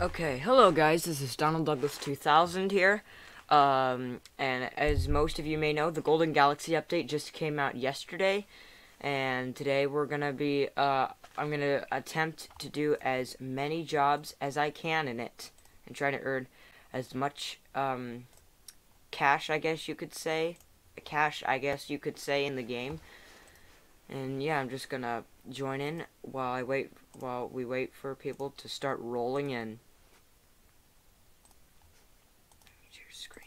Okay, hello guys, this is Donald Douglas 2000 here. Um, and as most of you may know, the Golden Galaxy update just came out yesterday. And today we're gonna be, uh, I'm gonna attempt to do as many jobs as I can in it. And try to earn as much, um, cash, I guess you could say. Cash, I guess you could say, in the game. And yeah, I'm just gonna join in while I wait while we wait for people to start rolling in.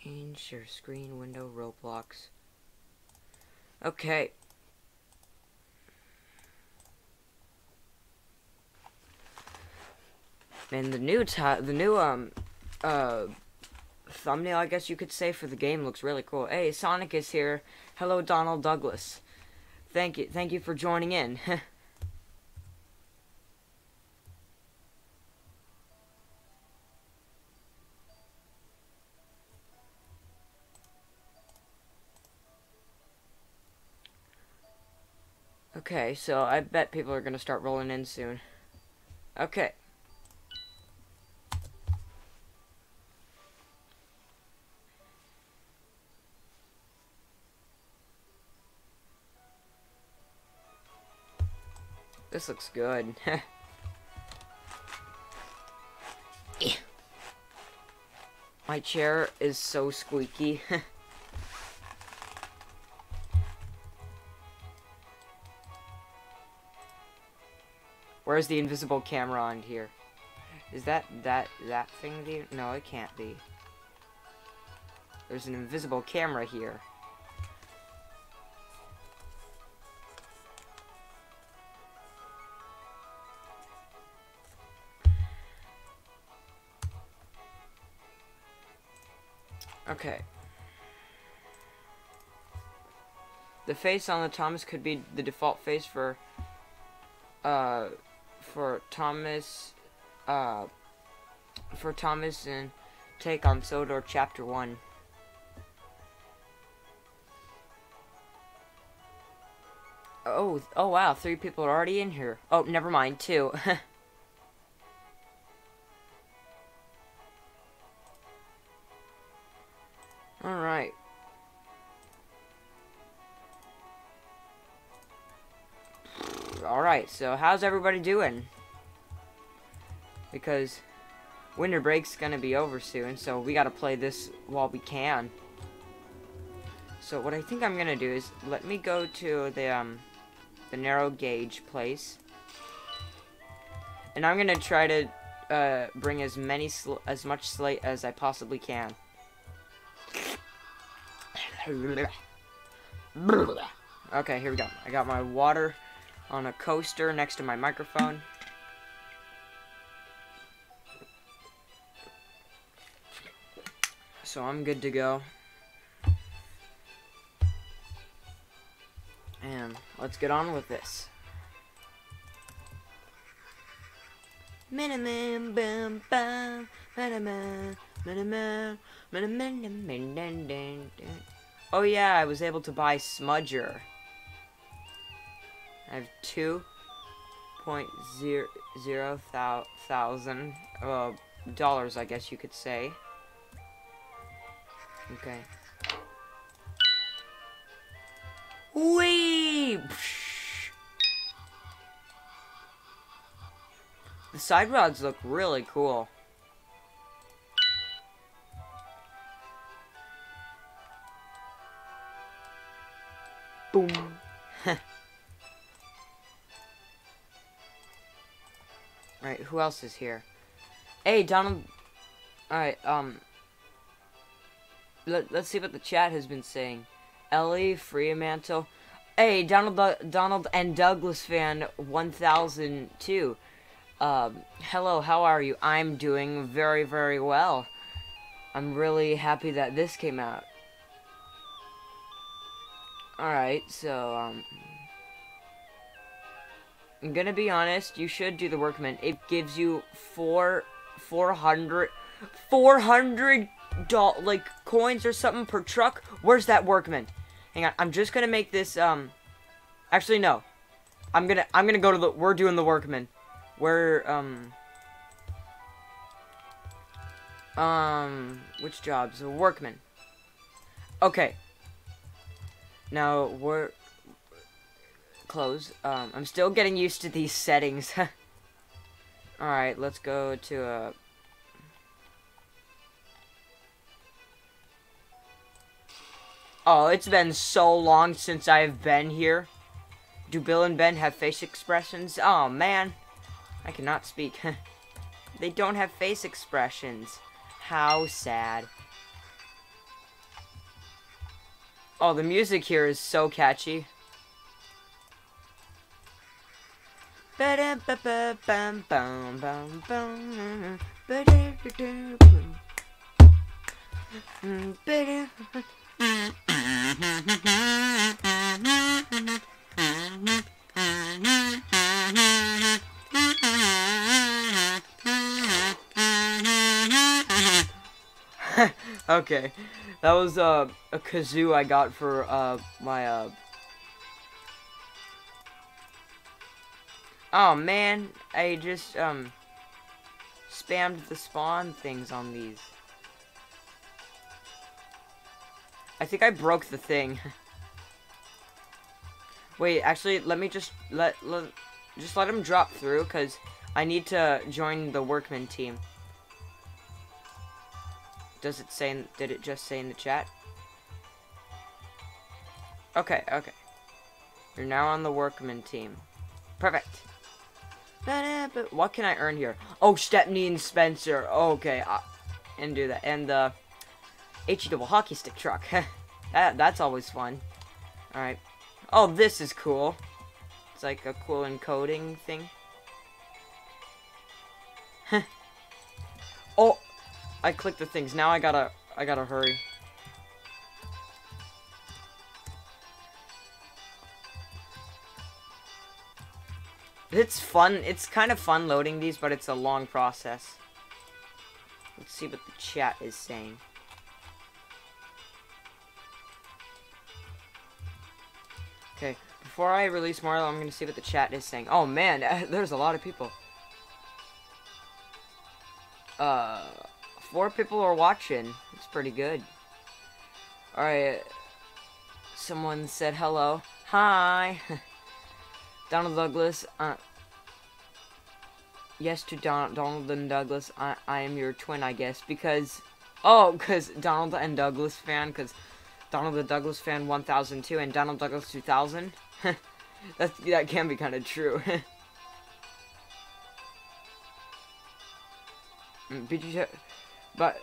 Share screen, screen, window, Roblox. Okay. And the new the new um uh thumbnail I guess you could say for the game looks really cool. Hey, Sonic is here. Hello Donald Douglas. Thank you. Thank you for joining in. okay, so I bet people are going to start rolling in soon. Okay. This looks good. My chair is so squeaky. Where's the invisible camera on here? Is that that that thing the No, it can't be. There's an invisible camera here. Okay. The face on the Thomas could be the default face for, uh, for Thomas, uh, for Thomas and take on Sodor Chapter 1. Oh, oh wow, three people are already in here. Oh, never mind, two. Alright, so how's everybody doing? Because winter break's gonna be over soon, so we gotta play this while we can. So what I think I'm gonna do is let me go to the um the narrow gauge place. And I'm gonna try to uh, bring as many as much slate as I possibly can. Okay, here we go. I got my water on a coaster next to my microphone. So I'm good to go. And let's get on with this. Minimum bum bum minimum minimum minimum Oh yeah, I was able to buy Smudger. I have two point zero zero thou thousand uh, dollars, I guess you could say. Okay. Wee! The side rods look really cool. Boom. Alright, who else is here? Hey, Donald. Alright, um. Let, let's see what the chat has been saying. Ellie, Fremantle. Hey, Donald, Donald and Douglas fan 1002. Um, hello, how are you? I'm doing very, very well. I'm really happy that this came out. Alright, so, um... I'm gonna be honest, you should do the workman. It gives you four, 400, 400 doll, like, coins or something per truck. Where's that workman? Hang on, I'm just gonna make this, um, actually, no. I'm gonna, I'm gonna go to the, we're doing the workman. We're, um, Um, which jobs? Workman. Okay. Now, we're... Close. Um, I'm still getting used to these settings. Alright, let's go to, uh... Oh, it's been so long since I've been here. Do Bill and Ben have face expressions? Oh, man. I cannot speak. they don't have face expressions. How sad. Oh, the music here is so catchy. okay, that was uh, a kazoo I got for uh, my uh. Oh man, I just um spammed the spawn things on these. I think I broke the thing. Wait, actually, let me just let, let just let him drop through because I need to join the workman team. Does it say, did it just say in the chat? Okay, okay. You're now on the workman team. Perfect. But what can I earn here? Oh, Stepney and Spencer. Okay, and do that. And the HE double hockey stick truck. that that's always fun. All right. Oh, this is cool. It's like a cool encoding thing. oh, I clicked the things. Now I gotta, I gotta hurry. It's fun. It's kind of fun loading these, but it's a long process. Let's see what the chat is saying. Okay, before I release more, I'm going to see what the chat is saying. Oh, man, there's a lot of people. Uh, four people are watching. It's pretty good. Alright. Someone said hello. Hi. Donald Douglas. Uh, yes to Don Donald and Douglas. I, I am your twin, I guess. Because... Oh, because Donald and Douglas fan. Because Donald the Douglas fan 1002 and Donald Douglas 2000. that that can be kind of true. Mm, but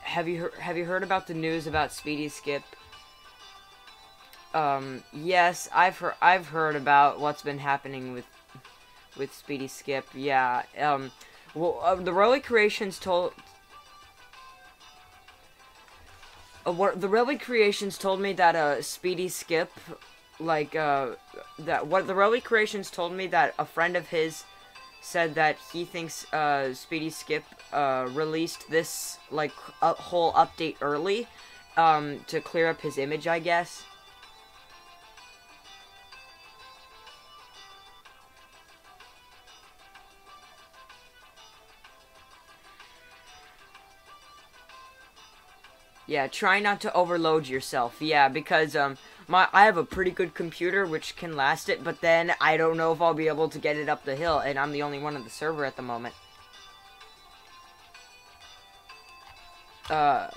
have you heard, have you heard about the news about Speedy Skip? Um, yes, I've heard I've heard about what's been happening with with Speedy Skip. Yeah. Um, well, uh, the Rolly Creations told uh, what the Relic Creations told me that uh Speedy Skip, like uh that what the Relic Creations told me that a friend of his said that he thinks uh Speedy Skip uh released this like whole update early, um to clear up his image, I guess. Yeah, try not to overload yourself. Yeah, because um my I have a pretty good computer which can last it, but then I don't know if I'll be able to get it up the hill and I'm the only one on the server at the moment. Uh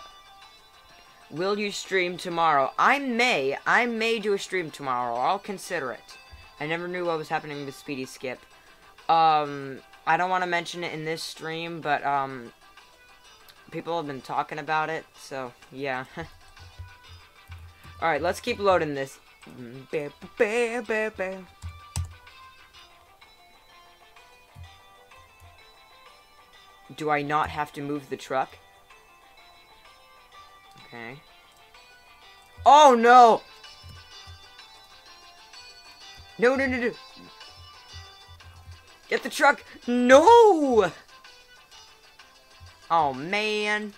Will you stream tomorrow? I may. I may do a stream tomorrow. I'll consider it. I never knew what was happening with Speedy Skip. Um I don't want to mention it in this stream, but um people have been talking about it, so yeah. Alright, let's keep loading this. Do I not have to move the truck? Okay. Oh no! No, no, no, no! Get the truck! No! Oh, man.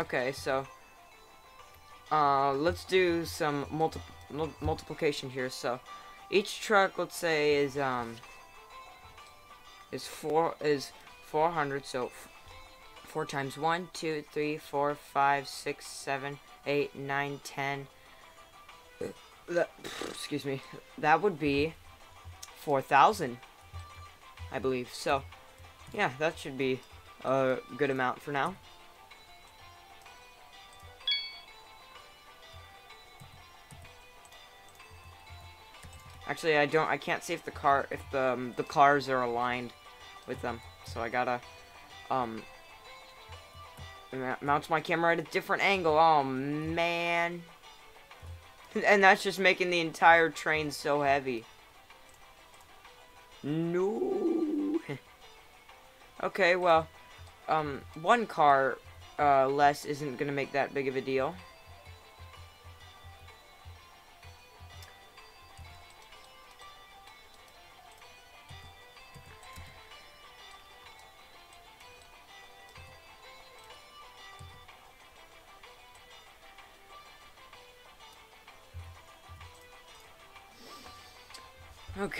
Okay, so... uh, let's do some multi mul multiplication here. So, each truck, let's say, is um is four is 400. So, four times one, two, three, four, five, six, seven, eight, nine, ten. That excuse me. That would be four thousand, I believe. So, yeah, that should be a good amount for now. Actually, I don't. I can't see if the car, if the um, the cars are aligned with them. So I gotta um mount my camera at a different angle. Oh man, and that's just making the entire train so heavy. No. okay, well, um, one car uh, less isn't gonna make that big of a deal.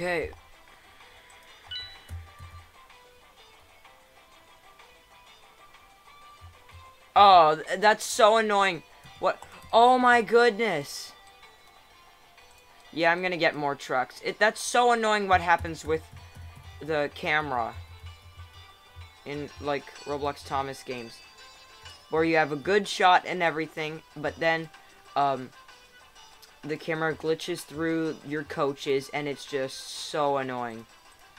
Okay. Oh, that's so annoying. What? Oh my goodness. Yeah, I'm gonna get more trucks. It That's so annoying what happens with the camera in, like, Roblox Thomas games. Where you have a good shot and everything, but then, um, the camera glitches through your coaches, and it's just so annoying.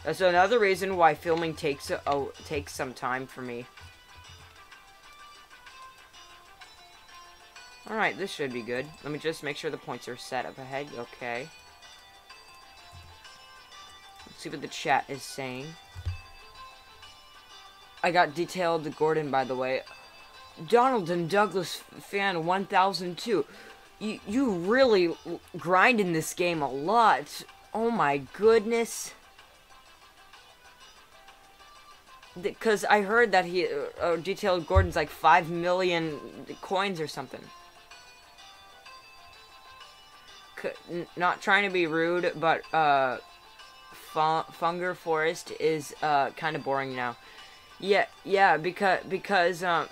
That's another reason why filming takes a, oh, takes some time for me. Alright, this should be good. Let me just make sure the points are set up ahead. Okay. Let's see what the chat is saying. I got detailed Gordon, by the way. Donald and Douglas fan 1002 you, you really grind in this game a lot. Oh my goodness. Because I heard that he, uh, uh, Detailed Gordon's like 5 million coins or something. Not trying to be rude, but, uh, Fun Funger Forest is, uh, kind of boring now. Yeah, yeah, because, because, um,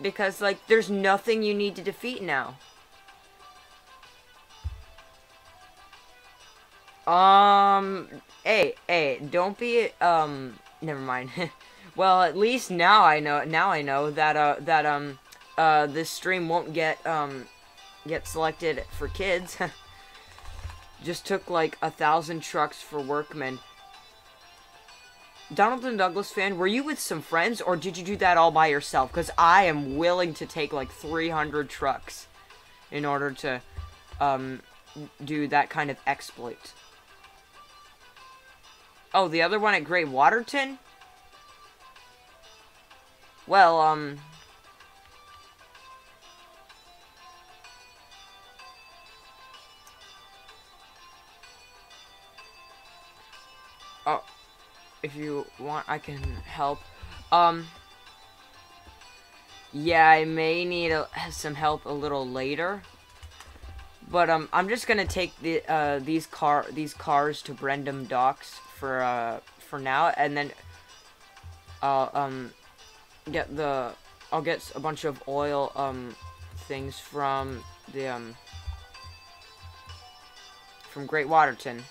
because, like, there's nothing you need to defeat now. Um, hey, hey, don't be, um, never mind. well, at least now I know, now I know that, uh, that, um, uh, this stream won't get, um, get selected for kids. Just took, like, a thousand trucks for workmen. Donald and Douglas fan, were you with some friends, or did you do that all by yourself? Because I am willing to take, like, 300 trucks in order to, um, do that kind of exploit. Oh, the other one at Great Waterton? Well, um... Oh, if you want, I can help. Um, yeah, I may need a, some help a little later. But um, I'm just gonna take the uh these car these cars to Brendam Docks for uh for now, and then I'll um get the I'll get a bunch of oil um things from the um from Great Waterton.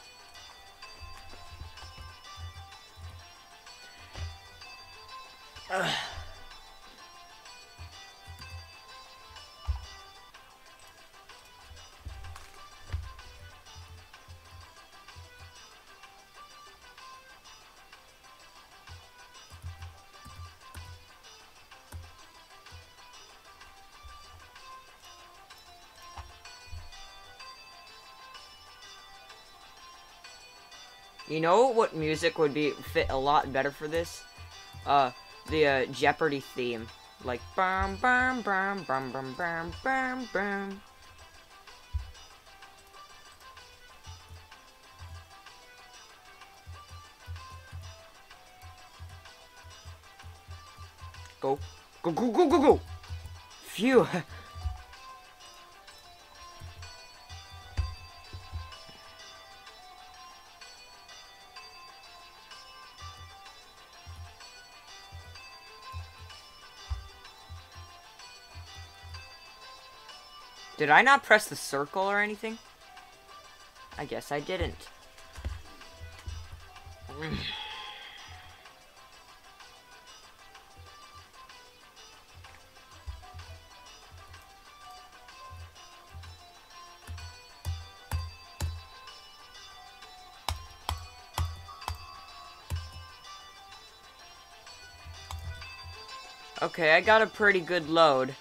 Ugh. You know what music would be fit a lot better for this? Uh, the uh, Jeopardy theme. Like, bum bum bum bum bum bum bum bum. Go. Go, go, go, go, go! Phew. Did I not press the circle or anything? I guess I didn't. Okay, I got a pretty good load.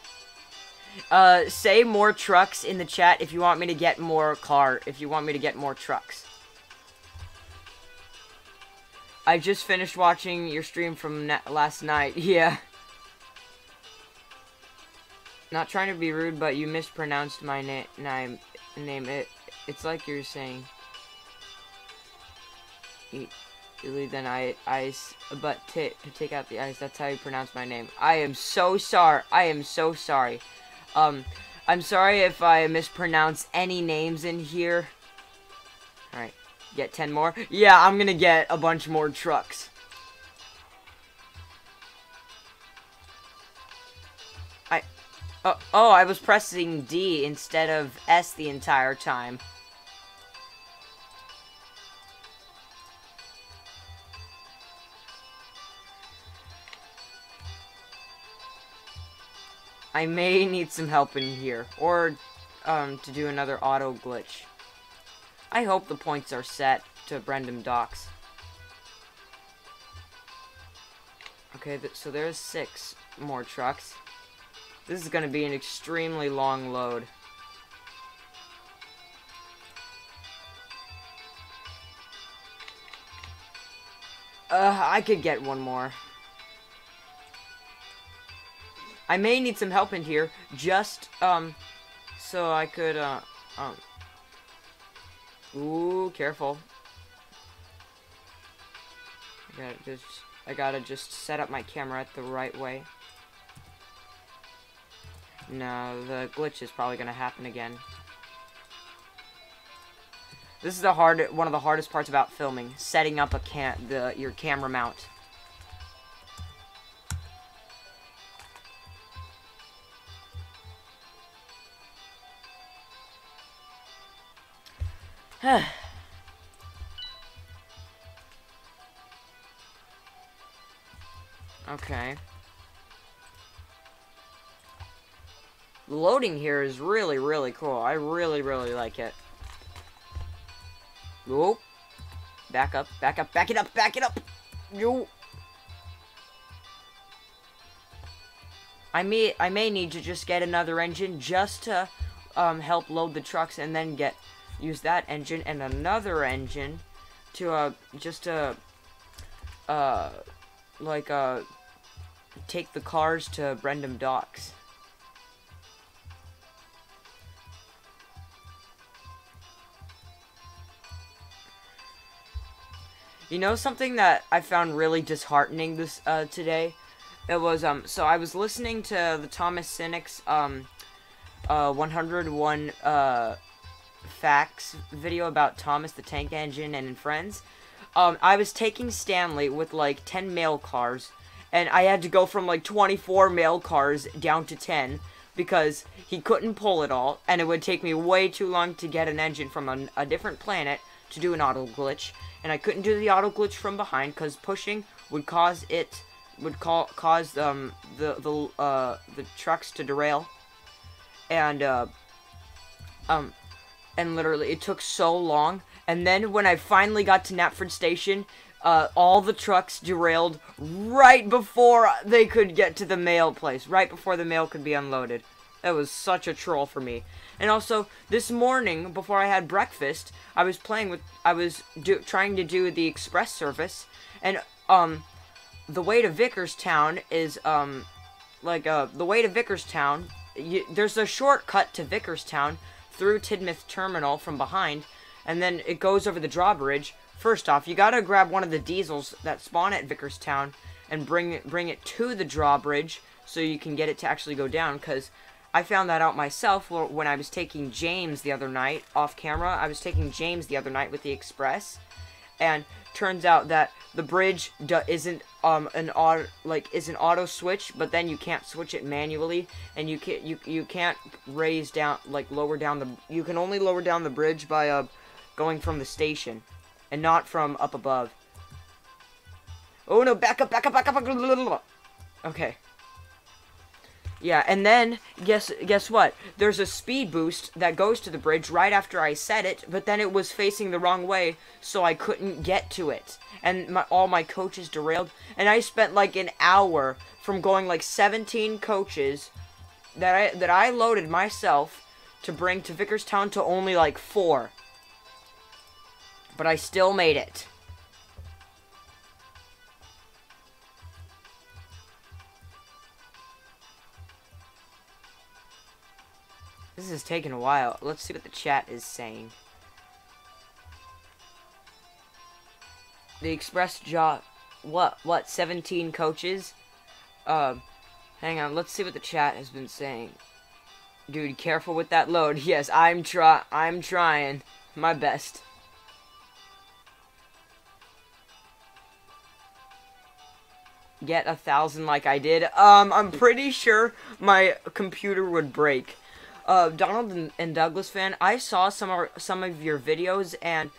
Uh, say more trucks in the chat if you want me to get more car, if you want me to get more trucks. I just finished watching your stream from last night. Yeah. Not trying to be rude, but you mispronounced my na name. Name it. It's like you're saying. then I ice, but to take out the ice. That's how you pronounce my name. I am so sorry. I am so sorry. Um, I'm sorry if I mispronounce any names in here. Alright, get 10 more. Yeah, I'm gonna get a bunch more trucks. I, oh, oh, I was pressing D instead of S the entire time. I may need some help in here, or um, to do another auto glitch. I hope the points are set to Brendam Docks. Okay, th so there's six more trucks. This is going to be an extremely long load. Uh, I could get one more. I may need some help in here, just, um, so I could, uh, um, ooh, careful. I gotta just, I gotta just set up my camera the right way. No, the glitch is probably gonna happen again. This is the hard, one of the hardest parts about filming, setting up a can the your camera mount. okay. Loading here is really, really cool. I really, really like it. Whoa. Back up, back up, back it up, back it up! Yo! I may, I may need to just get another engine just to um, help load the trucks and then get use that engine and another engine to uh just to uh like uh take the cars to Brendam Docks. You know something that I found really disheartening this uh, today? It was um so I was listening to the Thomas Cynic's um uh 101 uh facts video about Thomas the Tank Engine and Friends, um, I was taking Stanley with like 10 mail cars, and I had to go from like 24 mail cars down to 10 because he couldn't pull it all, and it would take me way too long to get an engine from a, a different planet to do an auto glitch, and I couldn't do the auto glitch from behind because pushing would cause it would call, cause um the the uh the trucks to derail, and uh um and literally it took so long. And then when I finally got to Knapford Station, uh, all the trucks derailed right before they could get to the mail place, right before the mail could be unloaded. That was such a troll for me. And also, this morning, before I had breakfast, I was playing with, I was do, trying to do the express service, and, um, the way to Vickerstown is, um, like, uh, the way to Vickerstown, you, there's a shortcut to Vickerstown, through Tidmouth Terminal from behind, and then it goes over the drawbridge. First off, you gotta grab one of the diesels that spawn at Vickerstown and bring it, bring it to the drawbridge so you can get it to actually go down, because I found that out myself when I was taking James the other night off camera. I was taking James the other night with the Express, and turns out that the bridge isn't um an auto like is an auto switch, but then you can't switch it manually, and you can't you you can't raise down like lower down the you can only lower down the bridge by uh going from the station, and not from up above. Oh no! Back up! Back up! Back up! Back up. Okay. Yeah, and then guess guess what? There's a speed boost that goes to the bridge right after I set it, but then it was facing the wrong way, so I couldn't get to it. And my, all my coaches derailed, and I spent like an hour from going like 17 coaches that I that I loaded myself to bring to Vickerstown to only like 4. But I still made it. This is taking a while. Let's see what the chat is saying. The Express job. What? What? 17 coaches? Uh, hang on. Let's see what the chat has been saying. Dude, careful with that load. Yes, I'm try. I'm trying my best. Get a thousand like I did. Um, I'm pretty sure my computer would break uh, Donald and, Douglas fan, I saw some of, some of your videos, and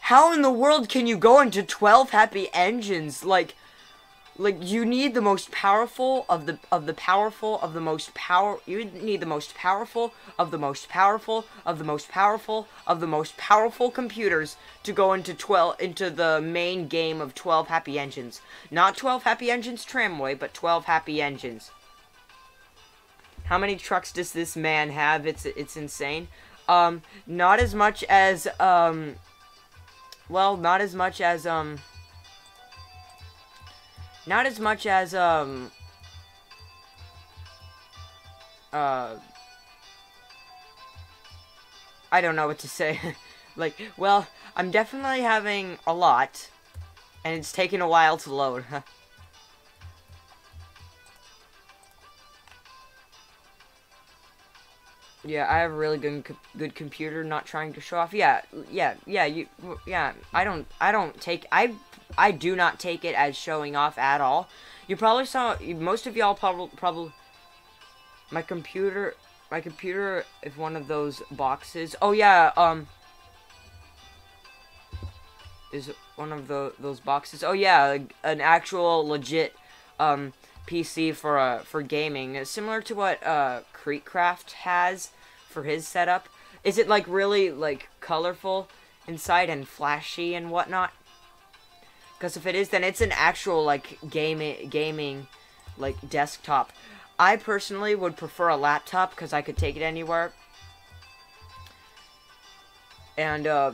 how in the world can you go into 12 happy engines? Like, like you need the most powerful of the of the powerful of the most power. You need the most powerful of the most powerful of the most powerful of the most powerful computers to go into 12 into the main game of 12 happy engines. Not 12 happy engines tramway, but 12 happy engines. How many trucks does this man have? It's it's insane. Um, not as much as um, well, not as much as um, not as much as um, uh, I don't know what to say. like, well, I'm definitely having a lot, and it's taking a while to load. Yeah, I have a really good good computer. Not trying to show off. Yeah, yeah, yeah. You, yeah. I don't, I don't take. I, I do not take it as showing off at all. You probably saw. Most of y'all probably, probably. My computer, my computer is one of those boxes. Oh yeah. Um. Is one of the those boxes. Oh yeah, an actual legit, um, PC for uh for gaming, similar to what uh KreekCraft has for his setup? Is it like really like colorful inside and flashy and whatnot? Because if it is, then it's an actual like gaming gaming like desktop. I personally would prefer a laptop because I could take it anywhere. And uh,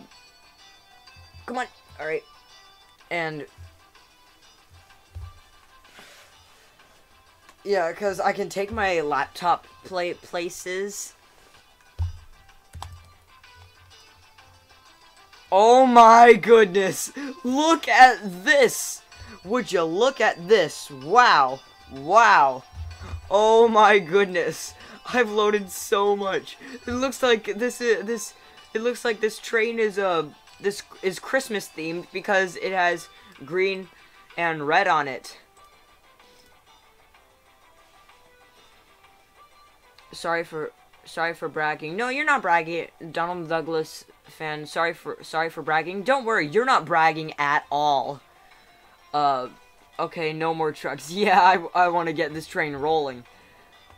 come on, all right, and yeah, because I can take my laptop play places Oh my goodness. Look at this. Would you look at this? Wow. Wow. Oh my goodness. I've loaded so much. It looks like this is this it looks like this train is uh this is Christmas themed because it has green and red on it. Sorry for sorry for bragging. No, you're not bragging, Donald Douglas fan. Sorry for sorry for bragging. Don't worry, you're not bragging at all. Uh, okay, no more trucks. Yeah, I, I want to get this train rolling.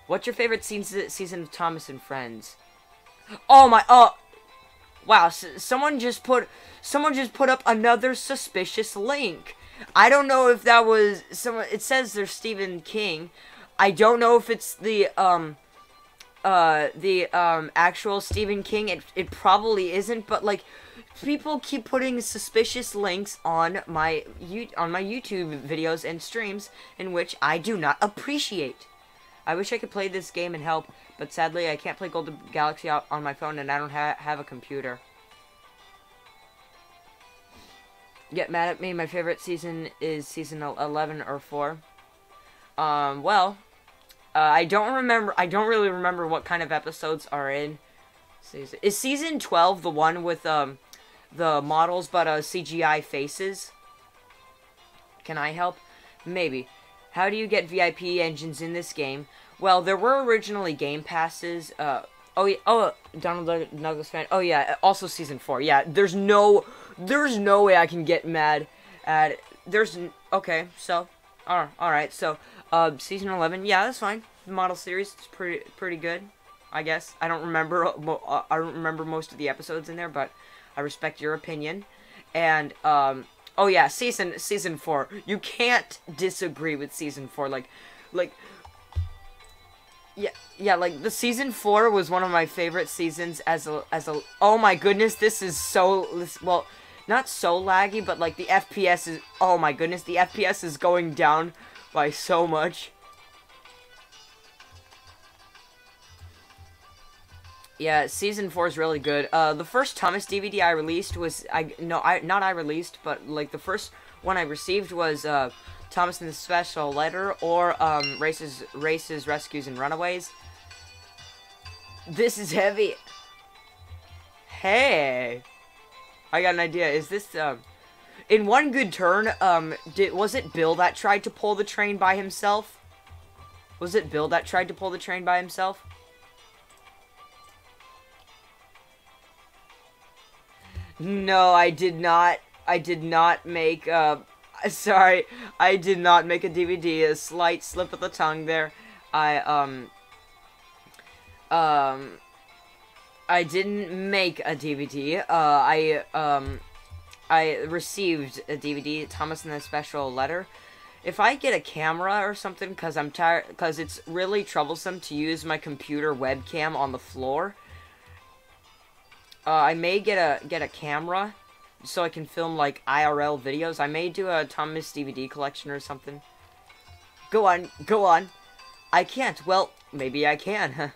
What's your favorite season season of Thomas and Friends? Oh my, oh, wow! someone just put someone just put up another suspicious link. I don't know if that was someone. It says there's Stephen King. I don't know if it's the um uh, the um, actual Stephen King. It, it probably isn't, but like people keep putting suspicious links on my on my YouTube videos and streams in which I do not appreciate. I wish I could play this game and help, but sadly I can't play Golden Galaxy on my phone and I don't ha have a computer. Get mad at me, my favorite season is season 11 or 4. Um, well, uh, I don't remember. I don't really remember what kind of episodes are in season. Is season twelve the one with um the models, but uh, CGI faces. Can I help? Maybe. How do you get VIP engines in this game? Well, there were originally game passes. Uh, oh, yeah, oh, Donald Douglas fan. Oh yeah, also season four. Yeah, there's no, there's no way I can get mad at. There's okay, so, all right, so, uh, season eleven. Yeah, that's fine. The model series is pretty pretty good, I guess. I don't remember. Uh, I don't remember most of the episodes in there, but I respect your opinion. And um, oh yeah, season season four. You can't disagree with season four. Like, like. Yeah, yeah, like the season four was one of my favorite seasons as a as a. Oh my goodness, this is so well, not so laggy, but like the FPS is. Oh my goodness, the FPS is going down by so much. Yeah, season four is really good. Uh, the first Thomas DVD I released was I no I not I released, but like the first one I received was uh, Thomas and the Special Letter or um, Races Races Rescues and Runaways. This is heavy. Hey, I got an idea. Is this um, in one good turn? Um, did was it Bill that tried to pull the train by himself? Was it Bill that tried to pull the train by himself? No, I did not. I did not make, uh, sorry, I did not make a DVD. A slight slip of the tongue there. I, um, um, I didn't make a DVD. Uh, I, um, I received a DVD, Thomas and the Special Letter. If I get a camera or something, because I'm tired, because it's really troublesome to use my computer webcam on the floor, uh, I may get a get a camera so I can film like IRL videos. I may do a Thomas DVD collection or something. Go on, go on. I can't. Well, maybe I can.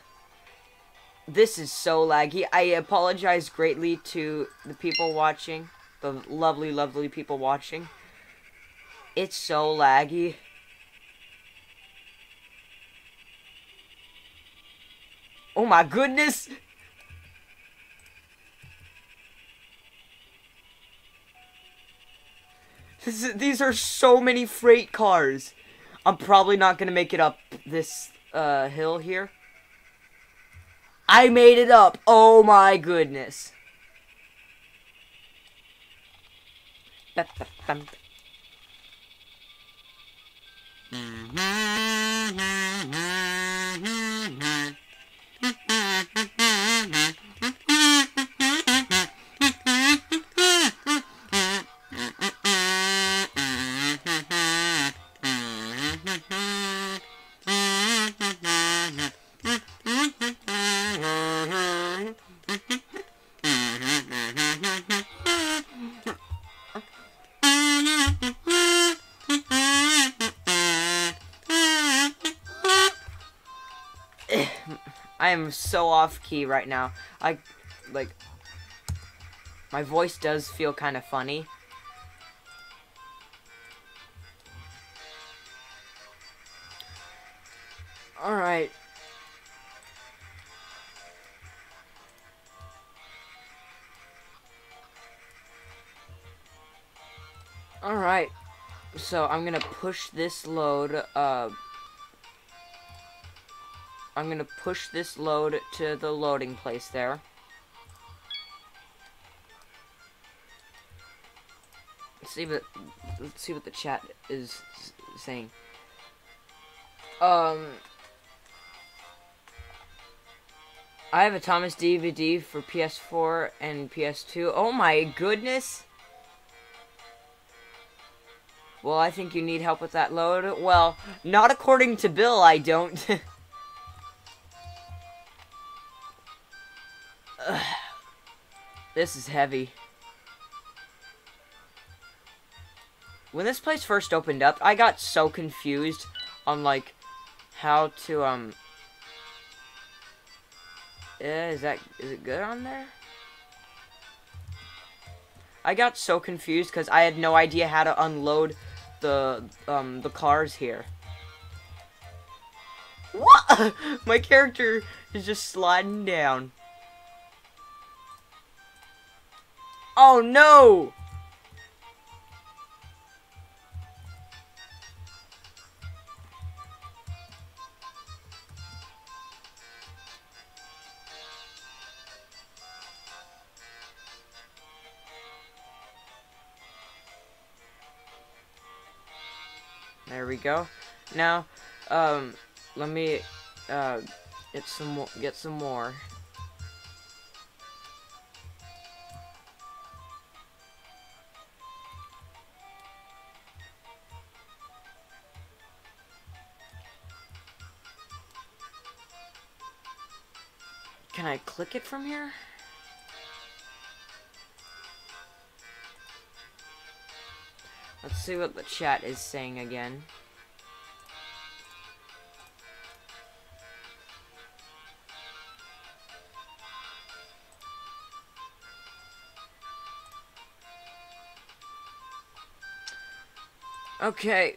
this is so laggy. I apologize greatly to the people watching. The lovely, lovely people watching. It's so laggy. Oh my goodness! Is, these are so many freight cars. I'm probably not going to make it up this uh, hill here. I made it up. Oh my goodness. Mm-hmm. I am so off key right now. I, like, my voice does feel kind of funny. Alright. Alright. So I'm gonna push this load, uh, I'm going to push this load to the loading place there. Let's see what let's see what the chat is saying. Um I have a Thomas DVD for PS4 and PS2. Oh my goodness. Well, I think you need help with that load. Well, not according to Bill, I don't. This is heavy. When this place first opened up, I got so confused on, like, how to, um... Is that, is it good on there? I got so confused because I had no idea how to unload the, um, the cars here. What? My character is just sliding down. Oh no! There we go. Now, um, let me, uh, get some get some more. I click it from here? Let's see what the chat is saying again. Okay.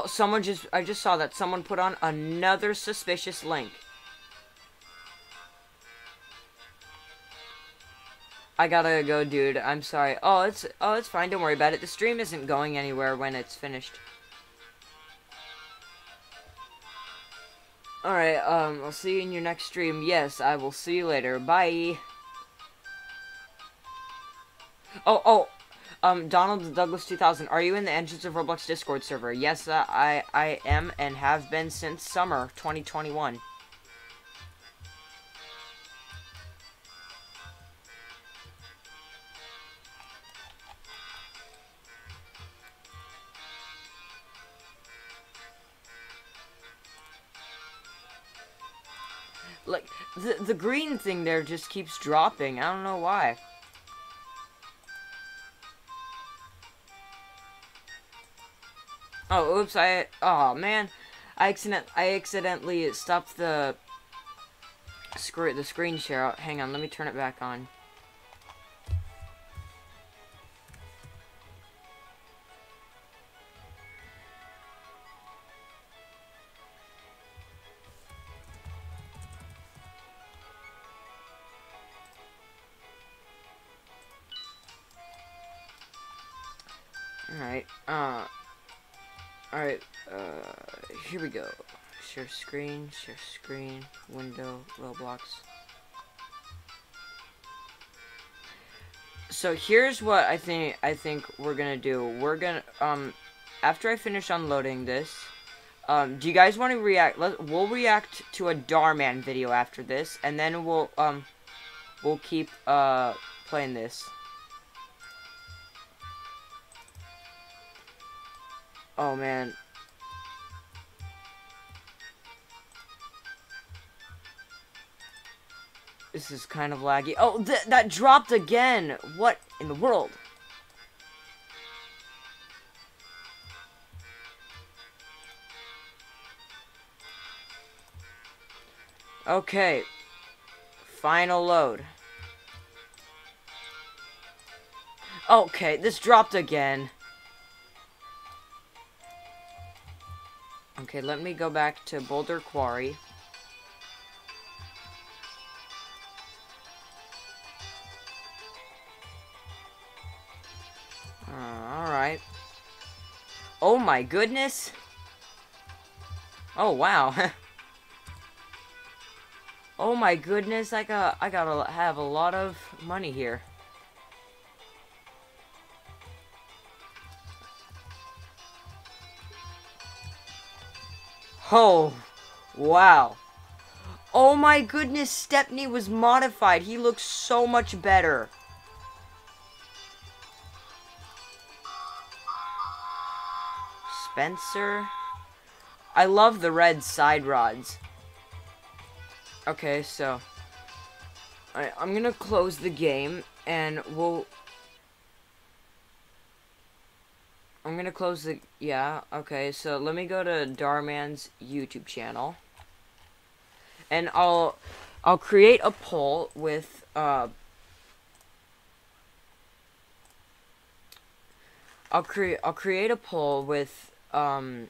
Oh, someone just, I just saw that someone put on another suspicious link. I gotta go, dude. I'm sorry. Oh, it's oh, it's fine. Don't worry about it. The stream isn't going anywhere when it's finished. Alright, um, I'll see you in your next stream. Yes, I will see you later. Bye. Oh, oh, um, Donald Douglas 2000, are you in the Engines of Roblox Discord server? Yes, uh, I, I am and have been since summer 2021. Like, the, the green thing there just keeps dropping. I don't know why. Oh, oops, I, oh man. I accident, I accidentally stopped the, screw the screen share. Hang on, let me turn it back on. Here we go. Share screen, share screen, window, Roblox. So here's what I think, I think we're gonna do. We're gonna, um, after I finish unloading this, um, do you guys want to react? Let, we'll react to a Dhar Mann video after this, and then we'll, um, we'll keep, uh, playing this. Oh man. This is kind of laggy. Oh, th that dropped again! What in the world? Okay. Final load. Okay, this dropped again. Okay, let me go back to Boulder Quarry. My goodness! Oh wow. oh my goodness, I got I gotta have a lot of money here. Oh, wow. Oh my goodness, Stepney was modified. He looks so much better. Spencer. I love the red side rods. Okay, so... I, I'm gonna close the game, and we'll I'm gonna close the, yeah, okay, so let me go to Dhar Mann's YouTube channel. And I'll, I'll create a poll with, uh, I'll create, I'll create a poll with, um,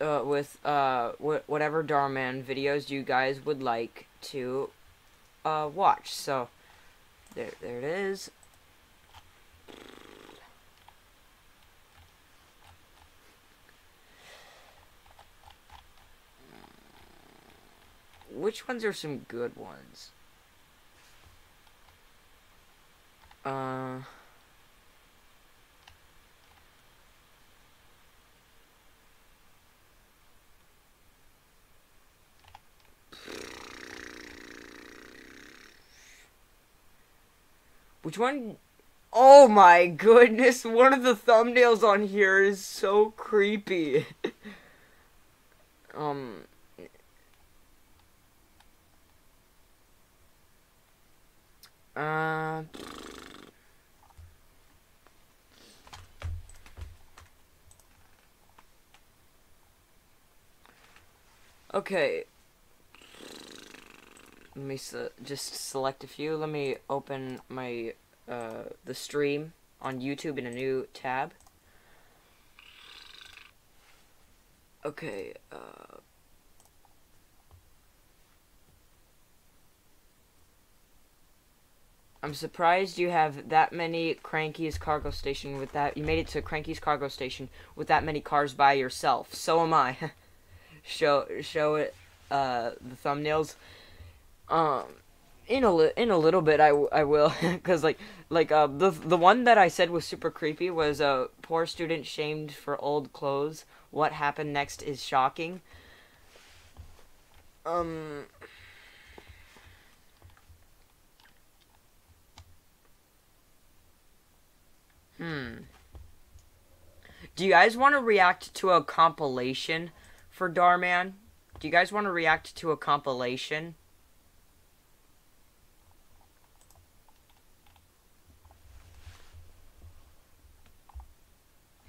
uh, with uh, wh- whatever Dhar Mann videos you guys would like to uh, watch. So there, there it is. Which ones are some good ones? Uh. Which one? Oh my goodness, one of the thumbnails on here is so creepy. um. Uh. Okay. Let me just select a few. Let me open my uh, the stream on YouTube in a new tab. Okay. Uh, I'm surprised you have that many Cranky's cargo station with that. You made it to Cranky's cargo station with that many cars by yourself. So am I. show show it uh, the thumbnails. Um, in a li- in a little bit, I, w- I will, cause like like uh the the one that I said was super creepy was a uh, poor student shamed for old clothes. What happened next is shocking. Um. Hmm. Do you guys want to react to a compilation for Dhar Mann? Do you guys want to react to a compilation?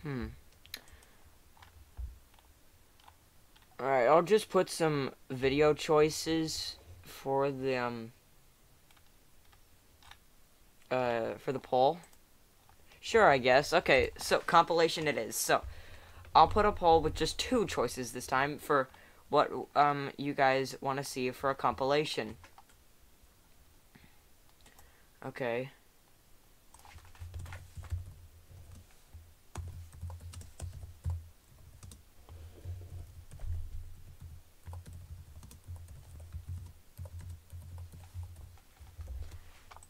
Hmm. Alright, I'll just put some video choices for the, um, uh, for the poll. Sure, I guess. Okay, so compilation it is. So, I'll put a poll with just two choices this time for what um you guys want to see for a compilation. Okay.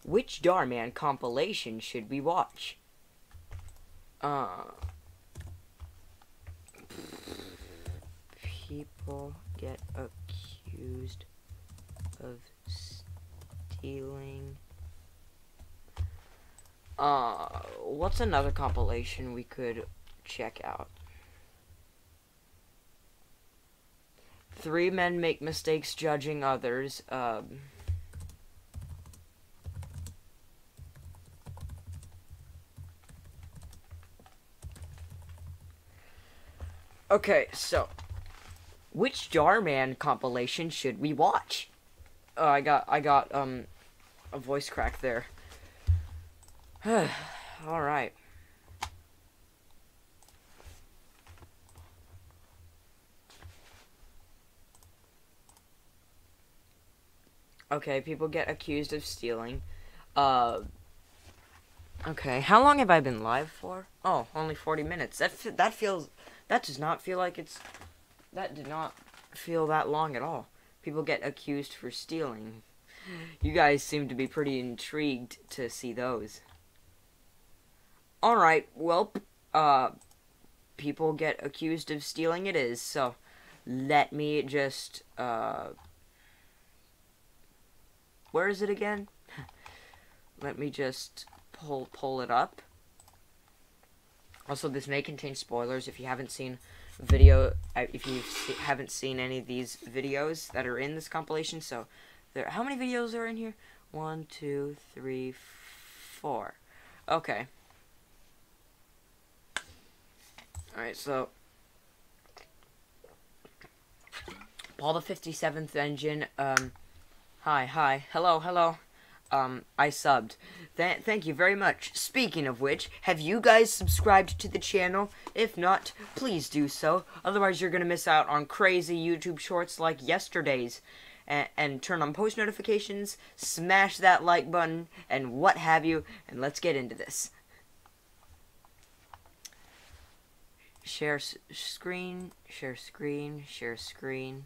Which Dhar Mann compilation should we watch? Uh people get accused of stealing. Uh, what's another compilation we could check out? Three men make mistakes judging others. Um, okay, so which Dhar Mann compilation should we watch? Oh, I got I got um a voice crack there. All right. Okay, people get accused of stealing. Uh Okay, how long have I been live for? Oh, only 40 minutes. That that feels that does not feel like it's that did not feel that long at all. People get accused for stealing. You guys seem to be pretty intrigued to see those. Alright, well, uh, people get accused of stealing it is, so let me just, uh, where is it again? let me just pull, pull it up. Also, this may contain spoilers. If you haven't seen video if you haven't seen any of these videos that are in this compilation so there how many videos are in here? One two three four. Okay. Alright so Paul the 57th engine um hi hi. Hello hello um, I subbed. Th- thank you very much. Speaking of which, have you guys subscribed to the channel? If not, please do so. Otherwise, you're gonna miss out on crazy YouTube shorts like yesterday's. And, and turn on post notifications, smash that like button, and what have you. And let's get into this. Share screen, share screen, share screen.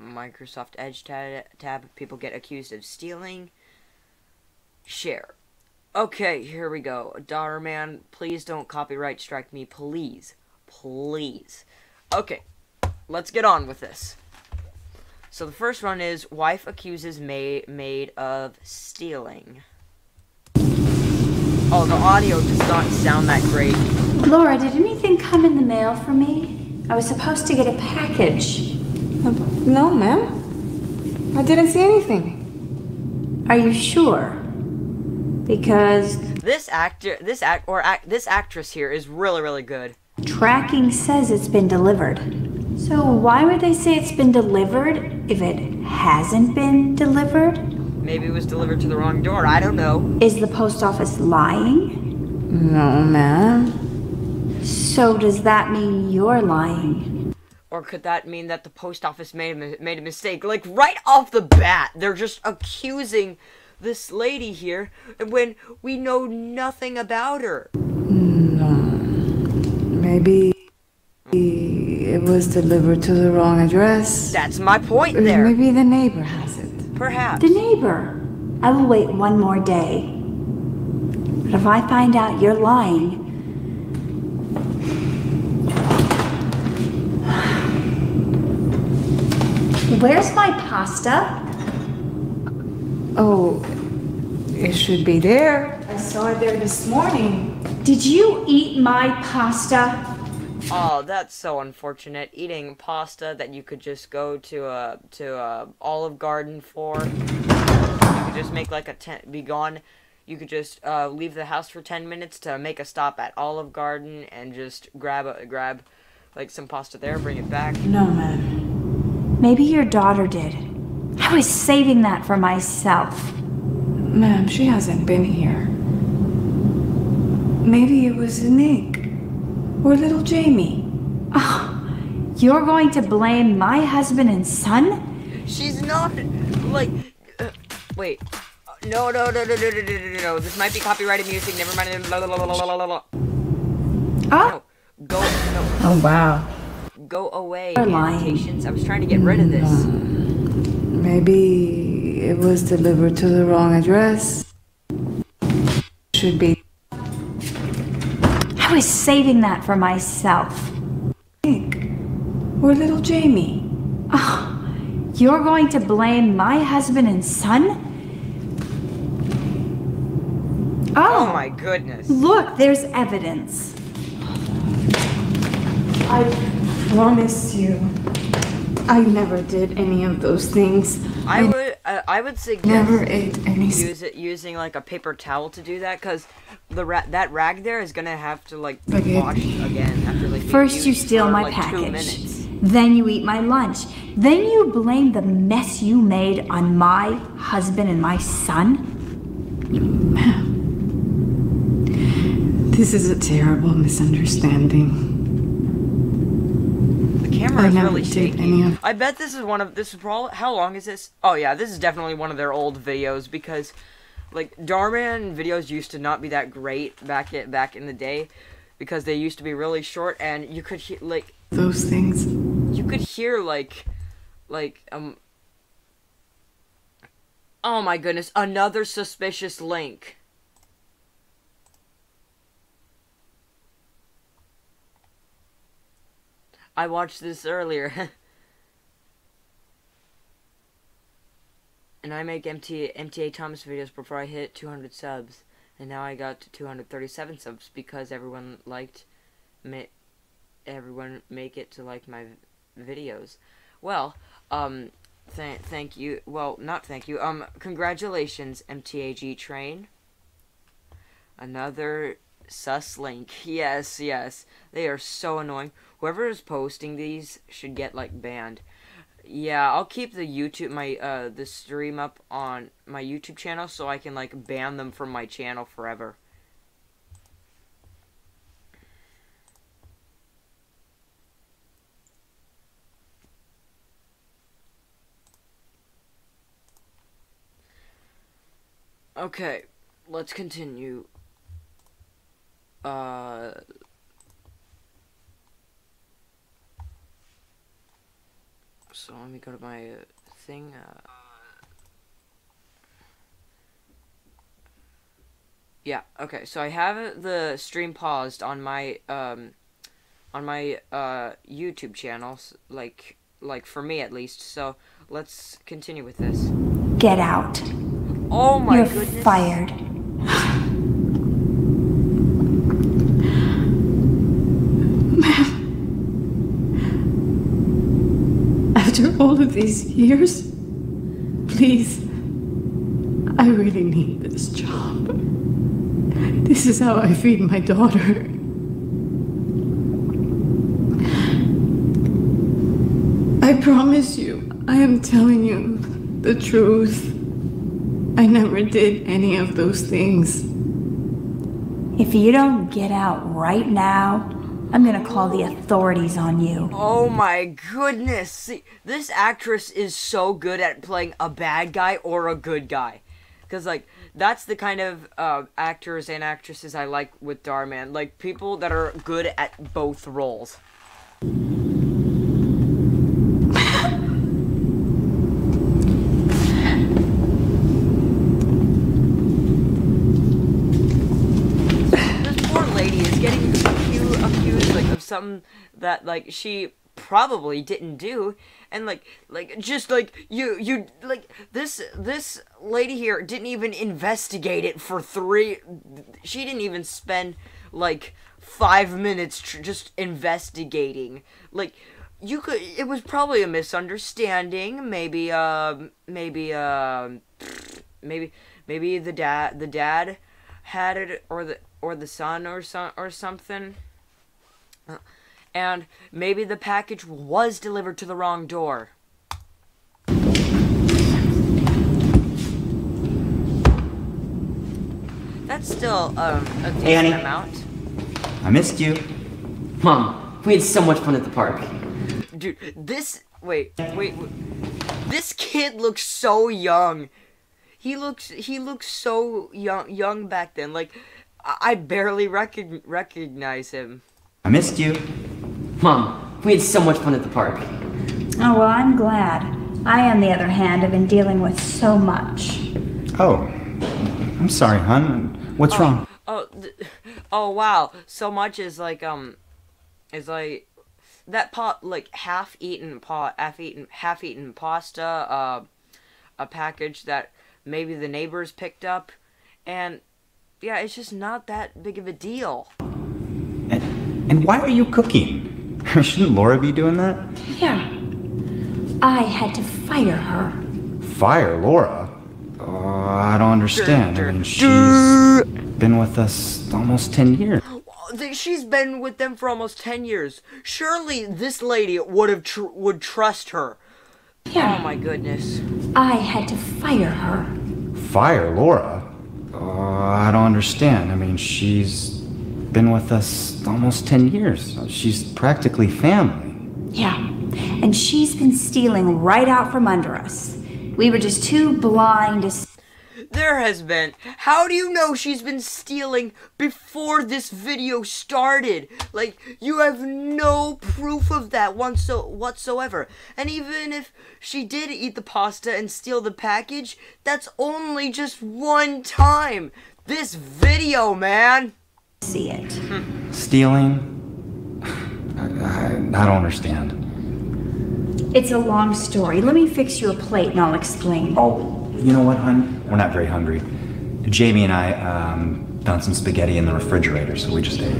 Microsoft Edge tab. People get accused of stealing. Share. Okay, here we go. Dhar Mann, please don't copyright strike me, please. Please. Okay, let's get on with this. So the first one is wife accuses ma- maid of stealing. Oh, the audio does not sound that great. Laura, did anything come in the mail for me? I was supposed to get a package. No, ma'am. I didn't see anything. Are you sure? Because This actor, this act or act, this actress here is really, really good. tracking says it's been delivered. So why would they say it's been delivered if it hasn't been delivered? Maybe it was delivered to the wrong door. I don't know. Is the post office lying? No, ma'am. So does that mean you're lying? Or could that mean that the post office made a, made a mistake? Like right off the bat, they're just accusing this lady here when we know nothing about her. Hmm. Maybe it was delivered to the wrong address. That's my point there. Maybe the neighbor has it. Perhaps. The neighbor. I will wait one more day. But if I find out you're lying, Where's my pasta? Oh, it should be there. I saw it there this morning. Did you eat my pasta? Oh, that's so unfortunate. Eating pasta that you could just go to a to a Olive Garden for. You could just make like a ten, be gone. You could just uh, leave the house for ten minutes to make a stop at Olive Garden and just grab a grab like some pasta there, bring it back. No, ma'am. Maybe your daughter did. I was saving that for myself. Ma'am, she hasn't been here. Maybe it was Nick. Or little Jamie. Oh, you're going to blame my husband and son? She's not like. Uh, wait. No, no, no, no, no, no, no, no, no. This might be copyrighted music. Never mind. Blah, blah, blah, blah, blah, blah, blah. Oh, No, go, no, Oh, wow. Go away. You're. Annotations. I was trying to get rid of this. Mm. Maybe it was delivered to the wrong address. Should be I was saving that for myself. Nick. Or little Jamie. Oh, you're going to blame my husband and son? Oh Oh, my goodness. look, there's evidence. I promise you, I never did any of those things. I would, uh, I would suggest Never ate any. use it using like a paper towel to do that, cause the ra- that rag there is gonna have to like be washed again after like being First, you steal for, my like, package. Then you eat my lunch. Then you blame the mess you made on my husband and my son? This is a terrible misunderstanding. The camera I is really shaky. any of- I bet this is one of this is probably how long is this? Oh yeah, this is definitely one of their old videos because like Dhar Mann videos used to not be that great back at back in the day because they used to be really short and you could hear like Those things. you could hear like like um Oh my goodness, another suspicious link. I watched this earlier. and I make MT, MTA Thomas videos before I hit 200 subs. And now I got to 237 subs because everyone liked ma- everyone make it to like my videos. Well, um th- thank you. Well, not thank you. Um congratulations MTAG train. Another sus link. Yes, yes. They are so annoying. Whoever is posting these should get like banned. yeah, I'll keep the YouTube my uh the stream up on my YouTube channel so I can like ban them from my channel forever. Okay, let's continue. Uh So let me go to my uh, thing. Uh, yeah. Okay. So I have the stream paused on my um on my uh YouTube channels, like like for me at least. So let's continue with this. Get out. Oh my You're goodness. fired. After all of these years, please, I really need this job. This is how I feed my daughter. I promise you, I am telling you the truth. I never did any of those things. If you don't get out right now, I'm gonna call the authorities on you. Oh my goodness. See, this actress is so good at playing a bad guy or a good guy. Cuz like that's the kind of uh, actors and actresses I like with Dhar Mann, like people that are good at both roles. this poor lady is getting accused, accused like of something that like she probably didn't do. And like like just like you you like this this lady here didn't even investigate it for three she didn't even spend like five minutes tr- just investigating. Like you could it was probably a misunderstanding. Maybe um maybe um maybe maybe the dad the dad had it or the or the son or some or something. Uh, and maybe the package was delivered to the wrong door that's still um a decent honey. amount I missed you. Mom, we had so much fun at the park. dude this wait wait, wait. this kid looks so young he looks he looks so young young back then like i, I barely recog- recognize him I missed you. Mom, we had so much fun at the park. Oh, well, I'm glad. I, on the other hand, have been dealing with so much. Oh, I'm sorry, hon. What's wrong? oh th- oh wow so much is like um is like that pot like half eaten pot half eaten half eaten pasta uh a package that maybe the neighbors picked up and yeah it's just not that big of a deal And, and why are you cooking? Shouldn't Laura be doing that? Yeah. I had to fire her. Fire Laura? Oh, I don't understand. I mean, she's been with us almost 10 years. Oh, she's been with them for almost 10 years surely this lady would have tr- would trust her Yeah. oh my goodness I had to fire her. Fire Laura? Oh, I don't understand. I mean, she's been with us almost 10 years. She's practically family. Yeah. And she's been stealing right out from under us. We were just too blind to. s- There has been. How do you know she's been stealing before this video started? Like, you have no proof of that one so whatsoever. And even if she did eat the pasta and steal the package, that's only just one time. This video, man. See it. Stealing? I, I, I don't understand. It's a long story. Let me fix you a plate and I'll explain. Oh, you know what, hon? We're not very hungry. Jamie and I um, found some spaghetti in the refrigerator, so we just ate.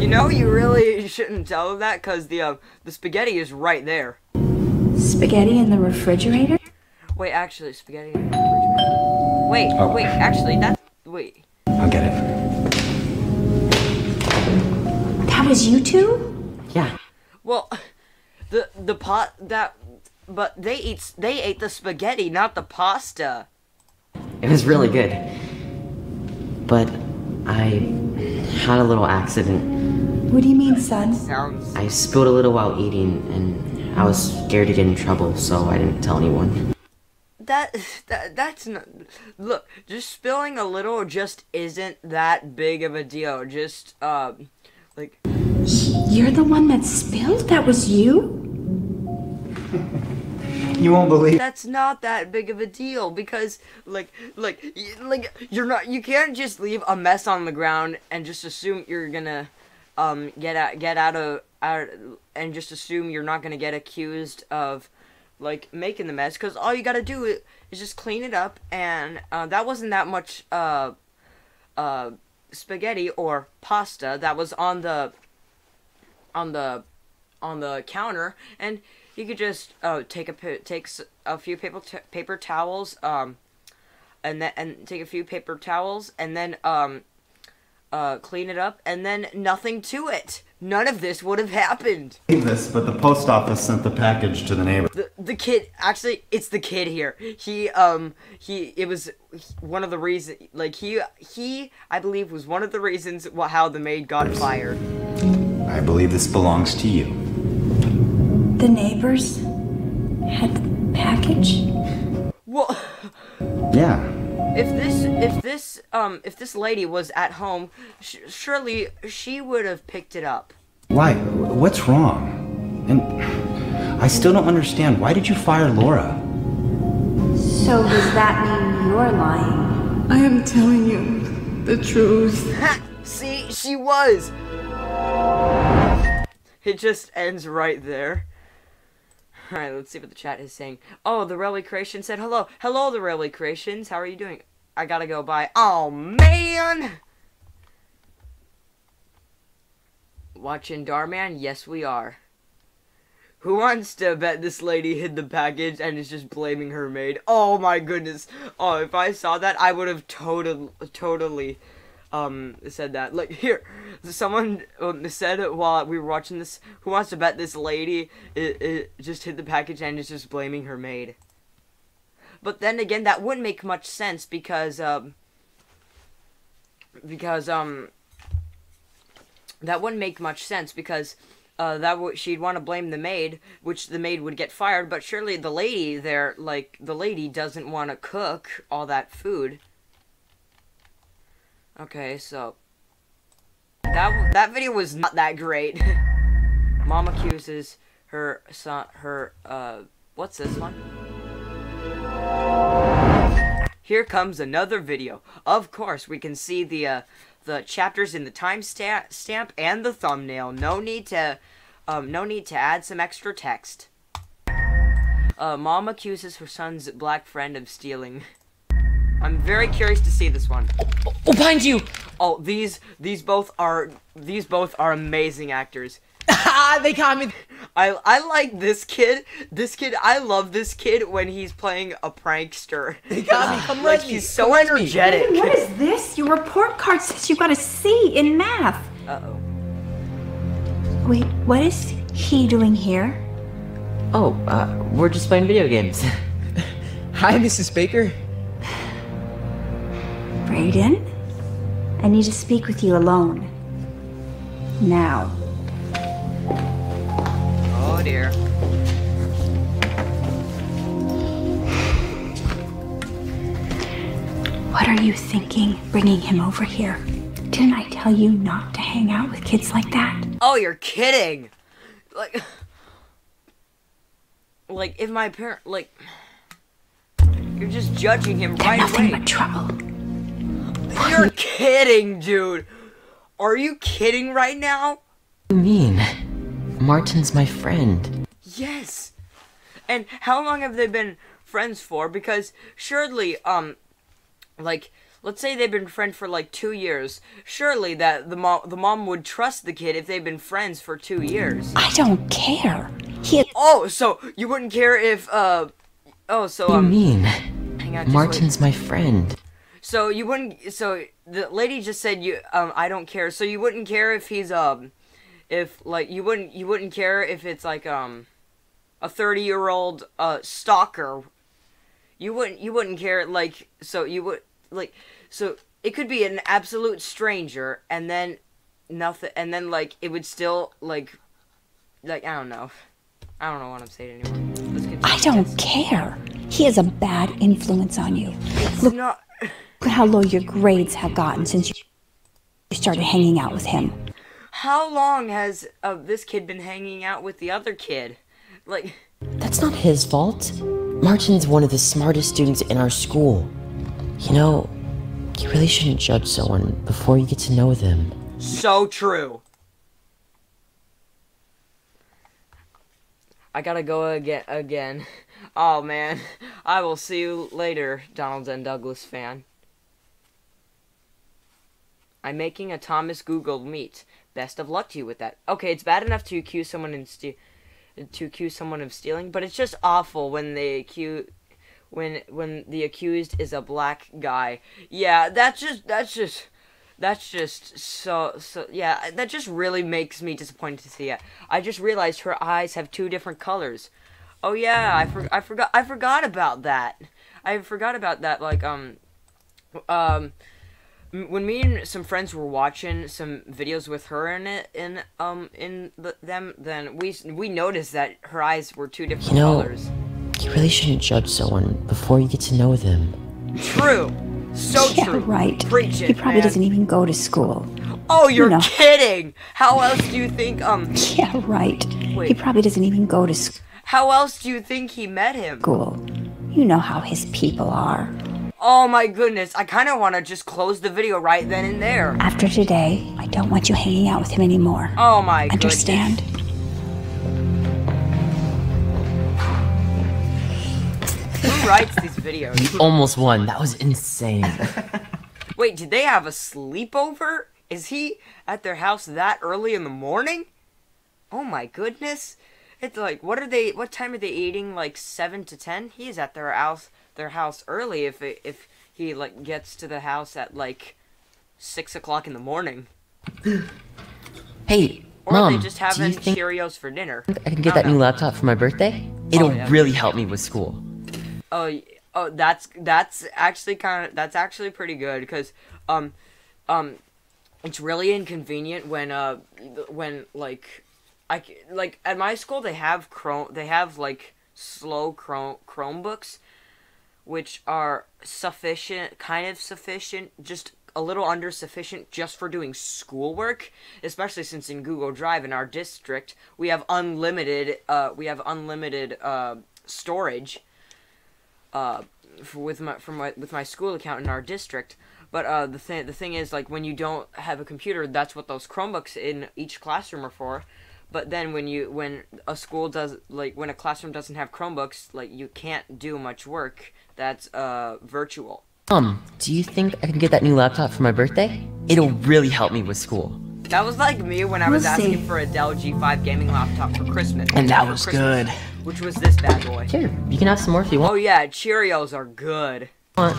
You know, you really shouldn't tell them that because the, uh, the spaghetti is right there. Spaghetti in the refrigerator? Wait, actually, spaghetti. in the refrigerator. Wait, Oh. wait, actually, that's. Wait. I'll get it. That was you two? Yeah. Well, the the pot that but they eat they ate the spaghetti, not the pasta. It was really good. But I had a little accident. What do you mean, son? Sounds I spilled a little while eating, and I was scared to get in trouble, so I didn't tell anyone. that that that's not look. Just spilling a little just isn't that big of a deal. Just um, like You're the one that spilled? That was you? You won't believe. that's not that big of a deal because like like y- like you're not you can't just leave a mess on the ground and just assume you're gonna um get out get out of out and just assume you're not gonna get accused of like making the mess because all you gotta do is, is just clean it up and uh, that wasn't that much uh uh spaghetti or pasta that was on the on the on the counter and you could just uh, take a take a few paper paper towels um and then and take a few paper towels and then um uh clean it up and then nothing to it none of this would have happened this, but the post office sent the package to the neighbor. the the kid actually it's the kid here he um he it was one of the reasons like he he i believe was one of the reasons wh- how the maid got fired I believe this belongs to you. The neighbors had the package? well Yeah. If this if this um if this lady was at home sh- surely she would have picked it up Why? What's wrong? And I still don't understand. Why did you fire Laura? So does that mean you're lying? I am telling you the truth. See she was it just ends right there all right let's see what the chat is saying. Oh the railway creation said hello hello the railway creations. How are you doing? I gotta go by oh man! Watching Dhar Mann? Yes we are. Who wants to bet this lady hid the package and is just blaming her maid? Oh my goodness. Oh, if I saw that, I would have totally, totally, um, said that. Like, here, someone um, said while we were watching this, who wants to bet this lady it, it just hit the package and is just blaming her maid? But then again, that wouldn't make much sense because, um, because, um, that wouldn't make much sense because uh, that w- she'd want to blame the maid, which the maid would get fired. But surely the lady there, like the lady, doesn't want to cook all that food. Okay, so that that video was not that great. Mom accuses her son, her uh, what's this one? Here comes another video. Of course, we can see the uh, the chapters in the time sta- stamp and the thumbnail. No need to, um, no need to add some extra text. Uh, mom accuses her son's black friend of stealing. I'm very curious to see this one. Oh, behind you! Oh, these these both are these both are amazing actors. Ah, they got me! I I like this kid. This kid, I love this kid when he's playing a prankster. They got me! Come like rescue he's so Come rescue me. energetic. What is this? Your report card says you got a C in math. Uh oh. Wait, what is he doing here? Oh, uh, we're just playing video games. Hi, Mrs. Baker. Brayden? I need to speak with you alone. Now. Oh dear. What are you thinking bringing him over here? Didn't I tell you not to hang out with kids like that? Oh, you're kidding. Like Like if my parent like You're just judging him They're right nothing away. but trouble. You're kidding, dude. Are you kidding right now? What do you mean? Martin's my friend. Yes. And how long have they been friends for? Because surely, um, like, let's say they've been friends for like two years. Surely that the mom, the mom would trust the kid if they've been friends for two years. I don't care. He Oh, so you wouldn't care if, uh, oh, so What do you um, mean? just wait. Martin's my friend. So you wouldn't. So the lady just said you. Um, I don't care. So you wouldn't care if he's um, if like you wouldn't you wouldn't care if it's like um. a 30 year old uh, stalker, you wouldn't you wouldn't care like so you would like so it could be an absolute stranger and then nothing and then like it would still like like I don't know. I don't know what I'm saying anymore. Let's. I don't care. He has a bad influence on you. Look No, at how low your grades have gotten since you started hanging out with him. how long has uh, this kid been hanging out with the other kid? Like That's not his fault. Martin's one of the smartest students in our school. You know, you really shouldn't judge someone before you get to know them. So true. I gotta go again. Again. Oh man. I will see you later, Donald and Douglas fan. I'm making a Thomas Google meet. Best of luck to you with that. Okay, it's bad enough to accuse someone in ste- to accuse someone of stealing, but it's just awful when they accuse when when the accused is a black guy. Yeah, that's just that's just that's just so so yeah that just really makes me disappointed to see it i just realized her eyes have two different colors oh yeah i, for, I forgot i forgot about that i forgot about that like um um when me and some friends were watching some videos with her in it in um in the, them then we we noticed that her eyes were two different You know- colors You really shouldn't judge someone before you get to know them. true so yeah, true right. Preach he probably man. doesn't even go to school. oh you're know. kidding how else do you think um Yeah, right. He probably doesn't even go to school How else do you think he met him? school. You know how his people are. Oh my goodness, I kind of want to just close the video right then and there. After today, I don't want you hanging out with him anymore. Oh my Understand? goodness. Who writes these videos? Almost won. That was insane. Wait, did they have a sleepover? Is he at their house that early in the morning? Oh my goodness. It's like what are they what time are they eating? Like 7 to 10? He's at their house their house early if it, if he like gets to the house at like 6 o'clock in the morning. hey, Or mom, they just do you think Cheerios for dinner. I can get that new laptop for my birthday? It'll yeah. really help me with school. Oh, oh, that's that's actually kind of that's actually pretty good because um um it's really inconvenient when uh when like I like at my school they have chrome they have like slow chrome chromebooks which are sufficient kind of sufficient just a little under sufficient just for doing schoolwork especially since in google drive in our district we have unlimited uh we have unlimited uh storage uh, for, with my from my with my school account in our district. But uh, the thing the thing is like when you don't have a computer, that's what those Chromebooks in each classroom are for. But then when you when a school does like when a classroom doesn't have Chromebooks, like you can't do much work. That's uh virtual. Mom, do you think I can get that new laptop for my birthday? It'll really help me with school. That was like me when I was We'll asking see. for a Dell G5 gaming laptop for Christmas. And that For was Christmas, good. Which was this bad boy. Here, you can have some more if you want. Oh yeah, Cheerios are good. Want.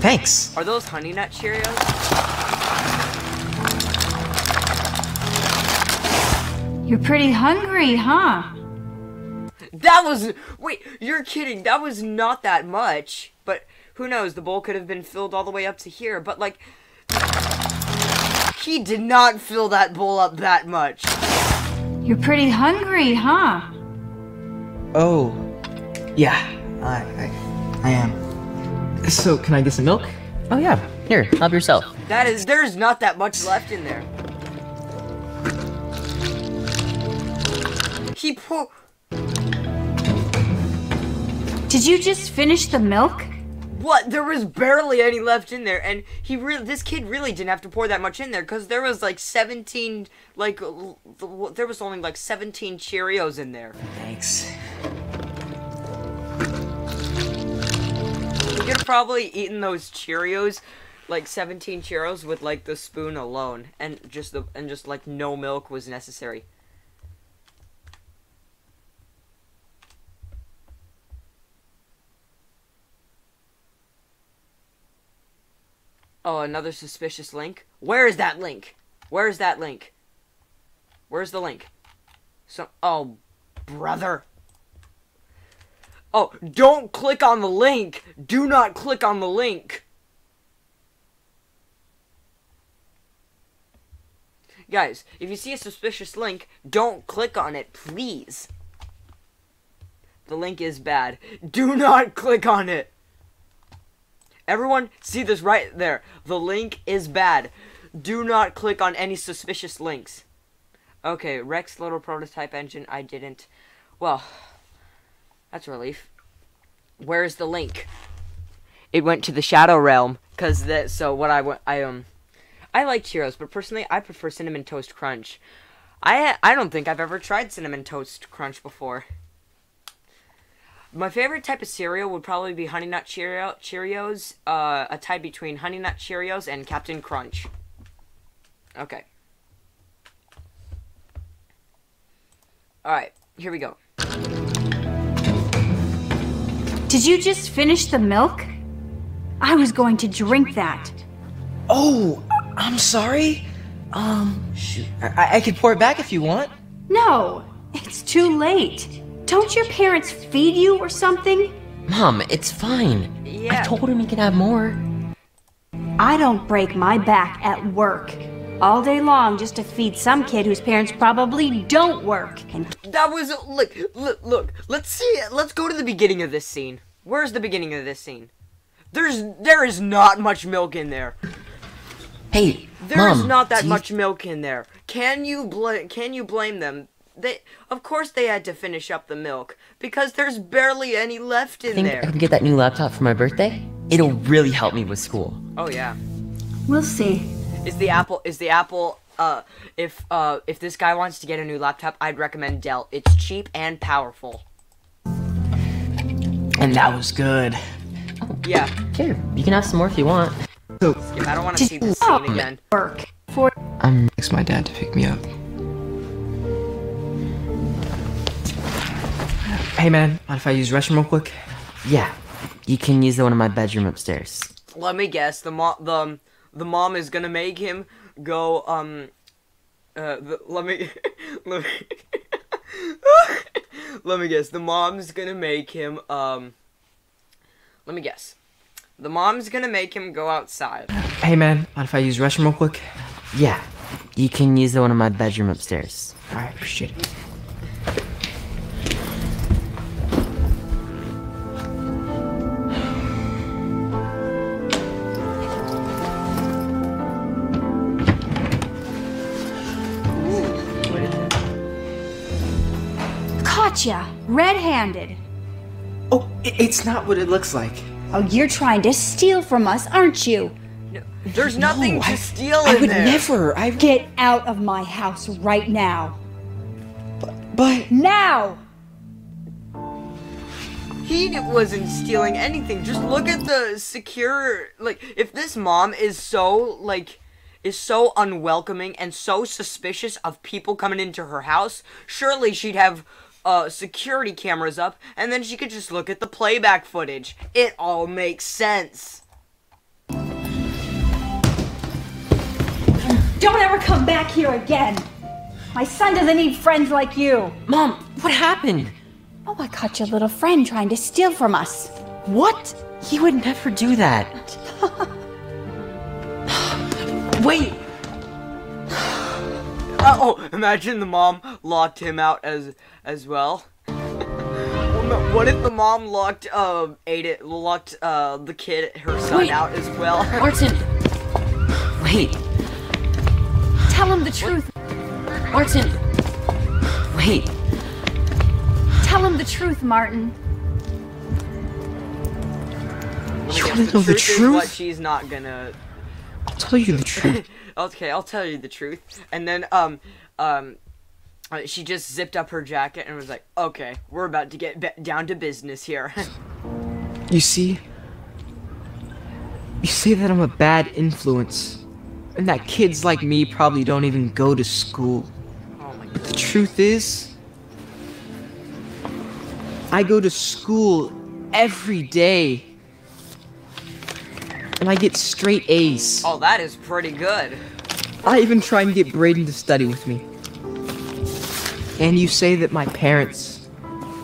Thanks. Are those Honey Nut Cheerios? You're pretty hungry, huh? That was wait, you're kidding. That was not that much. But who knows? The bowl could have been filled all the way up to here. But like, he did not fill that bowl up that much. You're pretty hungry, huh? Oh, yeah, I, I, I am. So, can I get some milk? Oh yeah, here, help yourself. That is, there's not that much left in there. He put. Did you just finish the milk? What? There was barely any left in there, and he really, this kid really didn't have to pour that much in there because there was like 17, like l- l- there was only like 17 Cheerios in there. Thanks. You could have probably eaten those Cheerios, like 17 Cheerios with like the spoon alone, and just the and just like no milk was necessary. Oh, another suspicious link. Where is that link? Where is that link? Where's the link? So, oh, brother. Oh, don't click on the link. Do not click on the link. Guys, if you see a suspicious link, don't click on it, please. The link is bad. Do not click on it. Everyone, see this right there. The link is bad. Do not click on any suspicious links. Okay, Rex Little Prototype Engine, I didn't. Well, that's a relief. Where's the link? It went to the Shadow Realm, cause that. So what I went, I um, I like Cheerios, but personally, I prefer Cinnamon Toast Crunch. I I don't think I've ever tried Cinnamon Toast Crunch before. My favorite type of cereal would probably be Honey Nut Cheerio, Cheerios, uh, a tie between Honey Nut Cheerios and Captain Crunch. Okay. Alright, here we go. Did you just finish the milk? I was going to drink that. Oh, I'm sorry. Um, shoot. I, I could pour it back if you want. No, it's too late. Don't your parents feed you or something? Mom, it's fine. Yeah. I told him he could have more. I don't break my back at work all day long just to feed some kid whose parents probably don't work. And That was look, look, look. Let's see. Let's go to the beginning of this scene. Where's the beginning of this scene? There's there is not much milk in there. Hey, There's Mom, not that much milk in there. Can you bl- Can you blame them? They of course they had to finish up the milk because there's barely any left in I think I can get that new laptop for my birthday? It'll really help me with school. Oh yeah. we'll see. Is the Apple is the Apple uh if uh if this guy wants to get a new laptop, I'd recommend Dell. It's cheap and powerful. And that was good. Yeah. Here, you can have some more if you want. Skip, I don't want to see this scene again. Work. For I'm Ask my dad to pick me up. Hey man, mind if I use the restroom real quick? yeah. You can use the one in my bedroom upstairs. Let me guess. The mom the um, the mom is gonna make him go um uh the, let me let me let me guess. The mom's gonna make him um let me guess. The mom's gonna make him go outside. Hey man, mind if I use the restroom real quick? Yeah. You can use the one in my bedroom upstairs. Alright, appreciate it. caught red-handed. Oh, it's not what it looks like. Oh, you're trying to steal from us, aren't you? No, There's nothing to steal I would there. never. I. Get out of my house right now. But Now! He wasn't stealing anything. Just look at the secure like if this mom is so like is so unwelcoming and so suspicious of people coming into her house, surely she'd have uh security cameras up and then she could just look at the playback footage. It all makes sense. Don't ever come back here again. My son doesn't need friends like you. Mom, what happened? Oh, I caught your little friend trying to steal from us. What? He would never do that. Wait! Uh, oh, imagine the mom locked him out as as well. Well, no, what if the mom locked uh ate it locked uh the kid her son Wait. out as well? Martin! Wait, Tell him the truth. Martin! Wait, Tell him the truth, Martin. You guess, wanna know the truth? what she's not gonna. I'll tell you the truth. Okay, I'll tell you the truth. And then um um. Uh, She just zipped up her jacket and was like, "Okay, we're about to get down to business here." You see? You say that I'm a bad influence. And that kids like me probably don't even go to school. oh my The truth is, I go to school every day. And I get straight A's. Oh, that is pretty good. I even try and get Braden to study with me. And you say that my parents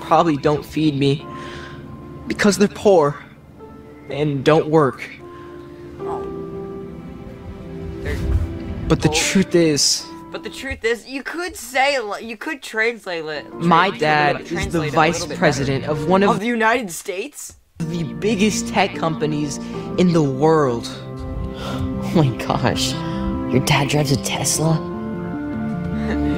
probably don't feed me. because they're poor and don't work. They're- But the truth is, But the truth is, you could say, you could translate it. my dad is the vice little bit president of one of of the United States. the biggest tech companies in the world. Oh my gosh. Your dad drives a Tesla?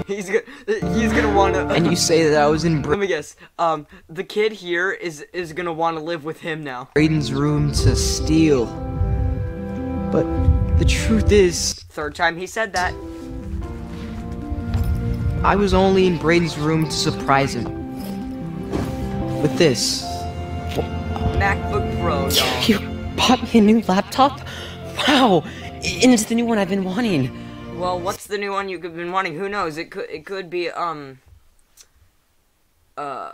He's gonna, he's gonna wanna. And you say that I was in Let me guess. Um, the kid here is is gonna want to live with him now. Braden's room to steal. But the truth is, Third time he said that. I was only in Braden's room to surprise him. With this. MacBook Pro, y'all. You bought me a new laptop? Wow! And it's the new one I've been wanting. Well, what's the new one you've been wanting? Who knows? It could it could be um. Uh.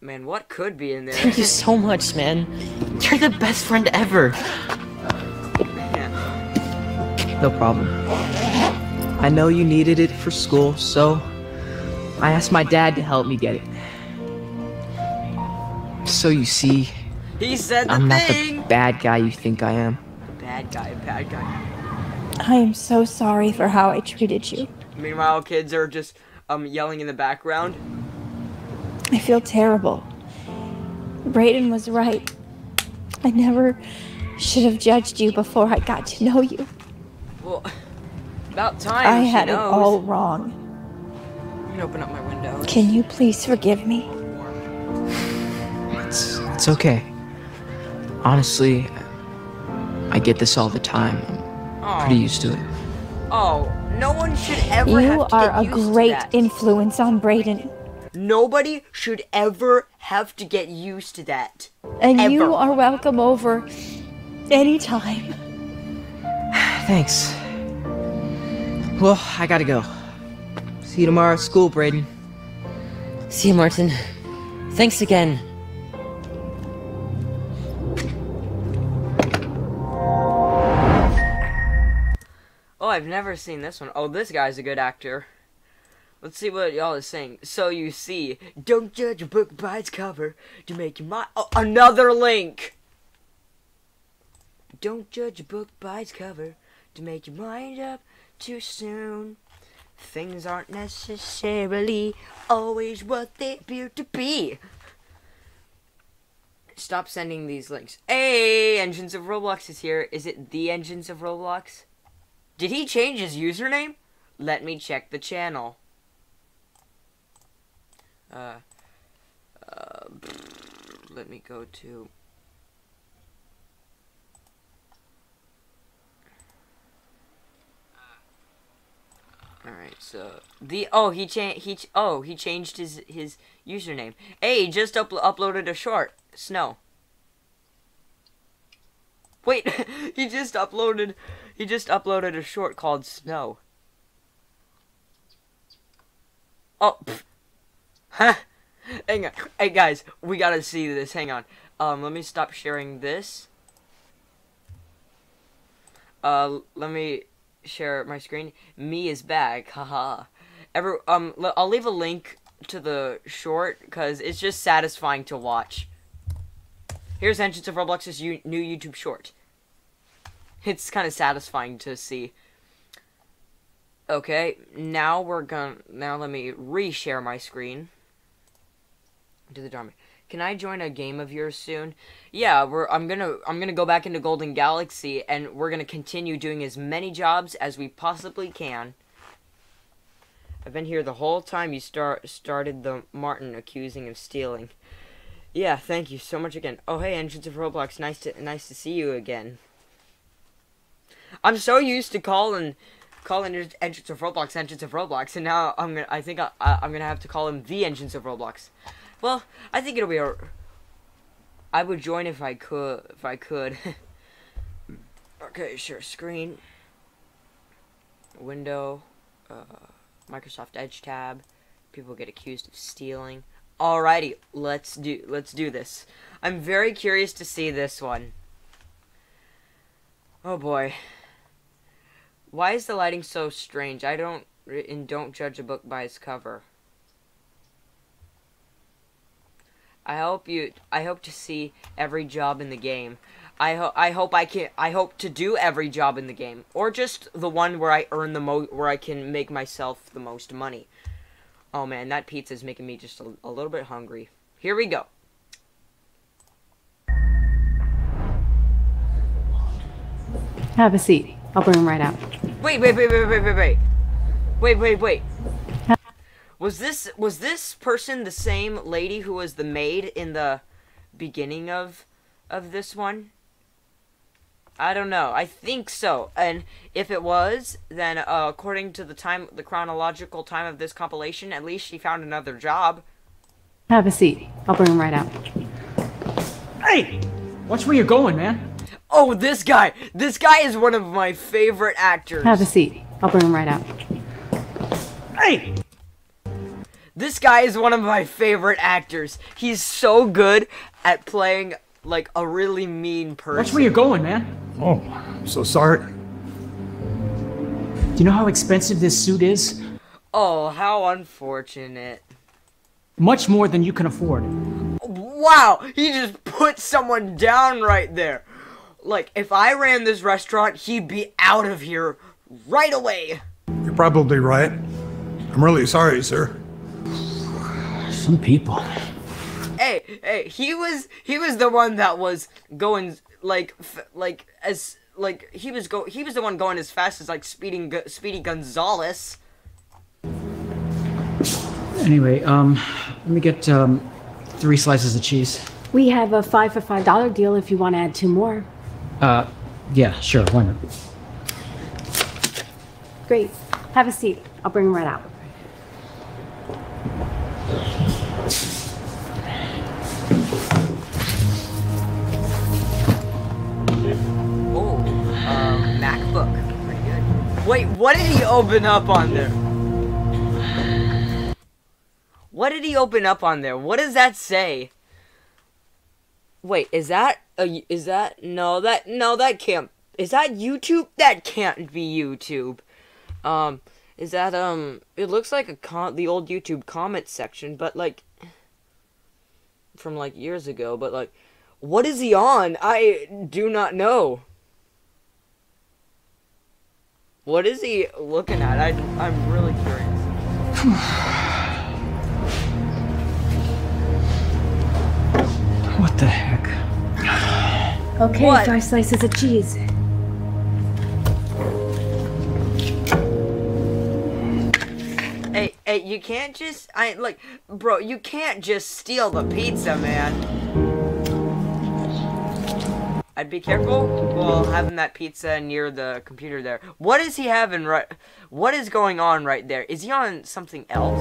Man, what could be in there? Thank you so much, man. You're the best friend ever. Yeah. No problem. I know you needed it for school, so I asked my dad to help me get it. So you see, He said the I'm not the bad guy you think I am. Bad guy, bad guy. I am so sorry for how I treated you. Meanwhile, kids are just um yelling in the background. I feel terrible. Brayden was right. I never should have judged you before I got to know you. Well, about time. I she had it all wrong. I'm gonna open up my window. Can you please forgive me? It's, it's okay. Honestly, I get this all the time. I'm pretty used to it. Oh, oh no one should ever You have to are get a used great influence on Brayden. Nobody should ever have to get used to that. And Ever. you are welcome over anytime. Thanks. Well, I gotta go. See you tomorrow at school, Braden. See you, Martin. Thanks again. Oh, I've never seen this one. Oh, this guy's a good actor. Let's see what y'all is saying. So you see, don't judge a book by its cover to make your mind. Oh, another link. Don't judge a book by its cover to make your mind up too soon. Things aren't necessarily always what they appear to be. Stop sending these links. Hey, Engines of Roblox is here. Is it the Engines of Roblox? Did he change his username? Let me check the channel. Uh, uh, let me go to. All right, so the oh he changed he oh he changed his his username. Hey, he just up- uploaded a short snow. Wait, he just uploaded he just uploaded a short called Snow. Oh, pff. huh? Hang on, hey guys, we gotta see this. Hang on. Um, let me stop sharing this. Uh, let me share my screen. Me is back. Haha. Every um, I'll leave a link to the short because it's just satisfying to watch. Here's Engines of Roblox's new YouTube short. It's kind of satisfying to see. Okay, now we're gonna now let me reshare my screen. To the drama. Can I join a game of yours soon? Yeah, we're I'm gonna I'm gonna go back into Golden Galaxy and we're gonna continue doing as many jobs as we possibly can. I've been here the whole time you start started the Martin accusing of stealing. Yeah, thank you so much again. Oh hey, Engines of Roblox, nice to nice to see you again. I'm so used to calling calling it Engines of Roblox Engines of Roblox, and now I'm gonna I think I, I'm gonna have to call him the Engines of Roblox. Well, I think it'll be a. I would join if I could. If I could. okay, sure. Screen. Window. Uh, Microsoft Edge tab. People get accused of stealing. Alrighty, let's do let's do this. I'm very curious to see this one. Oh boy. Why is the lighting so strange? I don't and don't judge a book by its cover. I hope you. I hope to see every job in the game. I hope. I hope I can. I hope to do every job in the game, or just the one where I earn the most, where I can make myself the most money. Oh man, that pizza is making me just a, a little bit hungry. Here we go. Have a seat. I'll bring him right out. Wait, wait, wait, wait, wait, wait, wait. Wait, wait, wait. Was this was this person the same lady who was the maid in the beginning of of this one? I don't know. I think so. And if it was, then uh, according to the time, the chronological time of this compilation, at least she found another job. Have a seat. I'll bring him right out. Hey, watch where you're going, man. Oh, this guy! This guy is one of my favorite actors. Have a seat. I'll bring him right out. Hey! This guy is one of my favorite actors. He's so good at playing like a really mean person. Watch where you're going, man. Oh, I'm so sorry. Do you know how expensive this suit is? Oh, how unfortunate. Much more than you can afford. Wow, he just put someone down right there. Like, if I ran this restaurant, he'd be out of here right away. You're probably right. I'm really sorry, sir. Some people. Hey, hey, he was he was the one that was going like f- like as like he was go he was the one going as fast as like speeding Go- Speedy Gonzales. Anyway, um, let me get um, three slices of cheese. We have a five for five dollar deal if you want to add two more. Uh, yeah, sure, why not? Great. Have a seat. I'll bring them right out. Oh, um, MacBook, pretty good. Wait, what did he open up on there? What did he open up on there? What does that say? Wait, is that a, is that no that no that can't is that YouTube? That can't be YouTube. Um, is that um? It looks like a con the old YouTube comment section, but like from like years ago. But like, what is he on? I do not know. What is he looking at? I I'm really curious. Okay, What? five slices of cheese. Hey, hey, you can't just I like, bro. You can't just steal the pizza, man. I'd be careful while having that pizza near the computer there. What is he having right? What is going on right there? Is he on something else?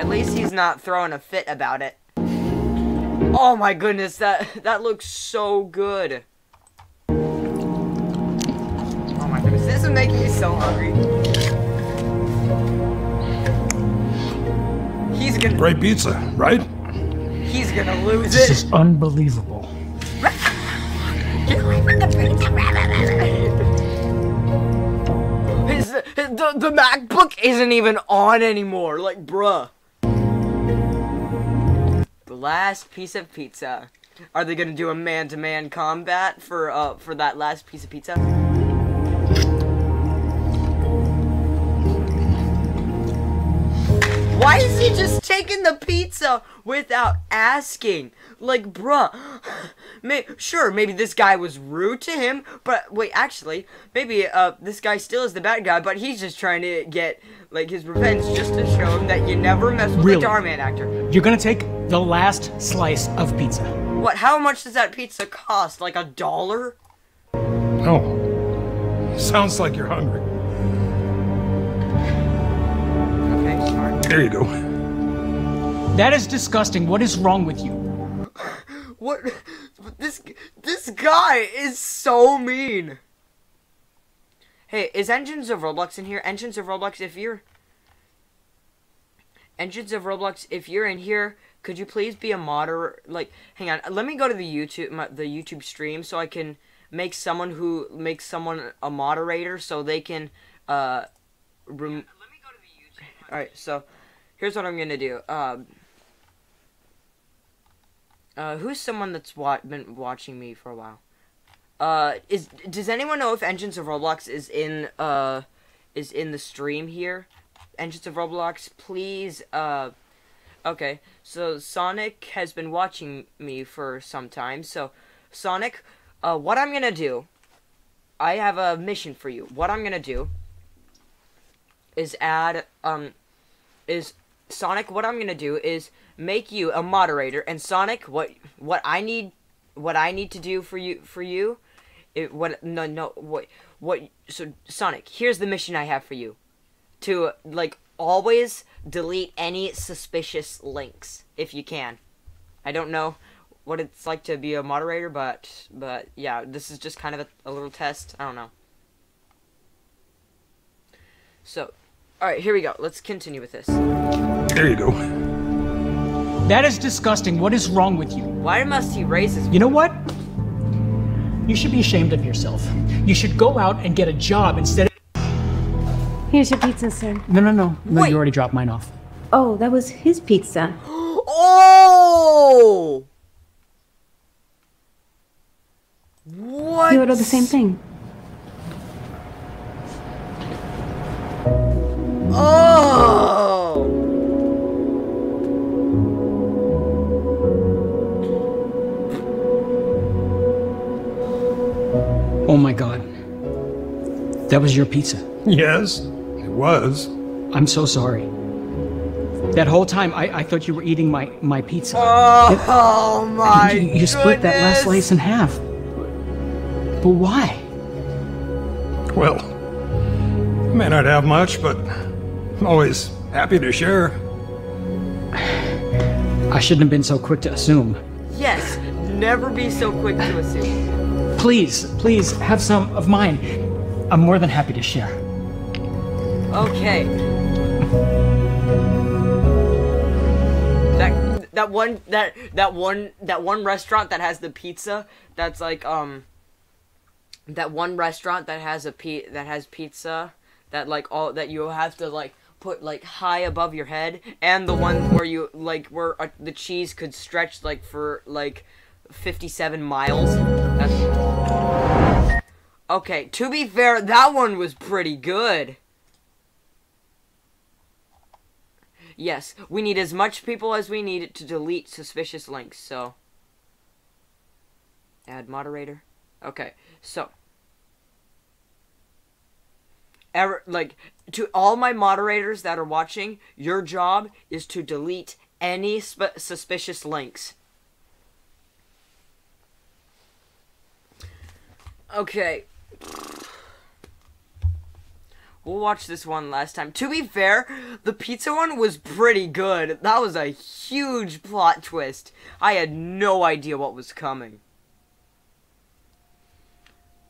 At least he's not throwing a fit about it. Oh my goodness, that that looks so good. Oh my goodness, this is making me so hungry. He's gonna Great pizza, right? he's gonna lose This it. is unbelievable. His, the, the MacBook isn't even on anymore. Like, bruh. Last piece of pizza. Are they gonna do a man-to-man combat for uh for that last piece of pizza? Why is he just taking the pizza without asking? Like, bruh, may, sure, maybe this guy was rude to him, but wait, actually, maybe uh, this guy still is the bad guy, but he's just trying to get like his revenge, just to show him that you never mess with Really? a Dhar Mann actor. You're gonna take the last slice of pizza. What? How much does that pizza cost? Like a dollar? Oh, sounds like you're hungry. There you go. That is disgusting. What is wrong with you? What? This this guy is so mean. Hey, is Engines of Roblox in here? Engines of Roblox, if you're Engines of Roblox, if you're in here, could you please be a moderator? Like, hang on, let me go to the YouTube my, the YouTube stream so I can make someone who makes someone a moderator so they can uh. Rem- yeah, the YouTube. All right, so here's what I'm gonna do. Um, uh, who's someone that's wa- been watching me for a while? Uh, is does anyone know if Engines of Roblox is in uh is in the stream here? Engines of Roblox, please. Uh, okay. So Sonic has been watching me for some time. So Sonic, uh, what I'm gonna do? I have a mission for you. What I'm gonna do is add um is Sonic. What I'm gonna do is make you a moderator, and Sonic, what what I need what I need to do for you for you it, what no no what what so Sonic, here's the mission I have for you. To like always delete any suspicious links if you can. I don't know what it's like to be a moderator, but but yeah, this is just kind of a, a little test. I don't know. So, all right, here we go. Let's continue with this. There you go. That is disgusting. What is wrong with you? Why must he raise his? You know what? You should be ashamed of yourself. You should go out and get a job instead of. Here's your pizza, sir. No, no, no. No, Wait. you already dropped mine off. Oh, that was his pizza. Oh! What? He ordered the same thing. Oh! Oh my god. That was your pizza. Yes, it was. I'm so sorry. That whole time, I, I thought you were eating my, my pizza. Oh my you, you split that last slice in half. But why? Well, I may not have much, but I'm always happy to share. I shouldn't have been so quick to assume. Yes, never be so quick to assume. Please, please, have some of mine. I'm more than happy to share. Okay. That that one that that one that one restaurant that has the pizza that's like um that one restaurant that has a pe- that has pizza that like all that you have to like put like high above your head and the one where you like where uh, the cheese could stretch like for like 57 miles That's... okay to be fair that one was pretty good Yes, we need as much people as we need to delete suspicious links, so. Add moderator. Okay, so. Ever, like, to all my moderators that are watching, your job is to delete any sp- suspicious links. Okay. We'll watch this one last time. To be fair, the pizza one was pretty good. That was a huge plot twist. I had no idea what was coming.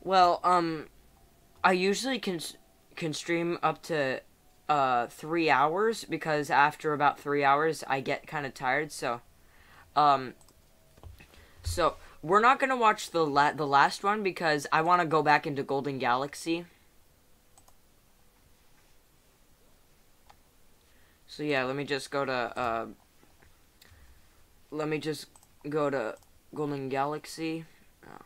Well, um, I usually can can stream up to uh three hours because after about three hours I get kind of tired. So, um, so we're not gonna watch the la- the last one because I want to go back into Golden Galaxy. So yeah, let me just go to uh let me just go to Golden Galaxy. Oh.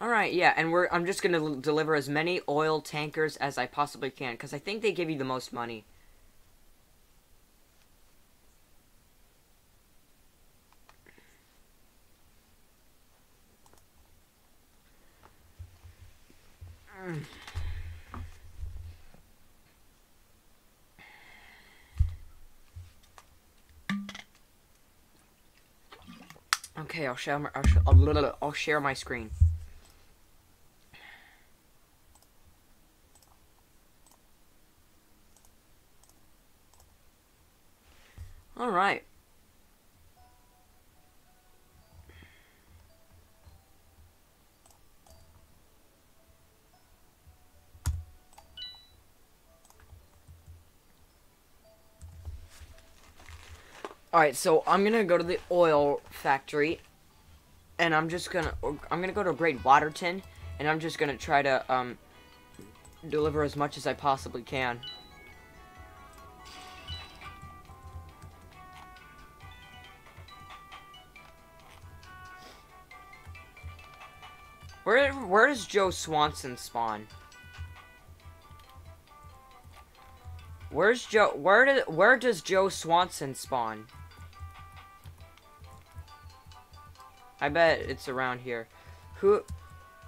All right, yeah, and we're I'm just going to deliver as many oil tankers as I possibly can cuz I think they give you the most money. Mm. Okay, I'll share my I'll, sh- I'll share my screen. All right. Alright, so I'm gonna go to the oil factory. And I'm just gonna I'm gonna go to Great Waterton and I'm just gonna try to um deliver as much as I possibly can. Where where does Joe Swanson spawn? Where's Joe? Where did where does Joe Swanson spawn? I bet it's around here. Who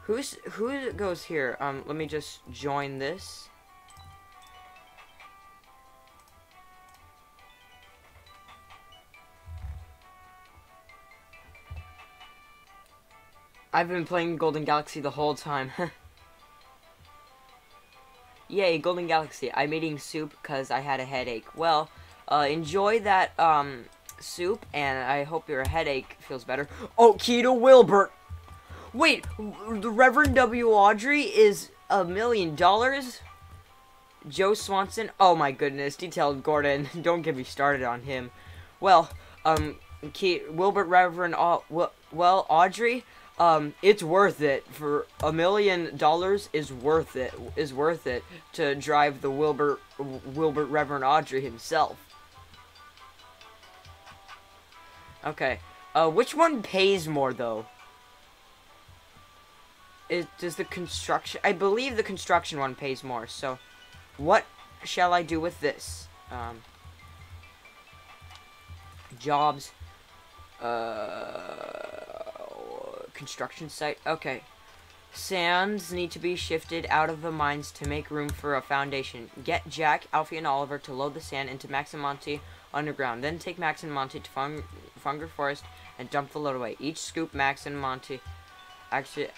who's who goes here? Um let me just join this. I've been playing Golden Galaxy the whole time. Yay, Golden Galaxy. I'm eating soup because I had a headache. Well, uh, enjoy that um, soup, and I hope your headache feels better. Oh, Keto Wilbert! Wait, the Reverend W. Awdry is a million dollars? Joe Swanson? Oh my goodness, detailed Gordon. Don't get me started on him. Well, um, Ke Wilbert Reverend, Au well, Awdry, um, it's worth it for a million dollars is worth it is worth it to drive the Wilbert Wilbert Reverend Awdry himself. Okay, uh, which one pays more though? Is does the construction? I believe the construction one pays more. So, what shall I do with this? Um, jobs. Uh construction site. Okay. Sands need to be shifted out of the mines to make room for a foundation. Get Jack, Alfie, and Oliver to load the sand into Max and Monty underground. Then take Max and Monty to Fung Funger Forest and dump the load away. Each scoop Max and Monty... Actually,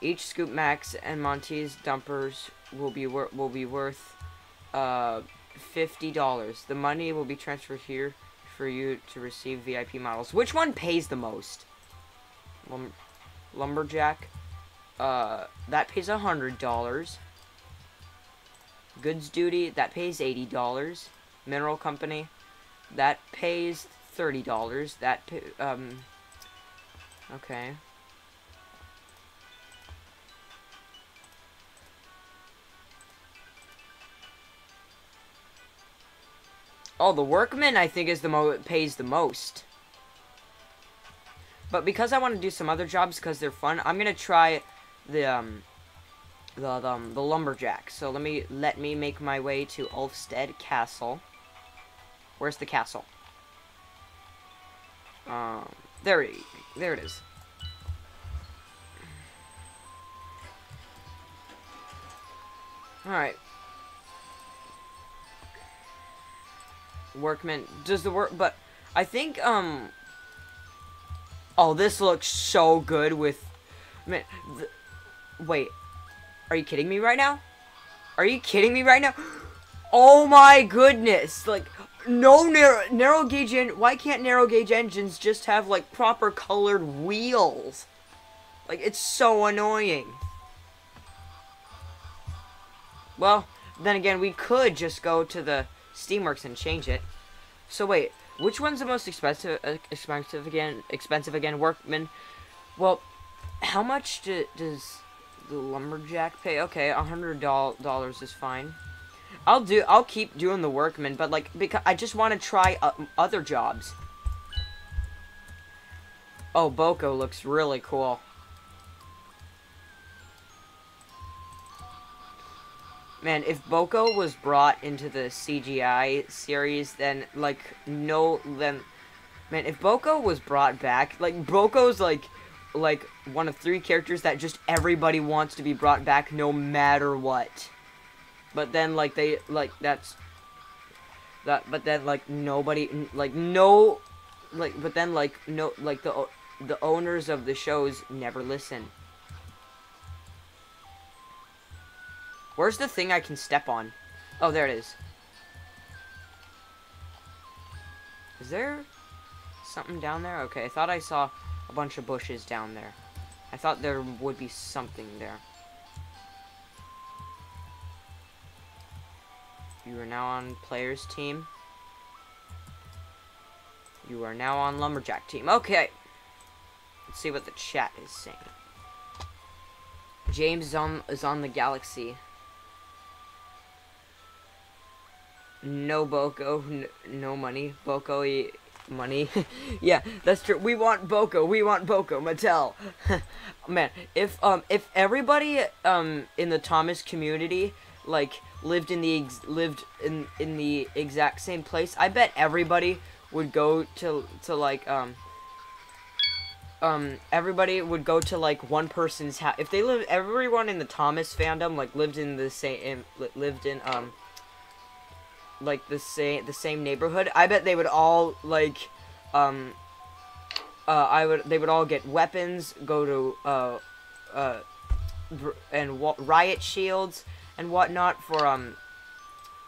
each scoop Max and Monty's dumpers will be will be worth uh, $50. The money will be transferred here for you to receive VIP models. Which one pays the most? Lum lumberjack. Uh, that pays a hundred dollars. Goods duty that pays eighty dollars. Mineral company that pays thirty dollars. That um. Okay. Oh, the workman I think is the mo pays the most. But because I want to do some other jobs because they're fun, I'm gonna try the um the, the um, the lumberjack. So let me let me make my way to Ulfstead Castle. Where's the castle? Um, there, there it is. All right. Workman does the work, but I think um Oh, this looks so good with... Man, wait. Are you kidding me right now? Are you kidding me right now? Oh my goodness! Like, no narrow, narrow gauge en Why can't narrow gauge engines just have, like, proper colored wheels? Like, it's so annoying. Well, then again, we could just go to the Steamworks and change it. So wait, which one's the most expensive? Uh, expensive again? Expensive again? Workman. Well, how much do, does the lumberjack pay? Okay, a hundred dollars is fine. I'll do. I'll keep doing the workman, but like because I just want to try uh, other jobs. Oh, Boko looks really cool. Man, if Boko was brought into the CGI series, then, like, no, then, man, if Boko was brought back, like, Boko's, like, like, one of three characters that just everybody wants to be brought back no matter what. But then, like, they, like, that's, that, but then, like, nobody, like, no, like, but then, like, no, like, the, the owners of the shows never listen. Where's the thing I can step on? Oh, there it is. Is there something down there? Okay, I thought I saw a bunch of bushes down there. I thought there would be something there. You are now on player's team. You are now on lumberjack team. Okay. Let's see what the chat is saying. James is on, is on the galaxy. No Boko, n- no money. Boko money. yeah, that's true. We want Boko. We want Boko. Mattel. Man, if um if everybody um in the Thomas community like lived in the lived in in the exact same place, I bet everybody would go to to like um um everybody would go to like one person's house if they live everyone in the Thomas fandom like lived in the same lived in um like the same the same neighborhood I bet they would all like um uh I would they would all get weapons go to uh uh and riot shields and whatnot for um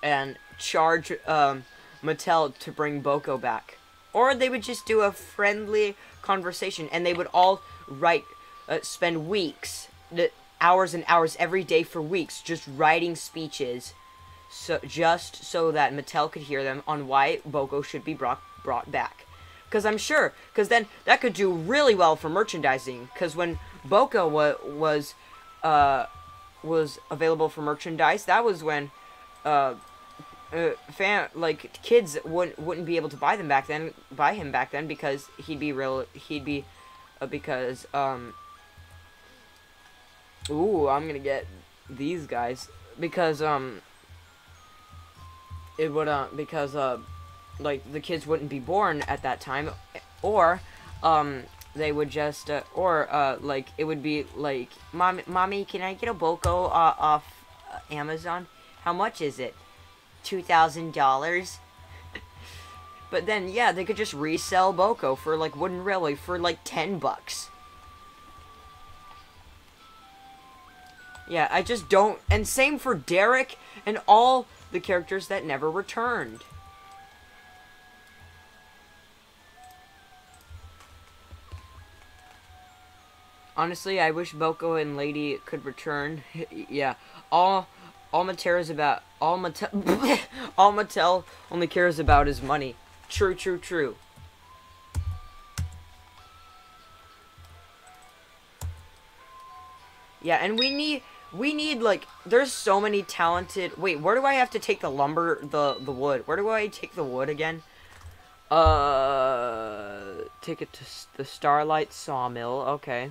and charge um Mattel to bring Boko back. Or they would just do a friendly conversation and they would all write uh, spend weeks the hours and hours every day for weeks just writing speeches so just so that Mattel could hear them on why Boko should be brought brought back. Because I'm sure because then that could do really well for merchandising because when Boko wa- was uh was available for merchandise that was when uh uh, fan like kids wouldn't wouldn't be able to buy them back then buy him back then because he'd be real he'd be uh, because um ooh I'm gonna get these guys because um it would uh because uh like the kids wouldn't be born at that time or um they would just uh, or uh like it would be like mommy mommy can I get a boko uh, off uh, Amazon how much is it $2,000. but then, yeah, they could just resell Boko for, like, Wooden Railway for, like, 10 bucks. Yeah, I just don't... And same for Derek and all the characters that never returned. Honestly, I wish Boko and Lady could return. yeah, all all Mattel is about all Mattel all Mattel only cares about is money. True, true, true. Yeah, and we need we need like there's so many talented wait where do i have to take the lumber the the wood where do i take the wood again uh take it to the starlight sawmill okay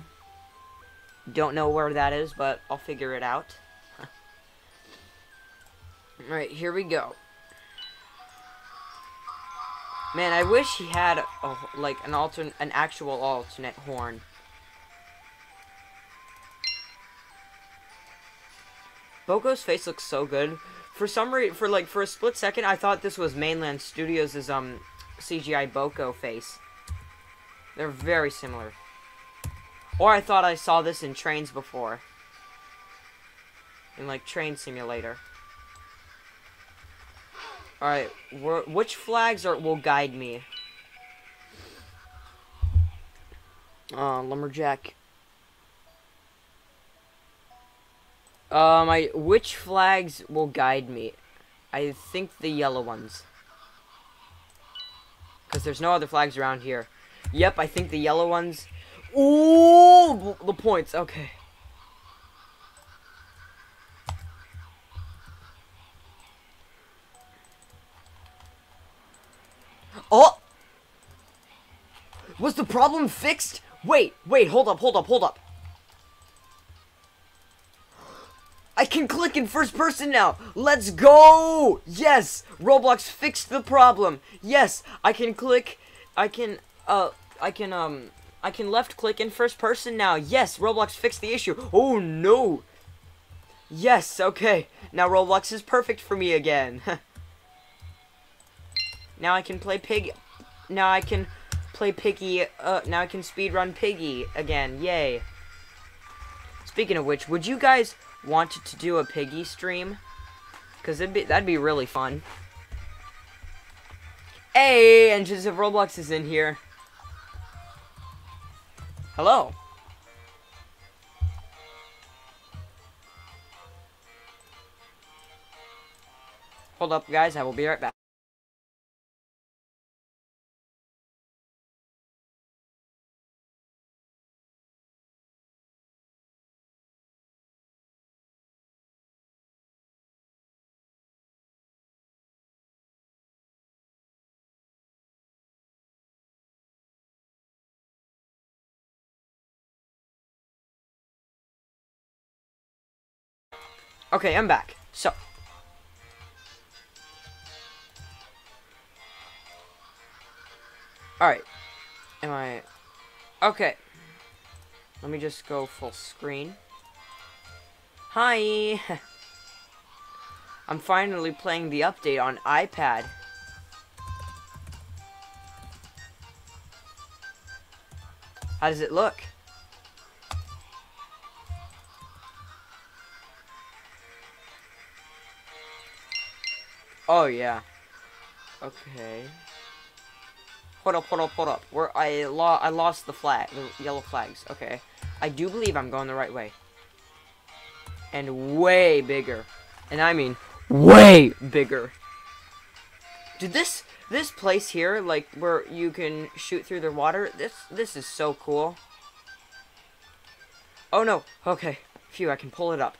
don't know where that is but i'll figure it out all right here we go man i wish he had a, like an alternate an actual alternate horn Boko's face looks so good. For some reason, for like for a split second, I thought this was Mainland Studios' um CGI Boko face. They're very similar. Or I thought I saw this in trains before. In like Train Simulator. All right, which flags are will guide me? Uh, lumberjack. Um, I which flags will guide me? I think the yellow ones. Because there's no other flags around here. Yep, I think the yellow ones. Ooh, the points. Okay. Oh! Was the problem fixed? Wait, wait, hold up, hold up, hold up. I can click in first person now. Let's go. Yes, Roblox fixed the problem. Yes, I can click. I can uh I can um I can left click in first person now. Yes, Roblox fixed the issue. Oh no. Yes, okay. Now Roblox is perfect for me again. now I can play pig. Now I can play Piggy. Uh, now I can speedrun Piggy again. Yay. Speaking of which, would you guys want to do a Piggy stream? Because be, that'd be really fun. Hey, and Engines of Roblox is in here. Hello. Hold up, guys. I will be right back. Okay, I'm back. So. Alright. Am I... Okay. Let me just go full screen. Hi! I'm finally playing the update on iPad. How does it look? Oh, yeah. Okay. Hold up, hold up, hold up. Where I lo I lost the flag, the yellow flags. Okay. I do believe I'm going the right way. And way bigger. And I mean way bigger. Did this this place here, like where you can shoot through the water, this this is so cool. Oh no. Okay. Phew, I can pull it up.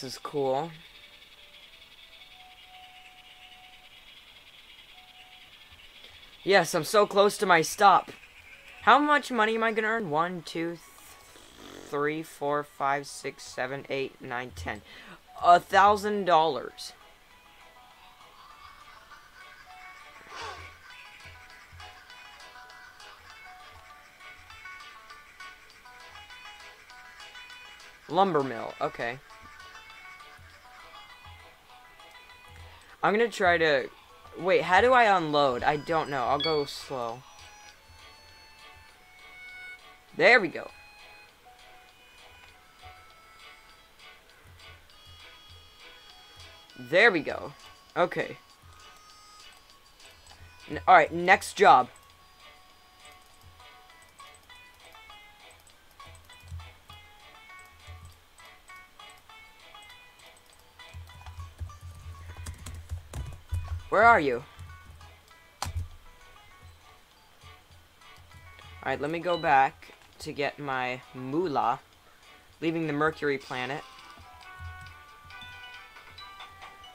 This is cool. Yes, I'm so close to my stop. How much money am I gonna earn? One, two, three, four, five, six, seven, eight, nine, ten. A thousand dollars. Lumber mill, okay. I'm gonna try to... Wait, how do I unload? I don't know. I'll go slow. There we go. There we go. Okay. Alright, next job. Where are you? Alright, let me go back to get my moolah, leaving the Mercury planet.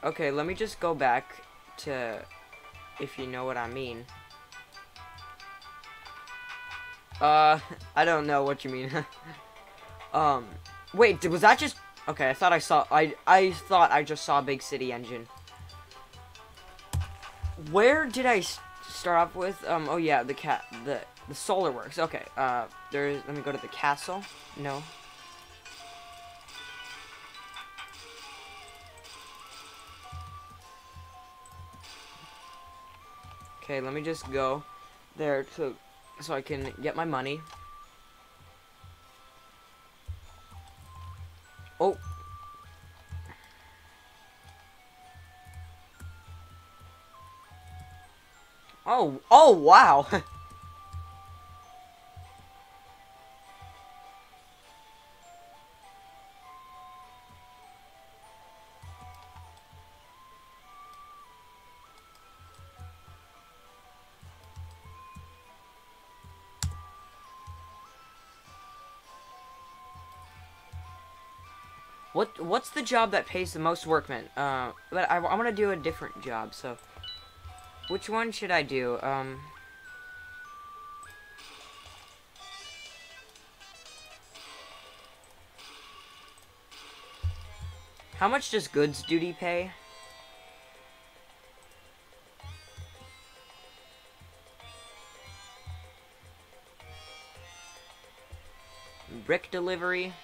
Okay, let me just go back to, if you know what I mean. Uh, I don't know what you mean. um, wait, was that just, okay, I thought I saw, I, I thought I just saw Big City Engine where did I start off with? Um, oh yeah, the cat, the the solar works. Okay, uh, there's. Let me go to the castle. No. Okay, let me just go there to so I can get my money. Oh, Oh, oh, wow. What what's the job that pays the most workmen? Uh, but I, I want to do a different job, so which one should I do? Um... How much does goods duty pay? Brick delivery.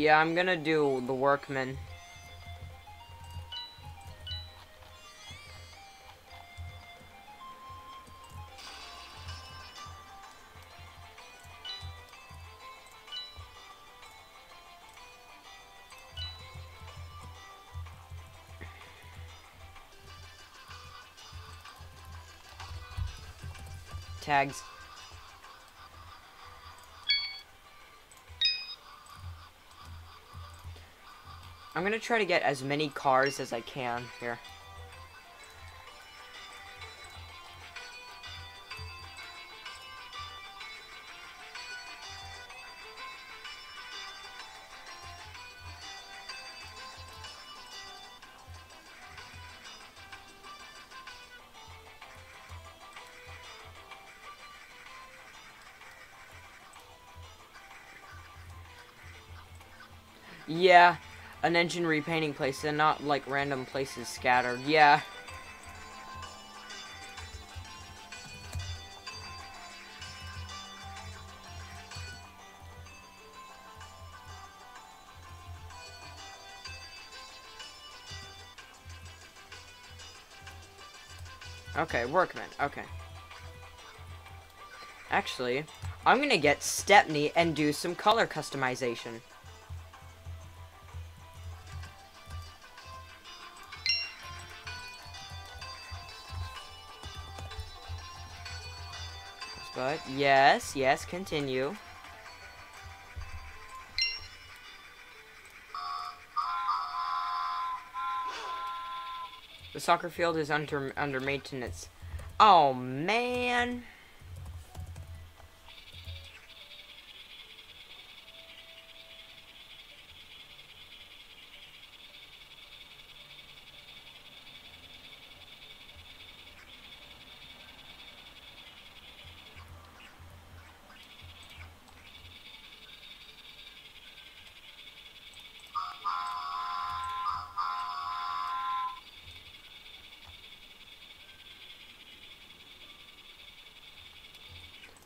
Yeah, I'm gonna do the workman. Tags. I'm gonna try to get as many cars as I can here. Yeah, an engine repainting place and not like random places scattered. Yeah. Okay, workman. Okay. Actually, I'm gonna get Stepney and do some color customization. Yes, yes, continue. The soccer field is under under maintenance. Oh man.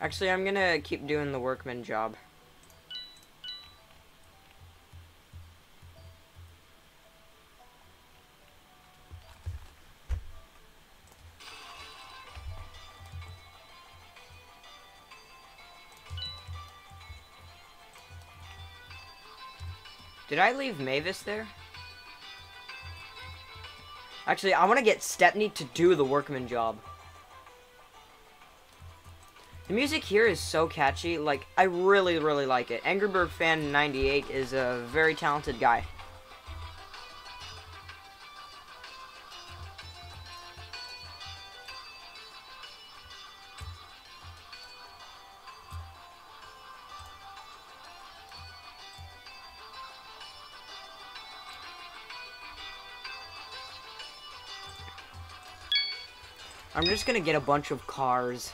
Actually, I'm gonna keep doing the workman job. Did I leave Mavis there? Actually, I want to get Stepney to do the workman job. The music here is so catchy, like, I really, really like it. Angry Bird Fan 98 is a very talented guy. I'm just gonna get a bunch of cars.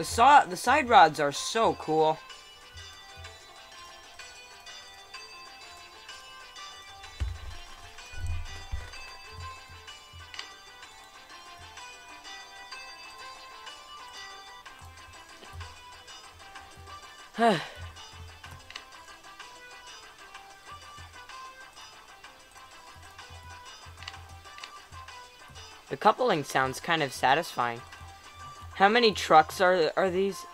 The saw the side rods are so cool. the coupling sounds kind of satisfying. How many trucks are are these?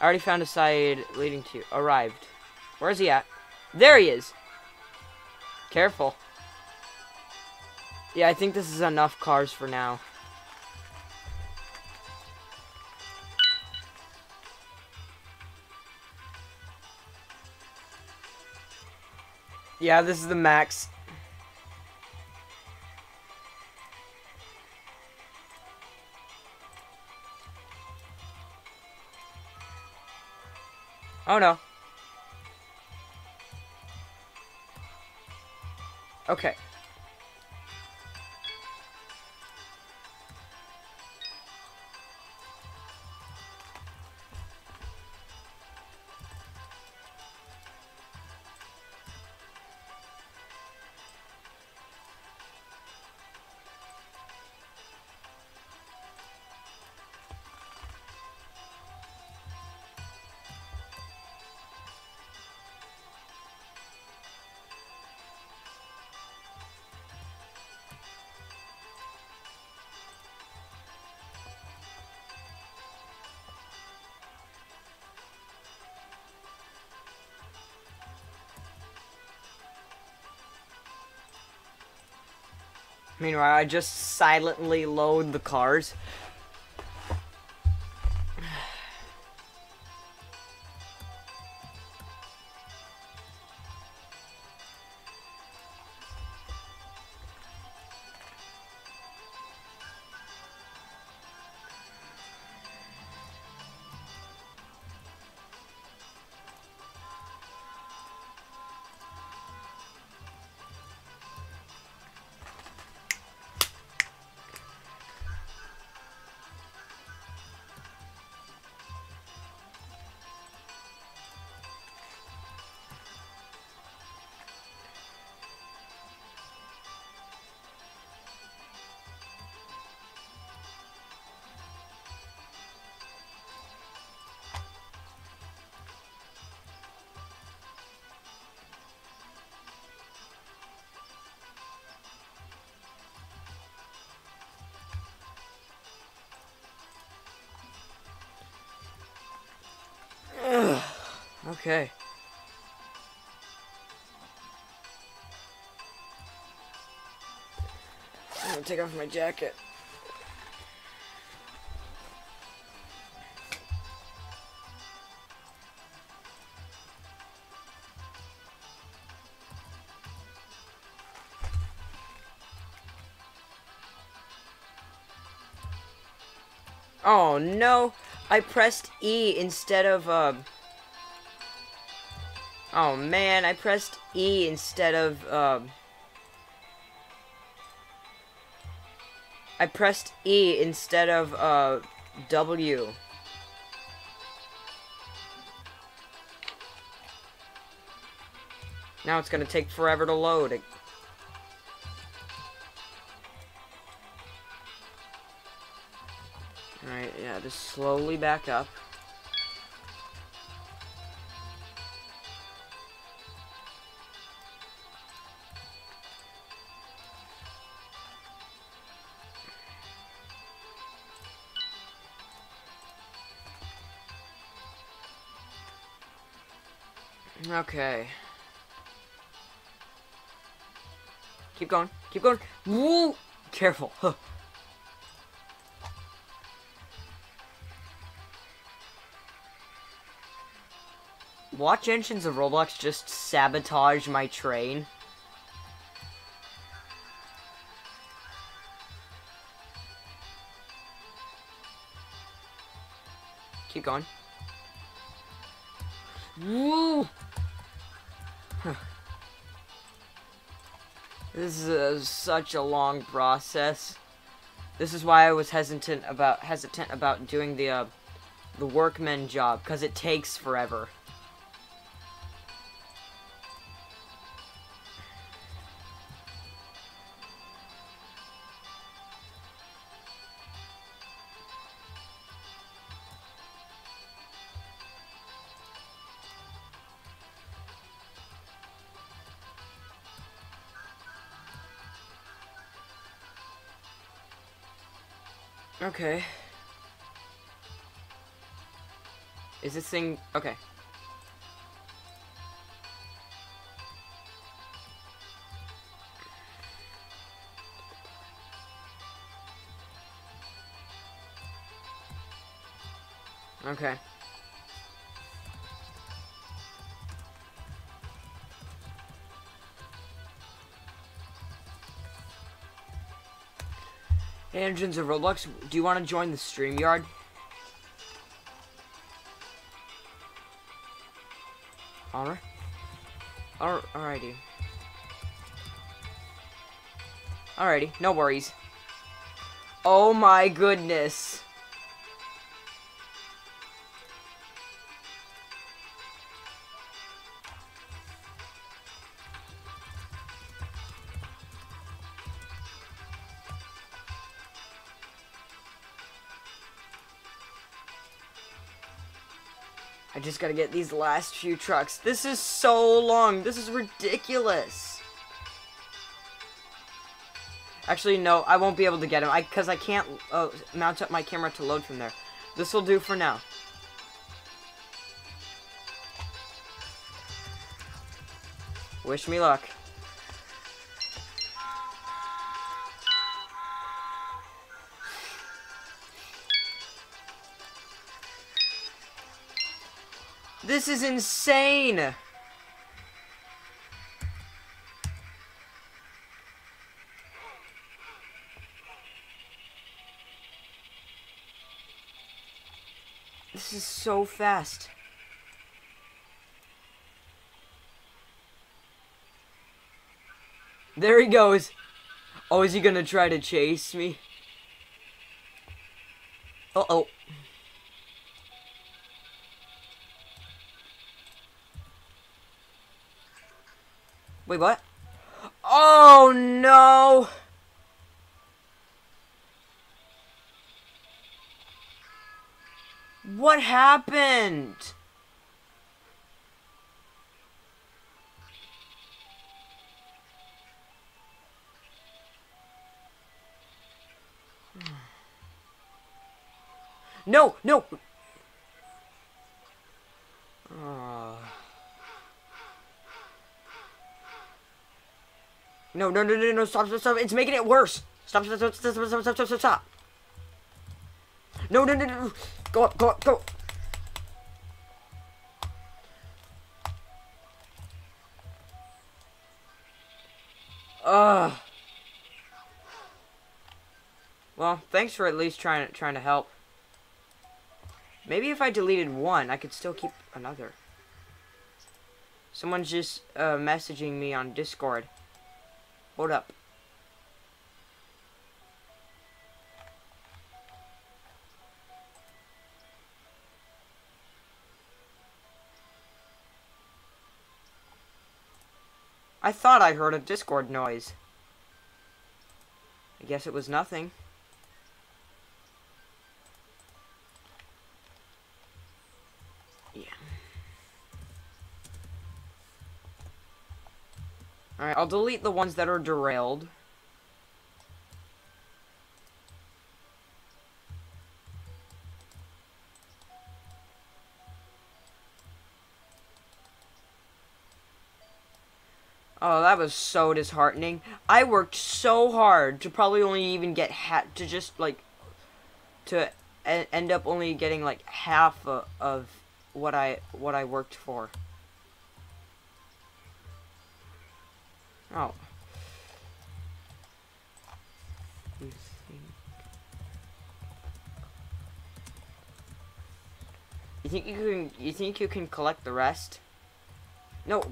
I already found a side leading to arrived. Where's he at? There he is. Careful. Yeah, I think this is enough cars for now. Yeah, this is the max. Oh no. Okay. Meanwhile, I just silently load the cars. Okay. I'm gonna take off my jacket. Oh no, I pressed E instead of, uh... Oh man, I pressed E instead of, uh... I pressed E instead of, uh, W. Now it's gonna take forever to load. Alright, yeah, just slowly back up. Okay. Keep going. Keep going. Woo! Careful. Huh. Watch Engines of Roblox just sabotage my train. Keep going. Woo! This is a, such a long process. This is why I was hesitant about hesitant about doing the uh, the workman job because it takes forever. Okay. Is this thing... Okay. Okay. Engines of Roblox, do you want to join the StreamYard? Alright. Alrighty. Alrighty, no worries. Oh my goodness. Just gotta get these last few trucks. This is so long. This is ridiculous. Actually, no, I won't be able to get him. I Because I can't uh, mount up my camera to load from there. This will do for now. Wish me luck. This is insane! This is so fast. There he goes. Oh, is he gonna try to chase me? Uh-oh. Wait, what? Oh, no! What happened? No, no. Uh. No, no, no, no, no, stop, stop, stop. It's making it worse. Stop, stop, stop, stop, stop, stop, stop, stop, stop. No, no, no, no. Go up, go up, go. Ugh. Well, thanks for at least trying trying to help. Maybe if I deleted one, I could still keep another. Someone's just uh, messaging me on Discord. Hold up. I thought I heard a Discord noise. I guess it was nothing. Alright, I'll delete the ones that are derailed. Oh, that was so disheartening. I worked so hard to probably only even get hat to just like to end up only getting like half of, of what I what I worked for. Oh. You think You think you can you think you can collect the rest? No.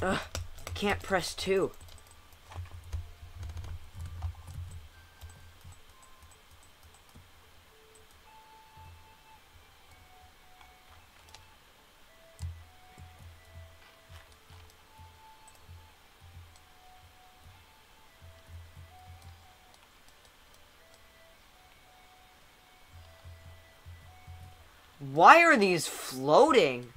Ugh, can't press two. Why are these floating?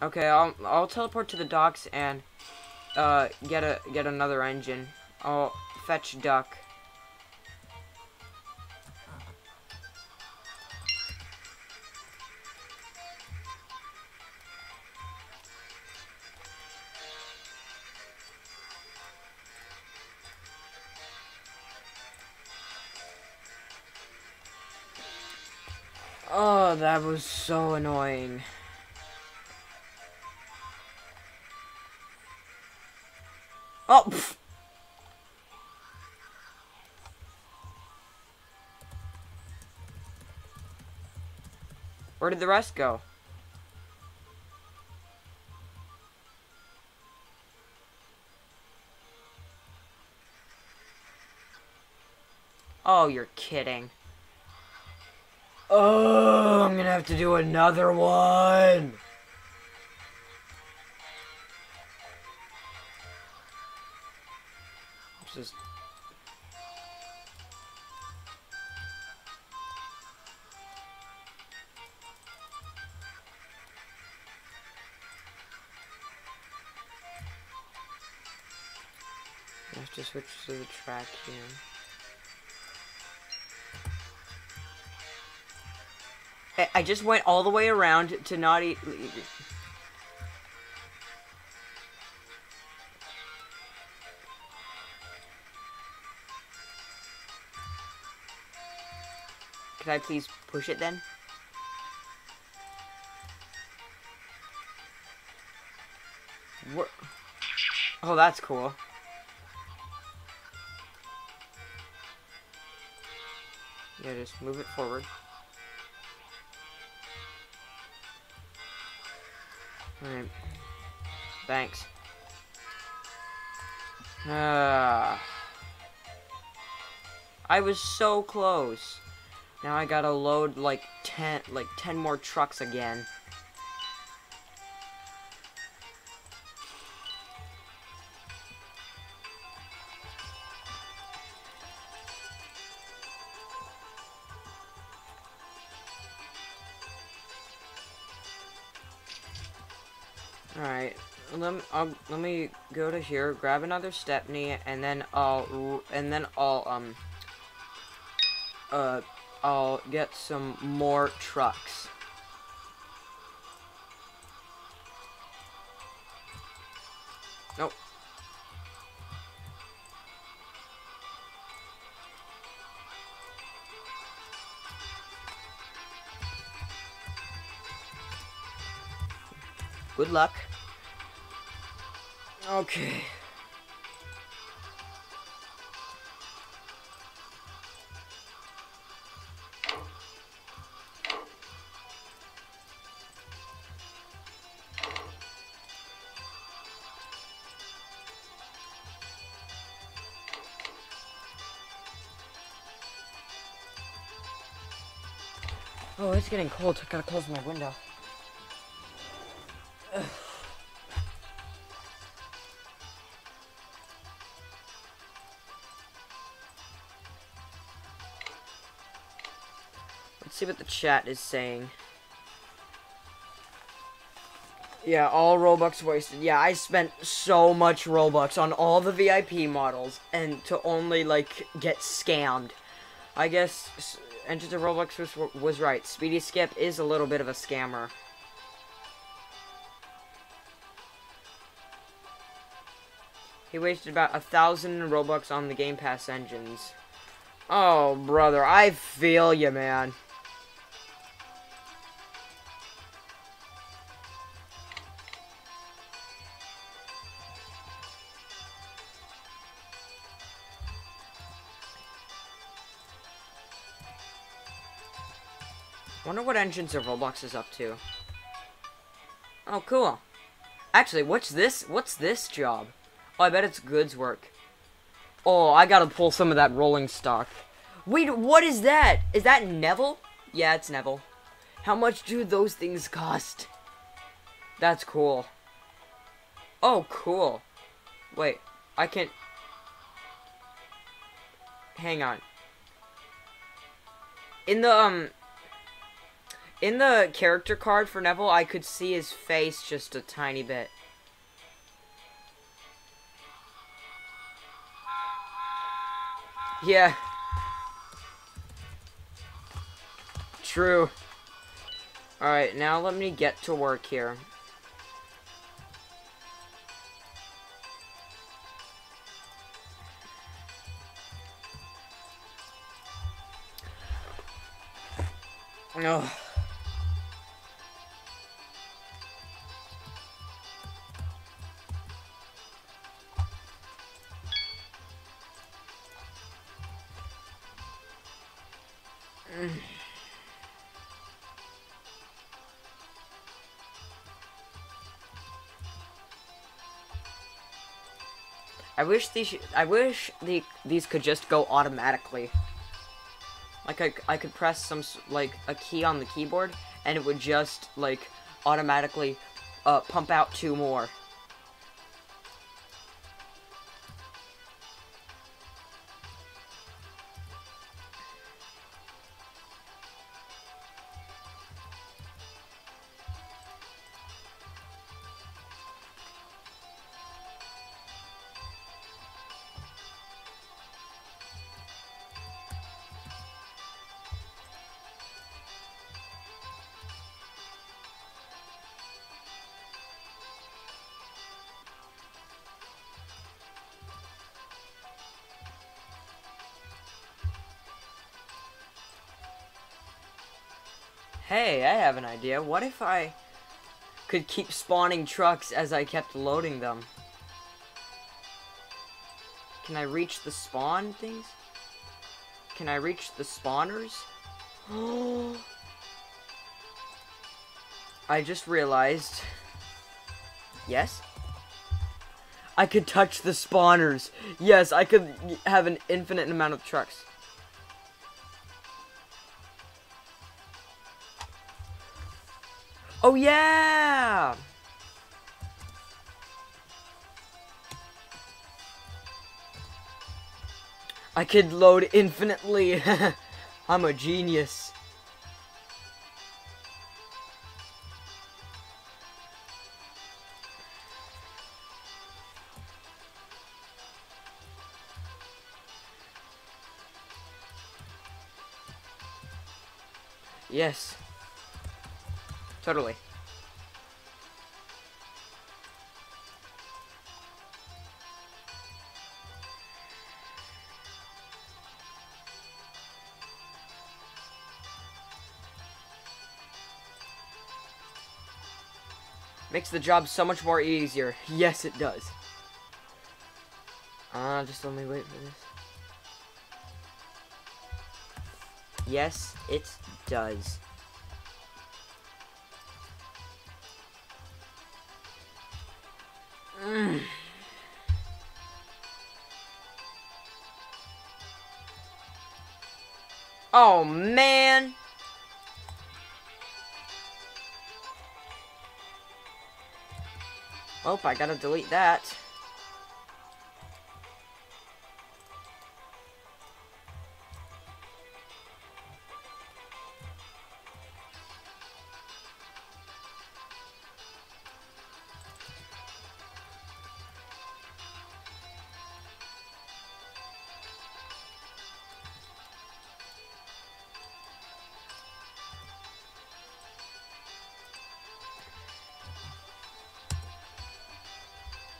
Okay, I'll I'll teleport to the docks and uh get a get another engine. I'll fetch duck. That was so annoying. Oh! Pff. Where did the rest go? Oh, you're kidding. Oh, I'm gonna have to do another one. Just. I have to switch to the track here. I just went all the way around to not eat. Can I please push it then? What? Oh, that's cool. Yeah, just move it forward. Alright. Thanks. Ah. I was so close. Now I gotta load like 10, like 10 more trucks again. Let me go to here, grab another Stepney, and then I'll, and then I'll, um, uh, I'll get some more trucks. Nope. Good luck. Okay. Oh, it's getting cold. I gotta close my window. What the chat is saying. Yeah, all Robux wasted. Yeah, I spent so much Robux on all the VIP models and to only, like, get scammed. I guess Engines of Roblox was, was right. Speedy Skip is a little bit of a scammer. He wasted about a thousand Robux on the Game Pass engines. Oh, brother, I feel you, man. Engines of Roblox is up to. Oh, cool. Actually, what's this? What's this job? Oh, I bet it's goods work. Oh, I gotta pull some of that rolling stock. Wait, what is that? Is that Neville? Yeah, it's Neville. How much do those things cost? That's cool. Oh, cool. Wait, I can't... Hang on. In the, um... In the character card for Neville, I could see his face just a tiny bit. Yeah. True. Alright, now let me get to work here. Ugh. I wish these I wish the these could just go automatically. Like I, I could press some like a key on the keyboard and it would just like automatically uh, pump out two more. Hey, I have an idea. What if I could keep spawning trucks as I kept loading them? Can I reach the spawn things? Can I reach the spawners? I just realized. Yes? I could touch the spawners. Yes, I could have an infinite amount of trucks. Oh yeah! I could load infinitely. I'm a genius. Totally. Makes the job so much more easier. Yes, it does. Uh, just let me wait for this. Yes, it does. Mm. Oh, man. Oh, I gotta delete that.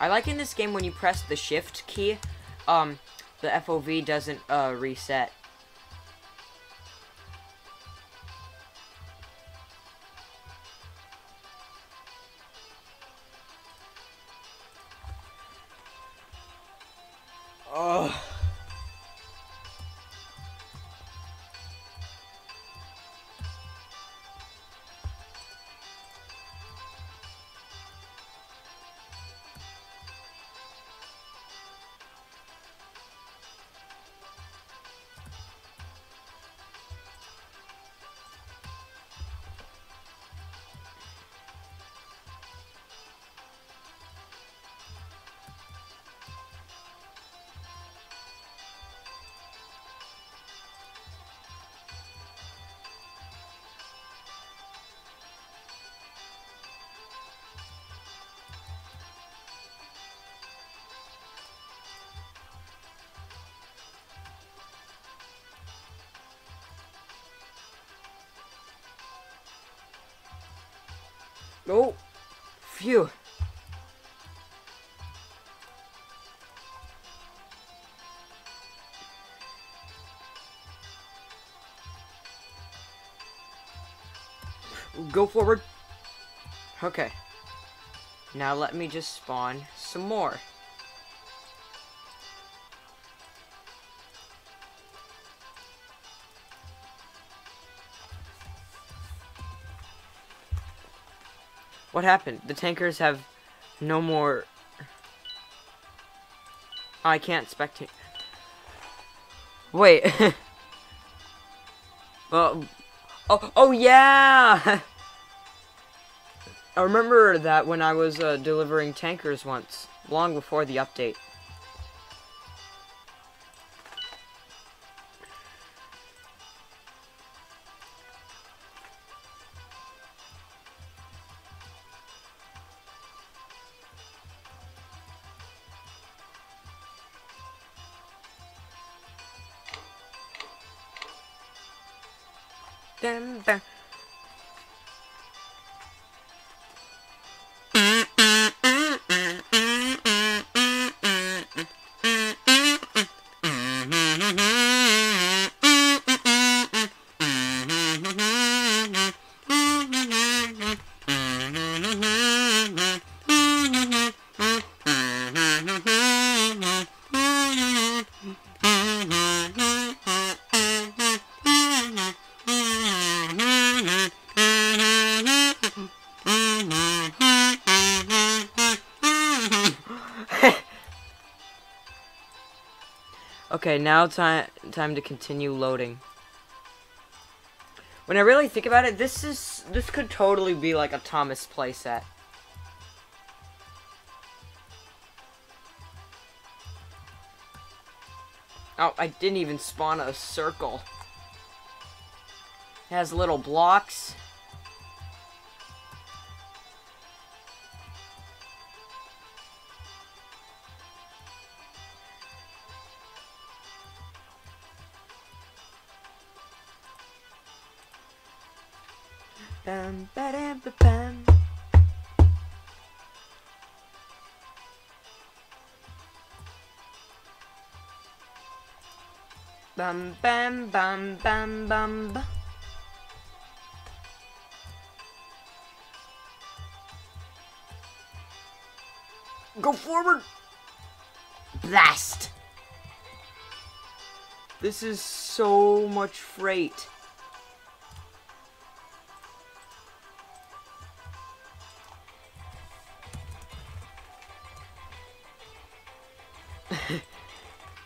I like in this game when you press the shift key, um, the FOV doesn't, uh, reset. Go forward. Okay. Now let me just spawn some more. What happened? The tankers have no more... I can't spectate. Wait. well, oh, oh yeah! I remember that when I was uh, delivering tankers once, long before the update. Okay, now time time to continue loading. When I really think about it, this is this could totally be like a Thomas playset. Oh, I didn't even spawn a circle. It has little blocks. Bam, bam, bam, bam. Go forward! Blast! This is so much freight.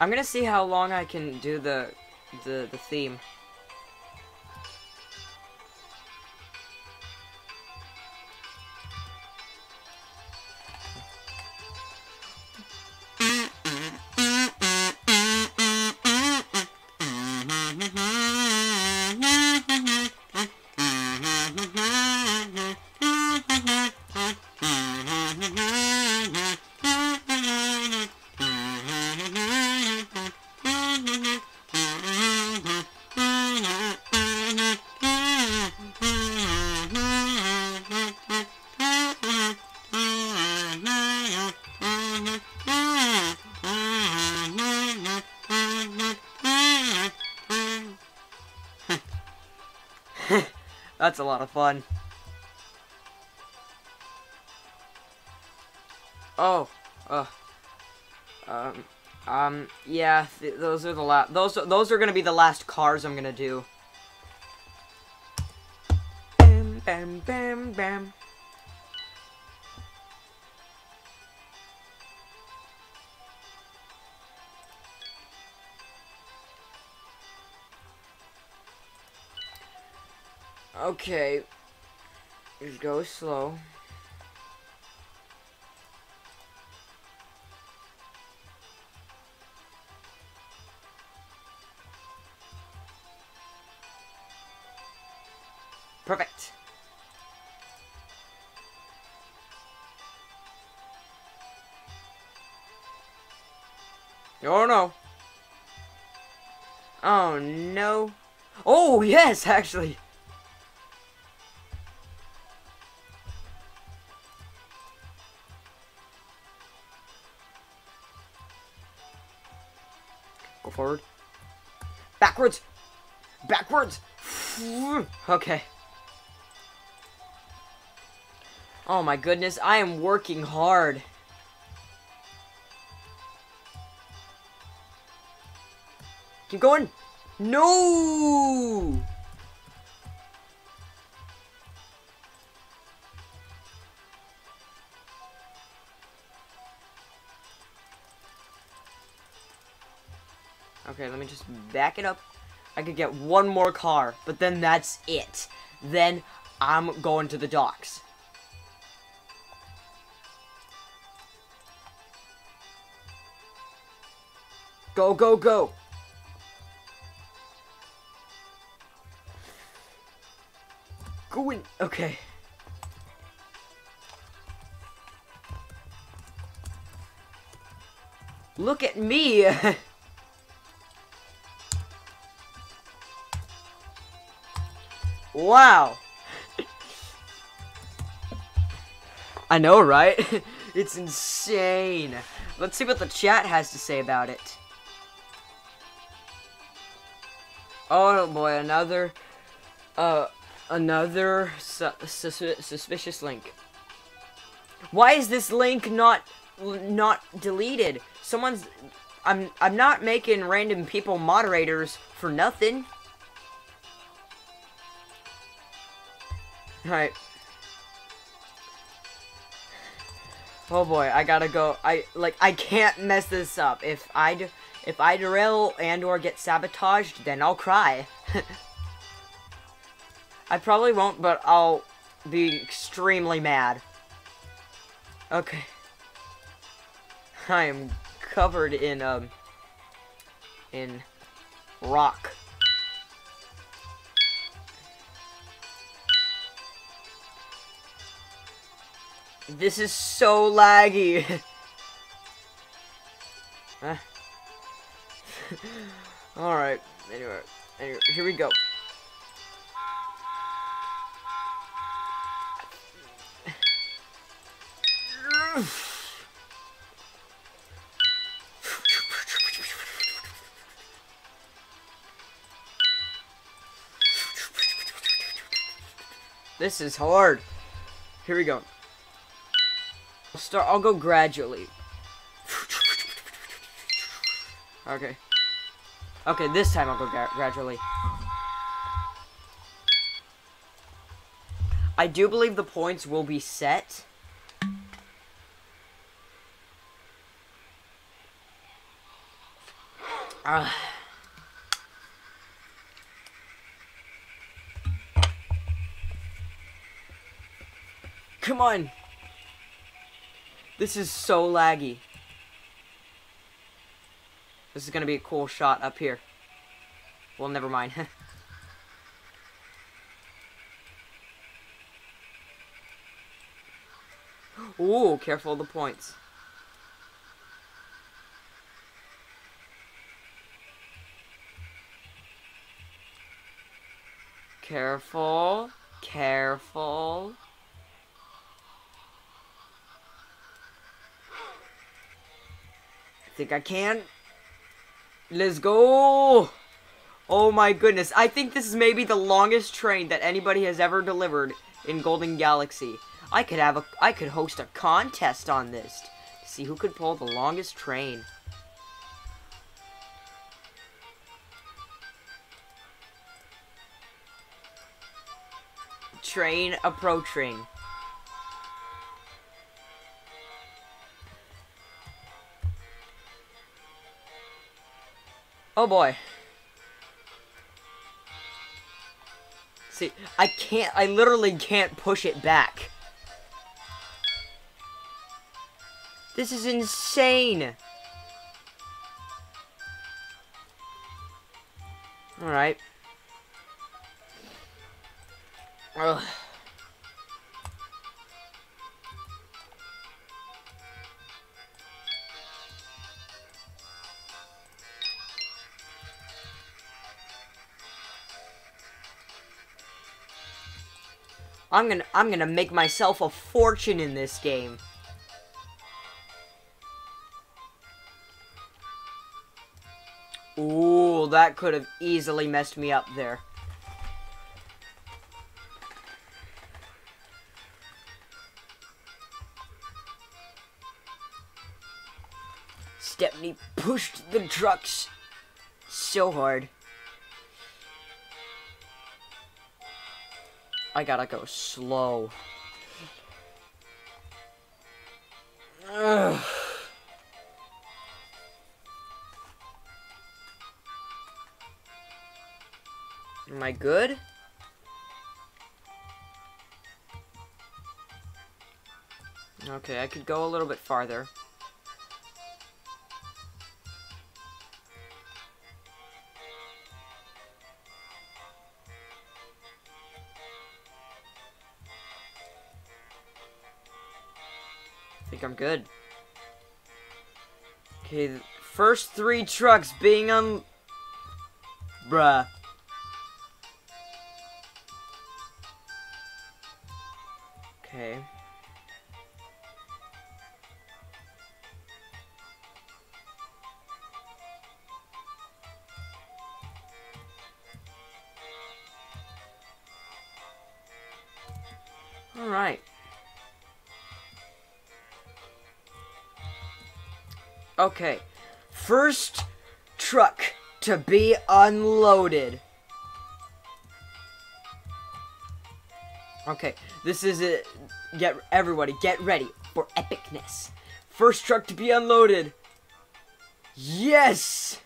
I'm gonna see how long I can do the the the theme. That's a lot of fun. Oh, uh, um, um, yeah, th those are the last, those, those are gonna be the last cars I'm gonna do. Bam, bam, bam, bam. Okay. Just go slow. Perfect. Oh no. Oh no. Oh yes, actually. Backwards. Backwards. Okay. Oh my goodness, I am working hard. Keep going. No! Okay, let me just back it up. I could get one more car, but then that's it. Then I'm going to the docks. Go, go, go. Going. Okay. Look at me. wow. I know, right? it's insane. Let's see what the chat has to say about it. Oh boy, another, uh, another su sus suspicious link. Why is this link not, not deleted? Someone's, I'm, I'm not making random people moderators for nothing. Alright. Oh boy, I gotta go. I, like, I can't mess this up. If I If I derail and or get sabotaged, then I'll cry. I probably won't, but I'll be extremely mad. Okay. I am covered in, um, in rock. This is so laggy. Alright, anyway, anyway, here we go. This is hard. Here we go. I'll start. I'll go gradually. Okay. Okay, this time I'll go gra gradually. I do believe the points will be set. Uh. Come on. This is so laggy. This is gonna be a cool shot up here. Well, never mind. Ooh, careful of the points. Careful. Careful. Think I can. Let's go! Oh my goodness. I think this is maybe the longest train that anybody has ever delivered in Golden Galaxy. I could have a I could host a contest on this to see who could pull the longest train. Train approaching. Oh boy. See, I can't, I literally can't push it back. This is insane. Alright. Ugh. I'm gonna I'm gonna make myself a fortune in this game. Ooh, that could have easily messed me up there. Stepney pushed the trucks so hard. I gotta go slow. Ugh. Am I good? Okay, I could go a little bit farther. Think I'm good. Okay, first three trucks being on... Bruh. Okay. First truck to be unloaded. Okay, this is it. Get everybody, get ready for epicness. First truck to be unloaded. Yes!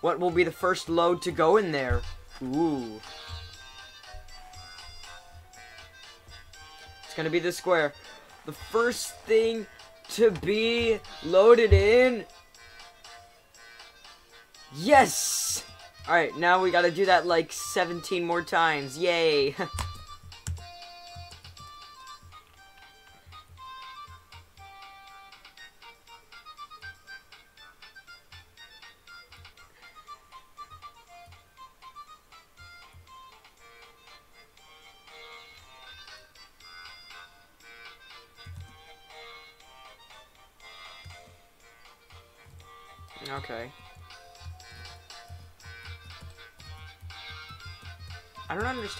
What will be the first load to go in there? Ooh. It's gonna be the square. The first thing to be loaded in. Yes! Alright, now we gotta do that like 17 more times. Yay!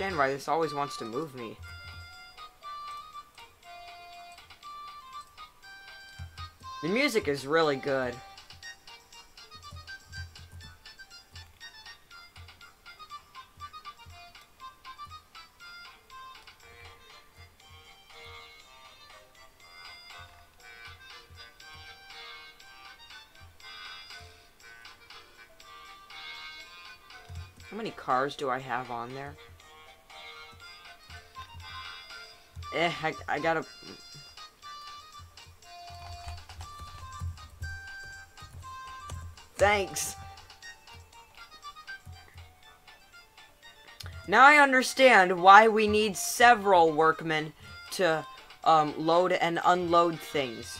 understand why this always wants to move me. The music is really good. How many cars do I have on there? Eh, I, I gotta... Thanks. Now I understand why we need several workmen to um, load and unload things.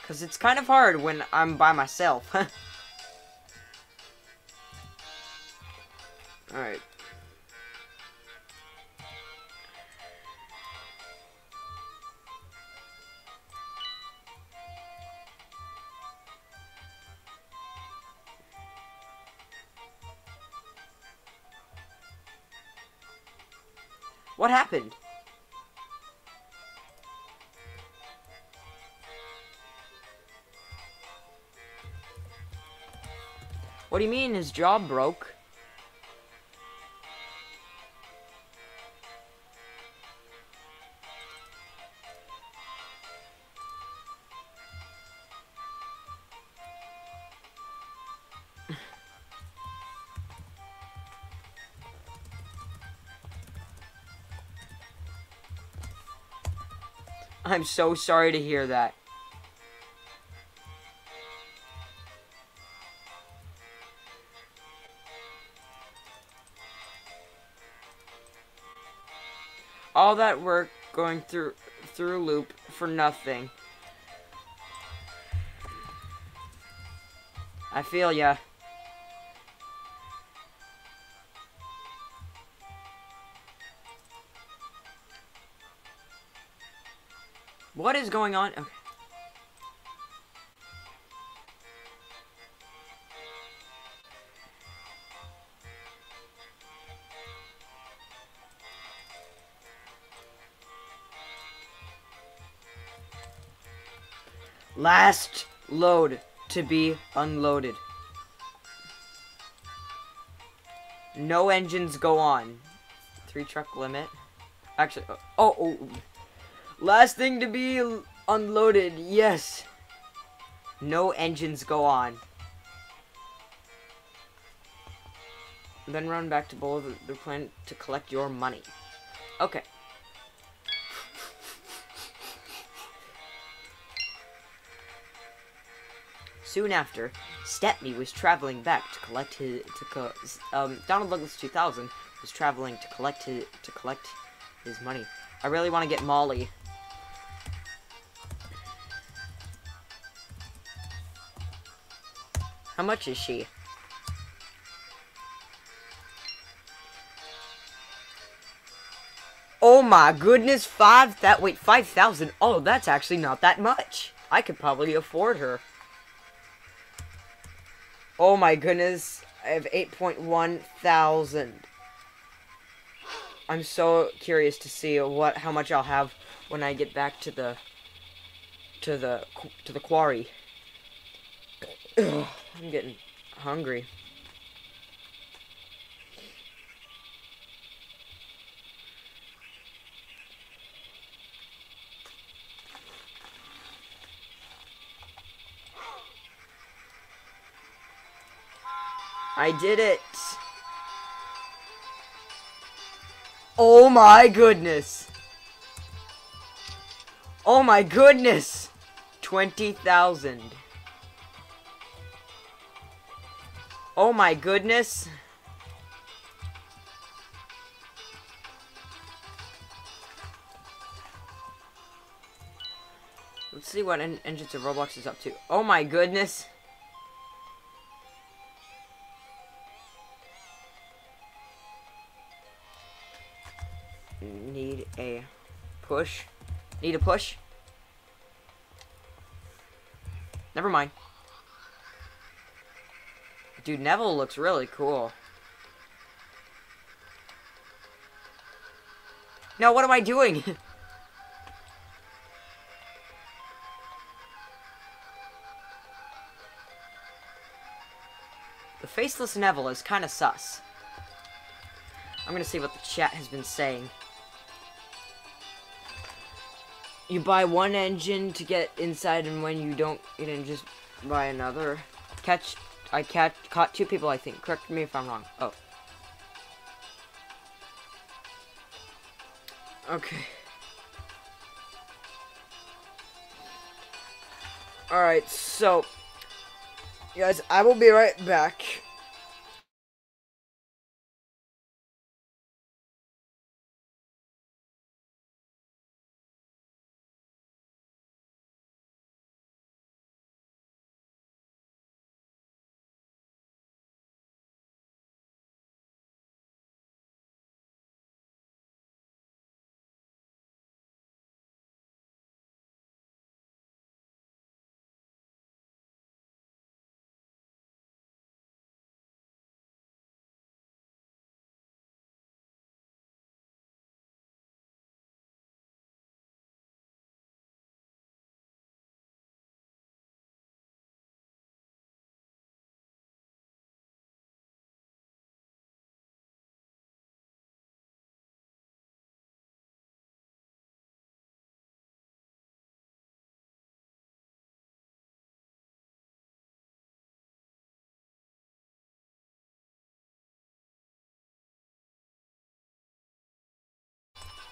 Because it's kind of hard when I'm by myself. happened? What do you mean his job broke? I'm so sorry to hear that. All that work going through through loop for nothing. I feel ya. Is going on? Okay. Last load to be unloaded. No engines go on. Three truck limit. Actually, oh, oh, oh. Last thing to be unloaded, yes. No engines go on. Then run back to Boulder, the plan to collect your money. Okay. Soon after, Stepney was traveling back to collect his to co um Donald Douglas 2000 was traveling to collect his to collect his money. I really want to get Molly. How much is she? Oh my goodness, five that wait, five thousand. Oh, that's actually not that much. I could probably afford her. Oh my goodness, I have 8.1 thousand. I'm so curious to see what how much I'll have when I get back to the to the to the quarry. Ugh, I'm getting hungry. I did it! Oh my goodness! Oh my goodness! 20,000. Oh my goodness. Let's see what en Engines of Roblox is up to. Oh my goodness. Need a push. Need a push. Never mind. Dude, Neville looks really cool. No, what am I doing? the faceless Neville is kind of sus. I'm gonna see what the chat has been saying. You buy one engine to get inside, and when you don't, you then just buy another. Catch, I catch, caught two people, I think. Correct me if I'm wrong. Oh. Okay. Alright, so, guys, I will be right back.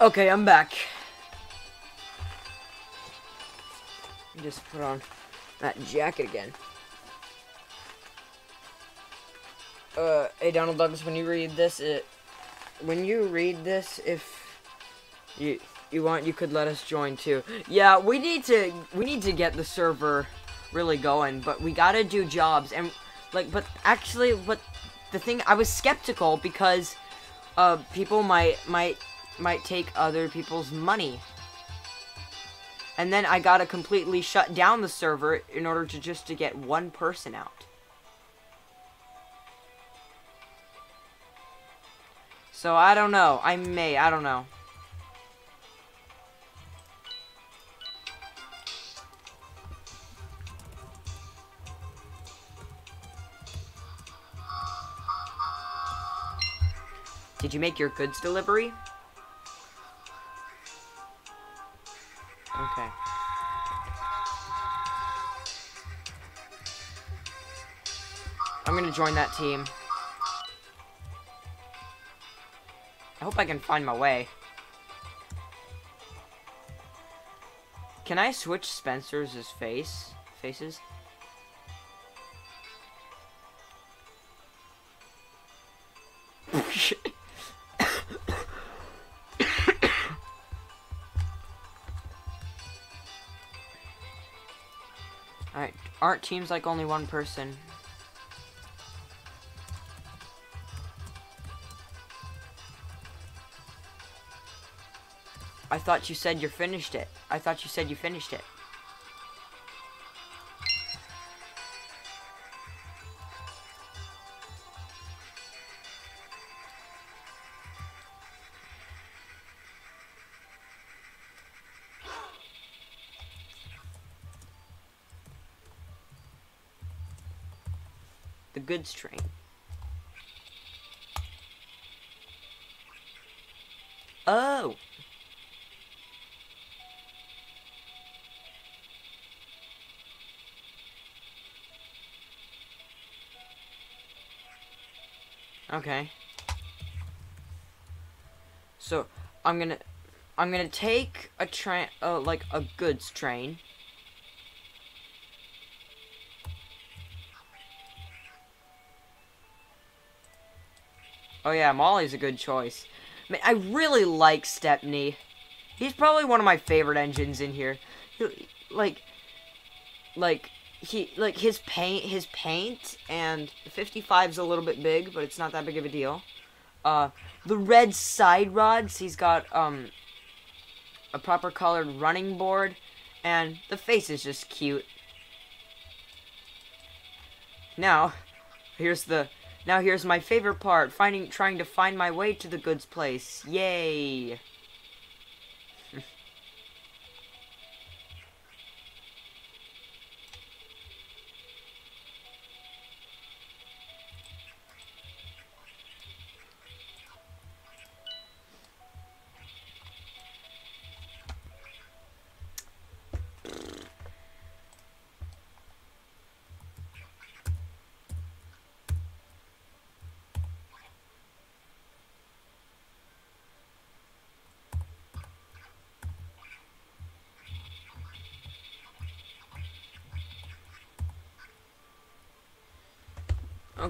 Okay, I'm back. Just put on that jacket again. Uh, hey Donald Douglas, when you read this, it, when you read this, if you you want, you could let us join too. Yeah, we need to we need to get the server really going, but we gotta do jobs and like, but actually, what the thing I was skeptical because uh people might might might take other people's money. And then I gotta completely shut down the server in order to just to get one person out. So I don't know. I may. I don't know. Did you make your goods delivery? I'm gonna join that team. I hope I can find my way. Can I switch Spencer's face? Faces? Alright, aren't teams like only one person? I thought you said you finished it. I thought you said you finished it. The goods train. Oh! Okay. So I'm gonna I'm gonna take a train, uh, like a goods train. Oh yeah, Molly's a good choice. I, mean, I really like Stepney. He's probably one of my favorite engines in here. Like, like he like his paint his paint and 55 is a little bit big, but it's not that big of a deal. Uh, the red side rods, he's got um a proper colored running board, and the face is just cute. Now, here's the now here's my favorite part, finding trying to find my way to the goods place. Yay!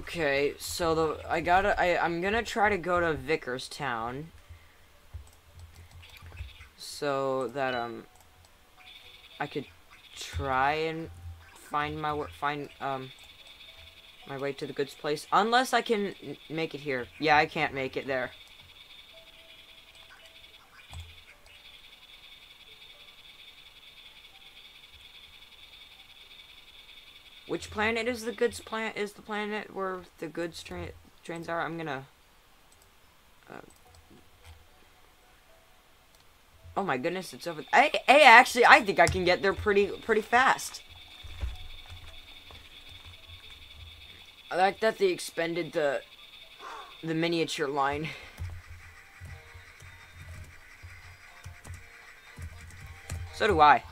Okay, so the I gotta I I'm gonna try to go to Vickerstown so that um I could try and find my work find um my way to the goods place unless I can make it here. Yeah, I can't make it there. Which planet is the goods planet? Is the planet where the goods tra trains are? I'm gonna. Uh, oh my goodness, it's over. Hey, hey, actually, I think I can get there pretty, pretty fast. I like that they expended the, the miniature line. So do I.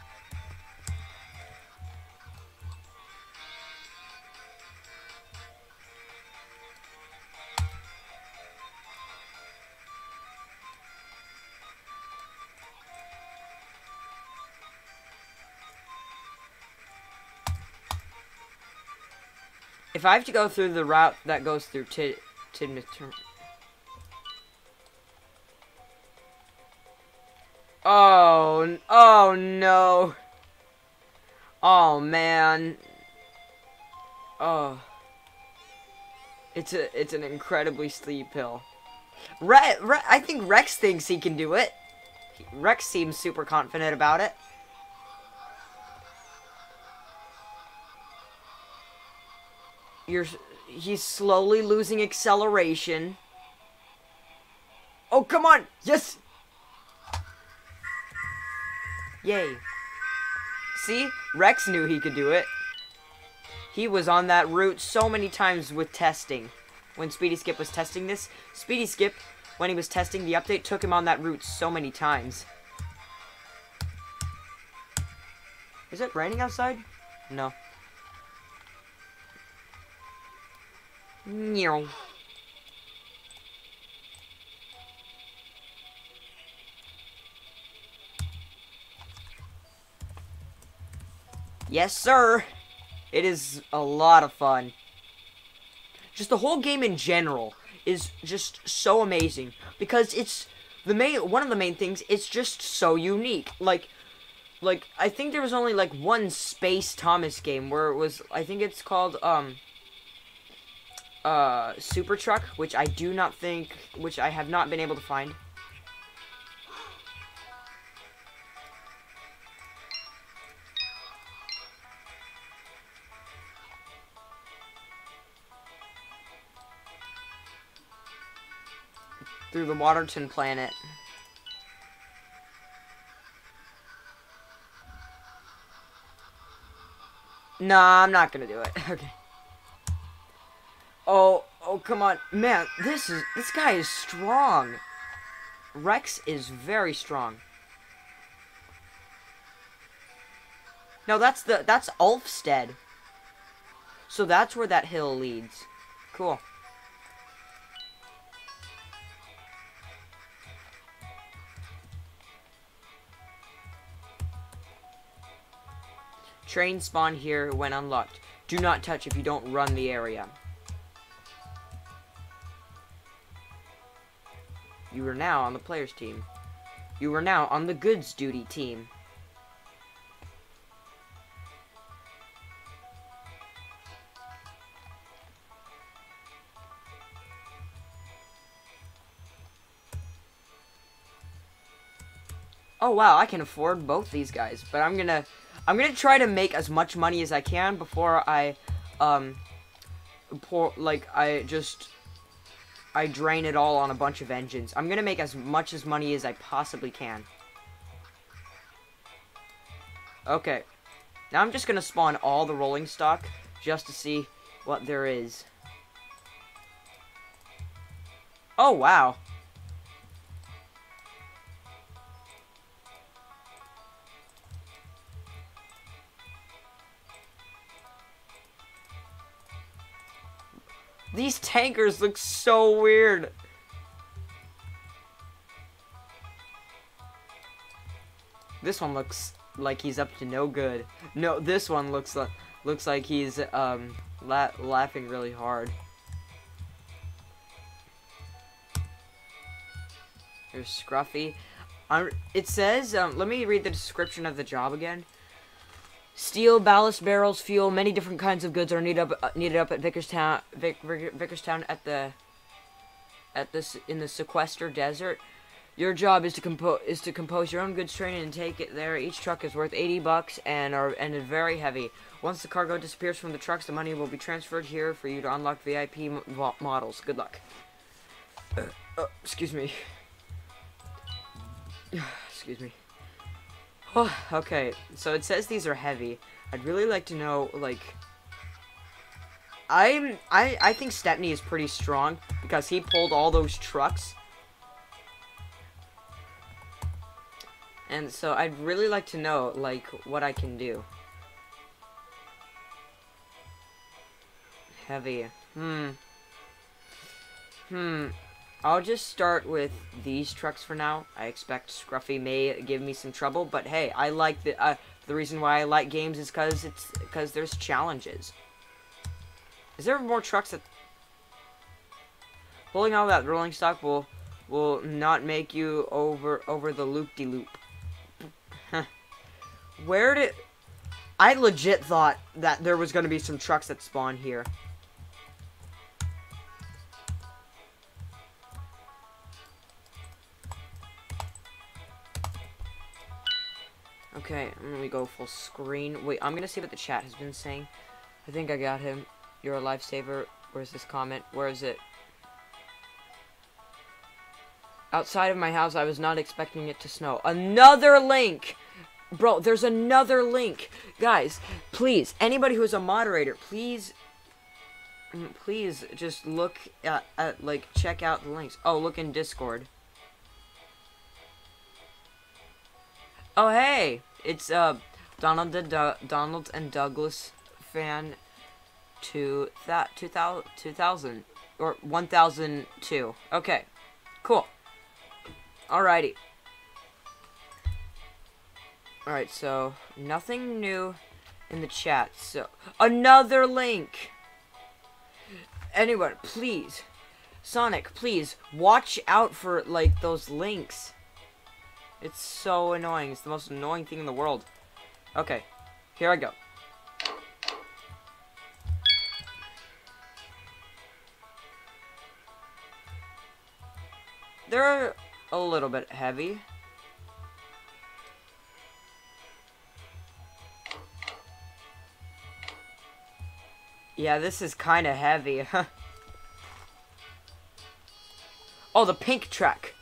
If I have to go through the route that goes through Tid Tidmouth... Oh, oh no. Oh man. Oh. It's a it's an incredibly steep hill. Re, Re I think Rex thinks he can do it. Rex seems super confident about it. You're he's slowly losing acceleration. Oh, come on. Yes. Yay. See? Rex knew he could do it. He was on that route so many times with testing. When Speedy Skip was testing this, Speedy Skip, when he was testing the update, took him on that route so many times. Is it raining outside? No. Meow. Yes, sir. It is a lot of fun. Just the whole game in general is just so amazing because it's the main one of the main things. It's just so unique. Like, like I think there was only like one Space Thomas game where it was. I think it's called um. Uh, Super Truck, which I do not think, which I have not been able to find. through the Waterton planet. Nah, I'm not gonna do it. Okay. Oh, oh, come on. Man, this is this guy is strong. Rex is very strong. No, that's the that's Ulfstead. So that's where that hill leads. Cool. Train spawn here when unlocked. Do not touch if you don't run the area. You are now on the player's team. You are now on the goods duty team. Oh wow, I can afford both these guys, but I'm gonna, I'm gonna try to make as much money as I can before I, um, pour like I just, I drain it all on a bunch of engines. I'm gonna make as much as money as I possibly can. Okay, now I'm just gonna spawn all the rolling stock just to see what there is. Oh wow. These tankers look so weird. This one looks like he's up to no good. No, this one looks like looks like he's um la laughing really hard. There's Scruffy. Um, it says, um, let me read the description of the job again. Steel, ballast barrels, fuel, many different kinds of goods are needed up, uh, needed up at Vickerstown, Vic, Vic, Vickerstown at the at this in the sequester desert. Your job is to compose is to compose your own goods train and take it there. Each truck is worth 80 bucks and are and is very heavy. Once the cargo disappears from the trucks, the money will be transferred here for you to unlock VIP mo models. Good luck. Uh, uh, excuse me. excuse me. Okay, so it says these are heavy. I'd really like to know, like... I'm, I, I think Stepney is pretty strong because he pulled all those trucks. And so I'd really like to know, like, what I can do. Heavy. Hmm. Hmm. I'll just start with these trucks for now. I expect Scruffy may give me some trouble, but hey, I like the uh, the reason why I like games is because it's because there's challenges. Is there more trucks that pulling all that rolling stock will will not make you over over the loop de loop? Where did I legit thought that there was going to be some trucks that spawn here. Okay, let me go full screen. Wait, I'm gonna see what the chat has been saying. I think I got him. You're a lifesaver. Where's this comment? Where is it? Outside of my house, I was not expecting it to snow. Another link! Bro, there's another link. Guys, please, anybody who's a moderator, please, mm, please just look at, at like, check out the links. Oh, look in Discord. Oh, hey! It's, uh, Donald, the Donald and Douglas fan to that 2000, 2000 or 1002. Okay, cool. Alrighty. Alright, so nothing new in the chat. So another link. Anyone, please, Sonic, please watch out for like those links. It's so annoying. It's the most annoying thing in the world. Okay, here I go. They're a little bit heavy. Yeah, this is kind of heavy. oh, the pink track.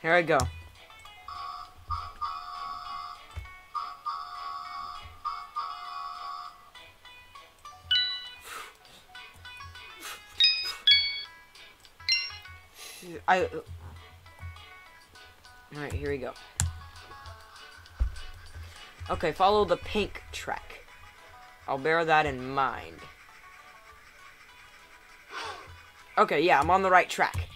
Here I go. I... Alright, here we go. Okay, follow the pink track. I'll bear that in mind. Okay, yeah, I'm on the right track.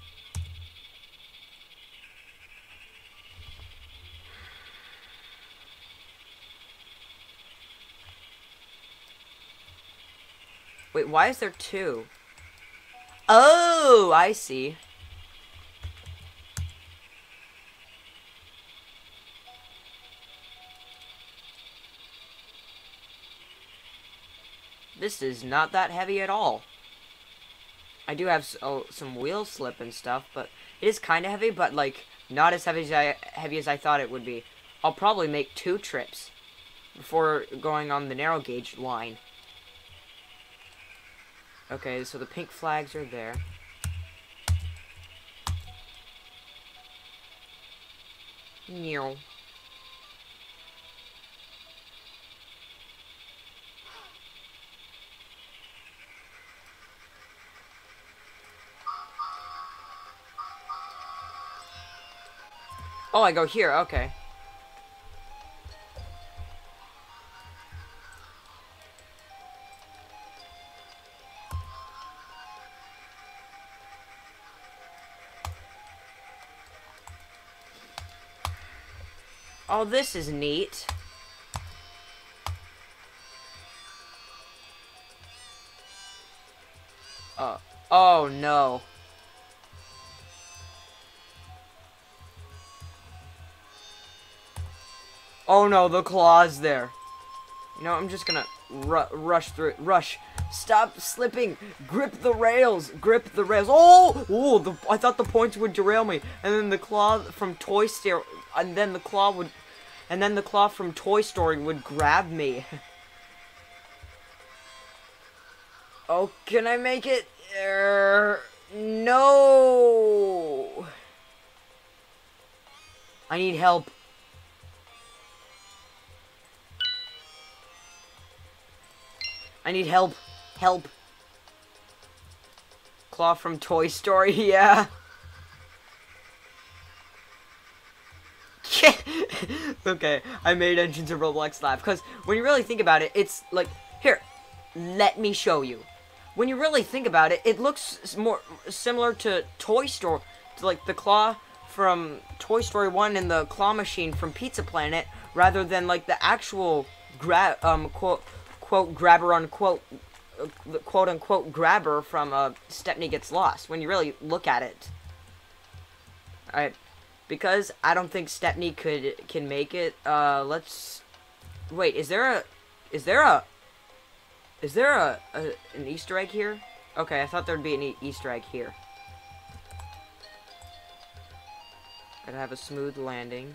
Wait, why is there two? Oh, I see. This is not that heavy at all. I do have oh, some wheel slip and stuff, but it is kind of heavy, but like not as heavy as I heavy as I thought it would be. I'll probably make two trips before going on the narrow gauge line. Okay, so the pink flags are there. Meow. Oh, I go here, okay. Oh, this is neat. Uh, oh no. Oh no, the claw's there. You know, I'm just gonna ru rush through it. Rush. Stop slipping. Grip the rails. Grip the rails. Oh! Oh, the, I thought the points would derail me. And then the claw from Toy Story... And then the claw would... And then the claw from Toy Story would grab me. oh, can I make it? Er, no! I need help. I need help. Help. Claw from Toy Story, yeah. okay, I made Engines of Roblox laugh. Because when you really think about it, it's like, here, let me show you. When you really think about it, it looks more similar to Toy Story, to like the claw from Toy Story 1 and the claw machine from Pizza Planet, rather than like the actual grab, um, quote, quote, grabber unquote, uh, quote unquote grabber from uh, Stepney Gets Lost, when you really look at it. Alright, because I don't think Stepney could, can make it, uh, let's, wait, is there a, is there a, is there a, a an Easter egg here? Okay, I thought there'd be an e Easter egg here. Gotta have a smooth landing.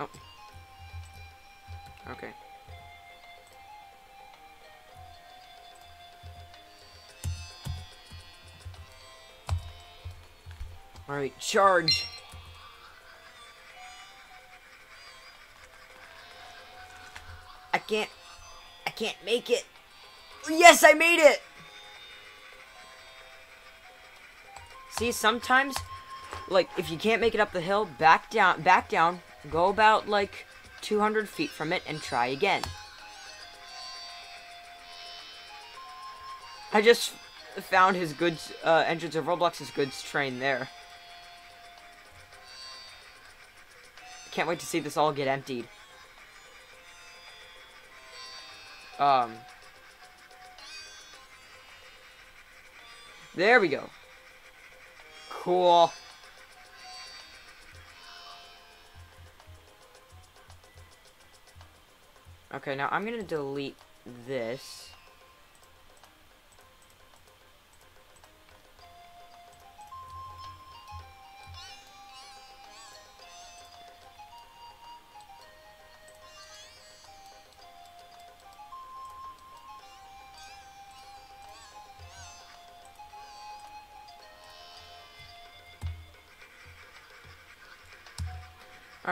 Oh. Okay. Alright, charge! I can't... I can't make it! Yes, I made it! See, sometimes, like, if you can't make it up the hill, back down, back down, go about, like, 200 feet from it and try again. I just found his goods, uh, entrance of Roblox's goods train there. Can't wait to see this all get emptied. Um. There we go. Cool. Okay, now I'm gonna delete this.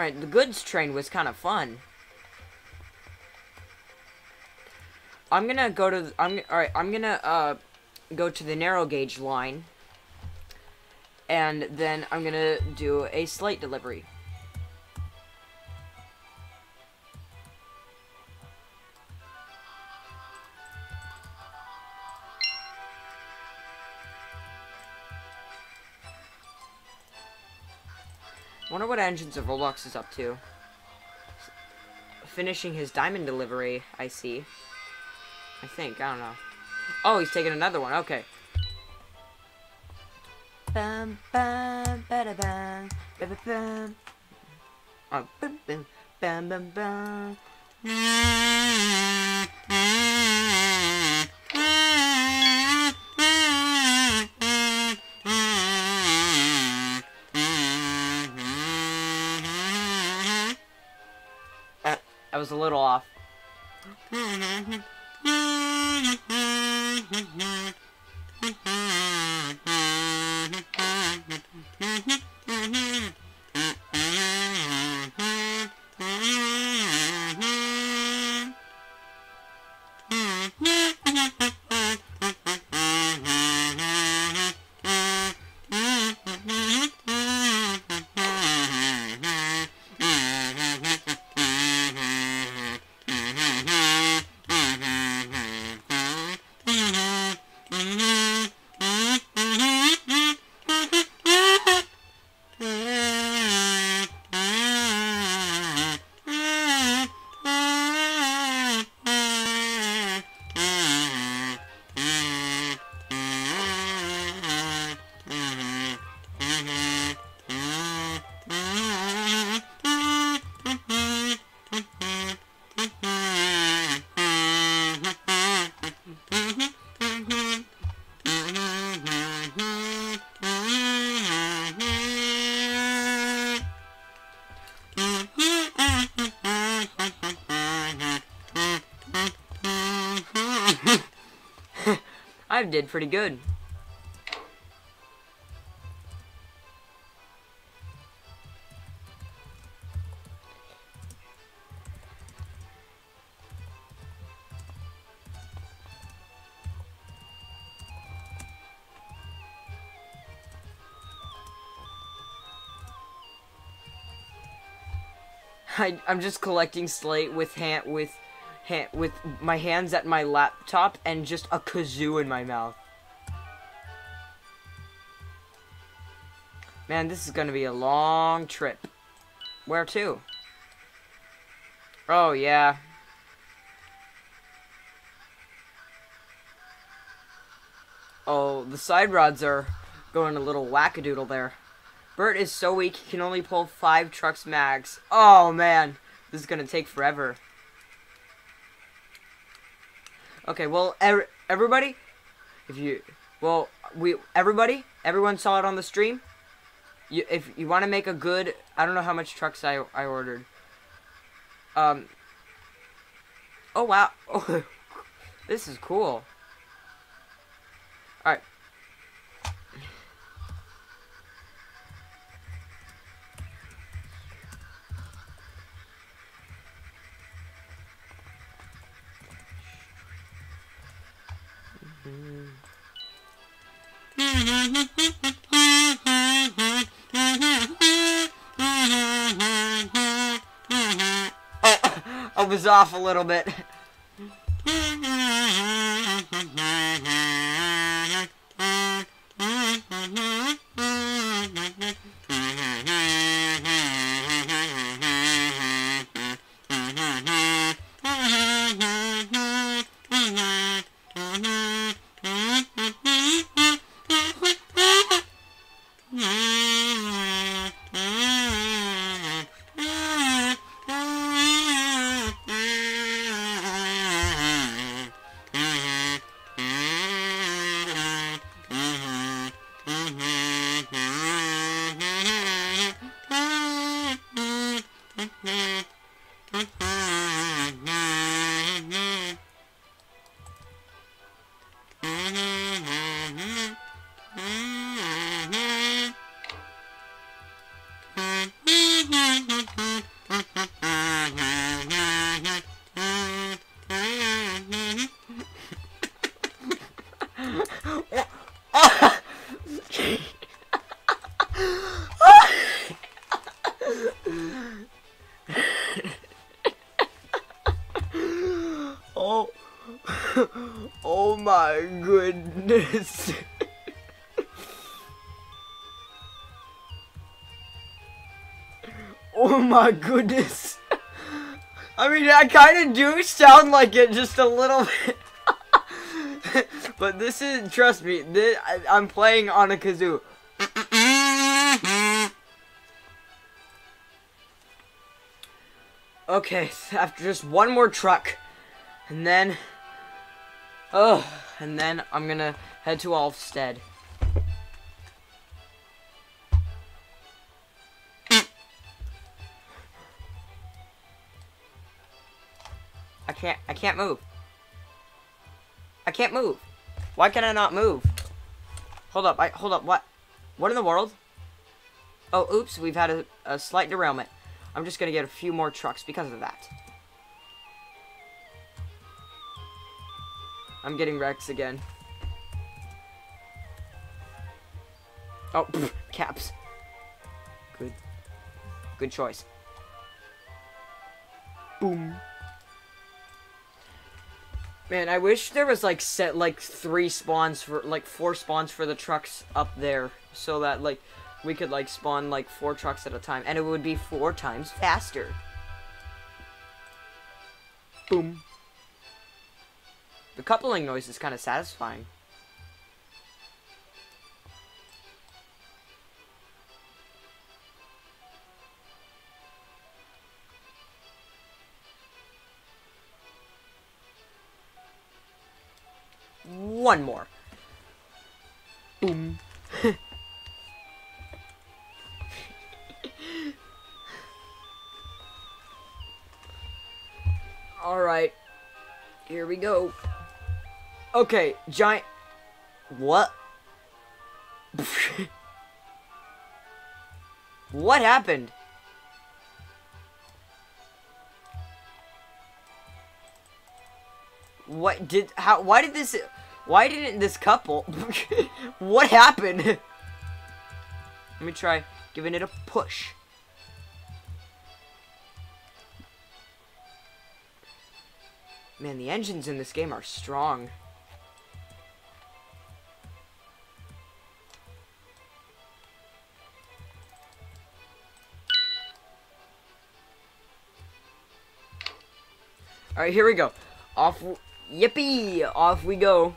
Alright, the goods train was kind of fun. I'm gonna go to, I'm, alright, I'm gonna, uh, go to the narrow gauge line. And then I'm gonna do a slate delivery. Engines of Roblox is up to. Finishing his diamond delivery, I see. I think. I don't know. Oh, he's taking another one. Okay. Bum, bum, ba-da, bum, ba-ba-bum. Oh, bum, bum, bum, bum, bum. was a little off. Mm-hmm. I did pretty good. I, I'm just collecting slate with hand with with my hands at my laptop and just a kazoo in my mouth. Man, this is gonna be a long trip. Where to? Oh yeah. Oh, the side rods are going a little wackadoodle there. Bert is so weak he can only pull five trucks max. Oh man, this is gonna take forever. Okay, well, er everybody, if you, well, we, everybody, everyone saw it on the stream. You, if you want to make a good, I don't know how much trucks I I ordered. Um. Oh wow, oh, this is cool. All right. Off a little bit. kind of do sound like it just a little bit. but this is, trust me, this, I, I'm playing on a kazoo. Okay, after just one more truck, and then, oh, and then I'm gonna head to Alfstead. Can't, move. I can't move. Why can I not move? Hold up, I, hold up, what? What in the world? Oh, oops, we've had a, a slight derailment. I'm just gonna get a few more trucks because of that. I'm getting wrecks again. Oh, caps. Good. Good choice. Man, I wish there was like set like three spawns for like four spawns for the trucks up there so that like we could like spawn like four trucks at a time and it would be four times faster. Boom. The coupling noise is kind of satisfying. One more. Boom. Alright. Here we go. Okay, giant... What? what happened? What did... How... Why did this... Why didn't this couple... what happened? Let me try giving it a push. Man, the engines in this game are strong. Alright, here we go. Off... Yippee! Off we go.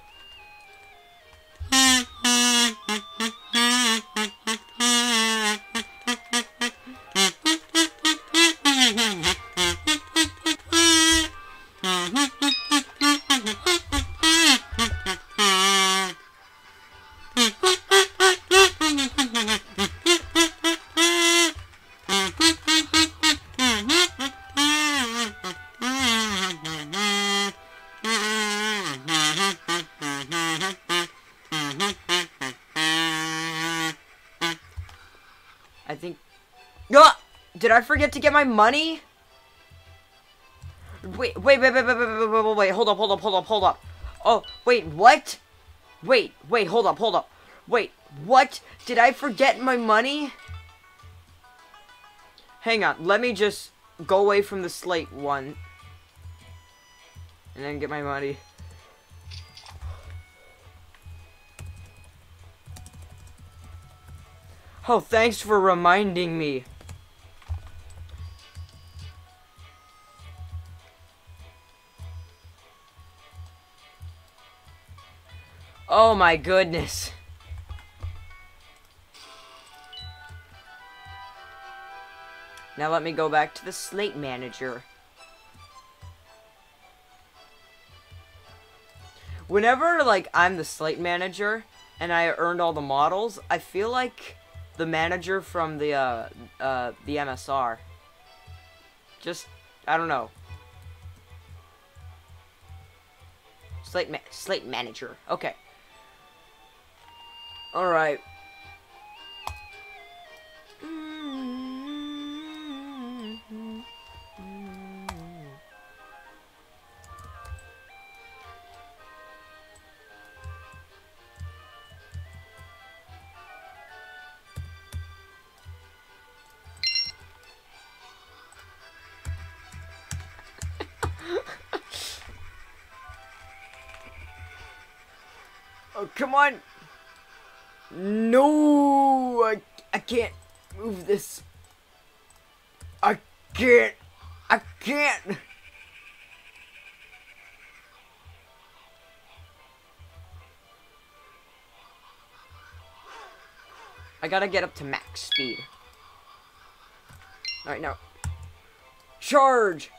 My money? Wait, wait, wait, wait, wait, wait, wait, wait, wait, hold up, hold up, hold up, hold up. Oh, wait, what? Wait, wait, hold up, hold up. Wait, what? Did I forget my money? Hang on, let me just go away from the slate one. And then get my money. Oh, thanks for reminding me. Oh my goodness. Now let me go back to the slate manager. Whenever, like, I'm the slate manager and I earned all the models, I feel like the manager from the, uh, uh, the MSR. Just, I don't know. Slate, ma slate manager. Okay. Alright. Oh, come on. No, I, I can't move this. I can't. I can't. I gotta get up to max speed. Alright, now. Charge!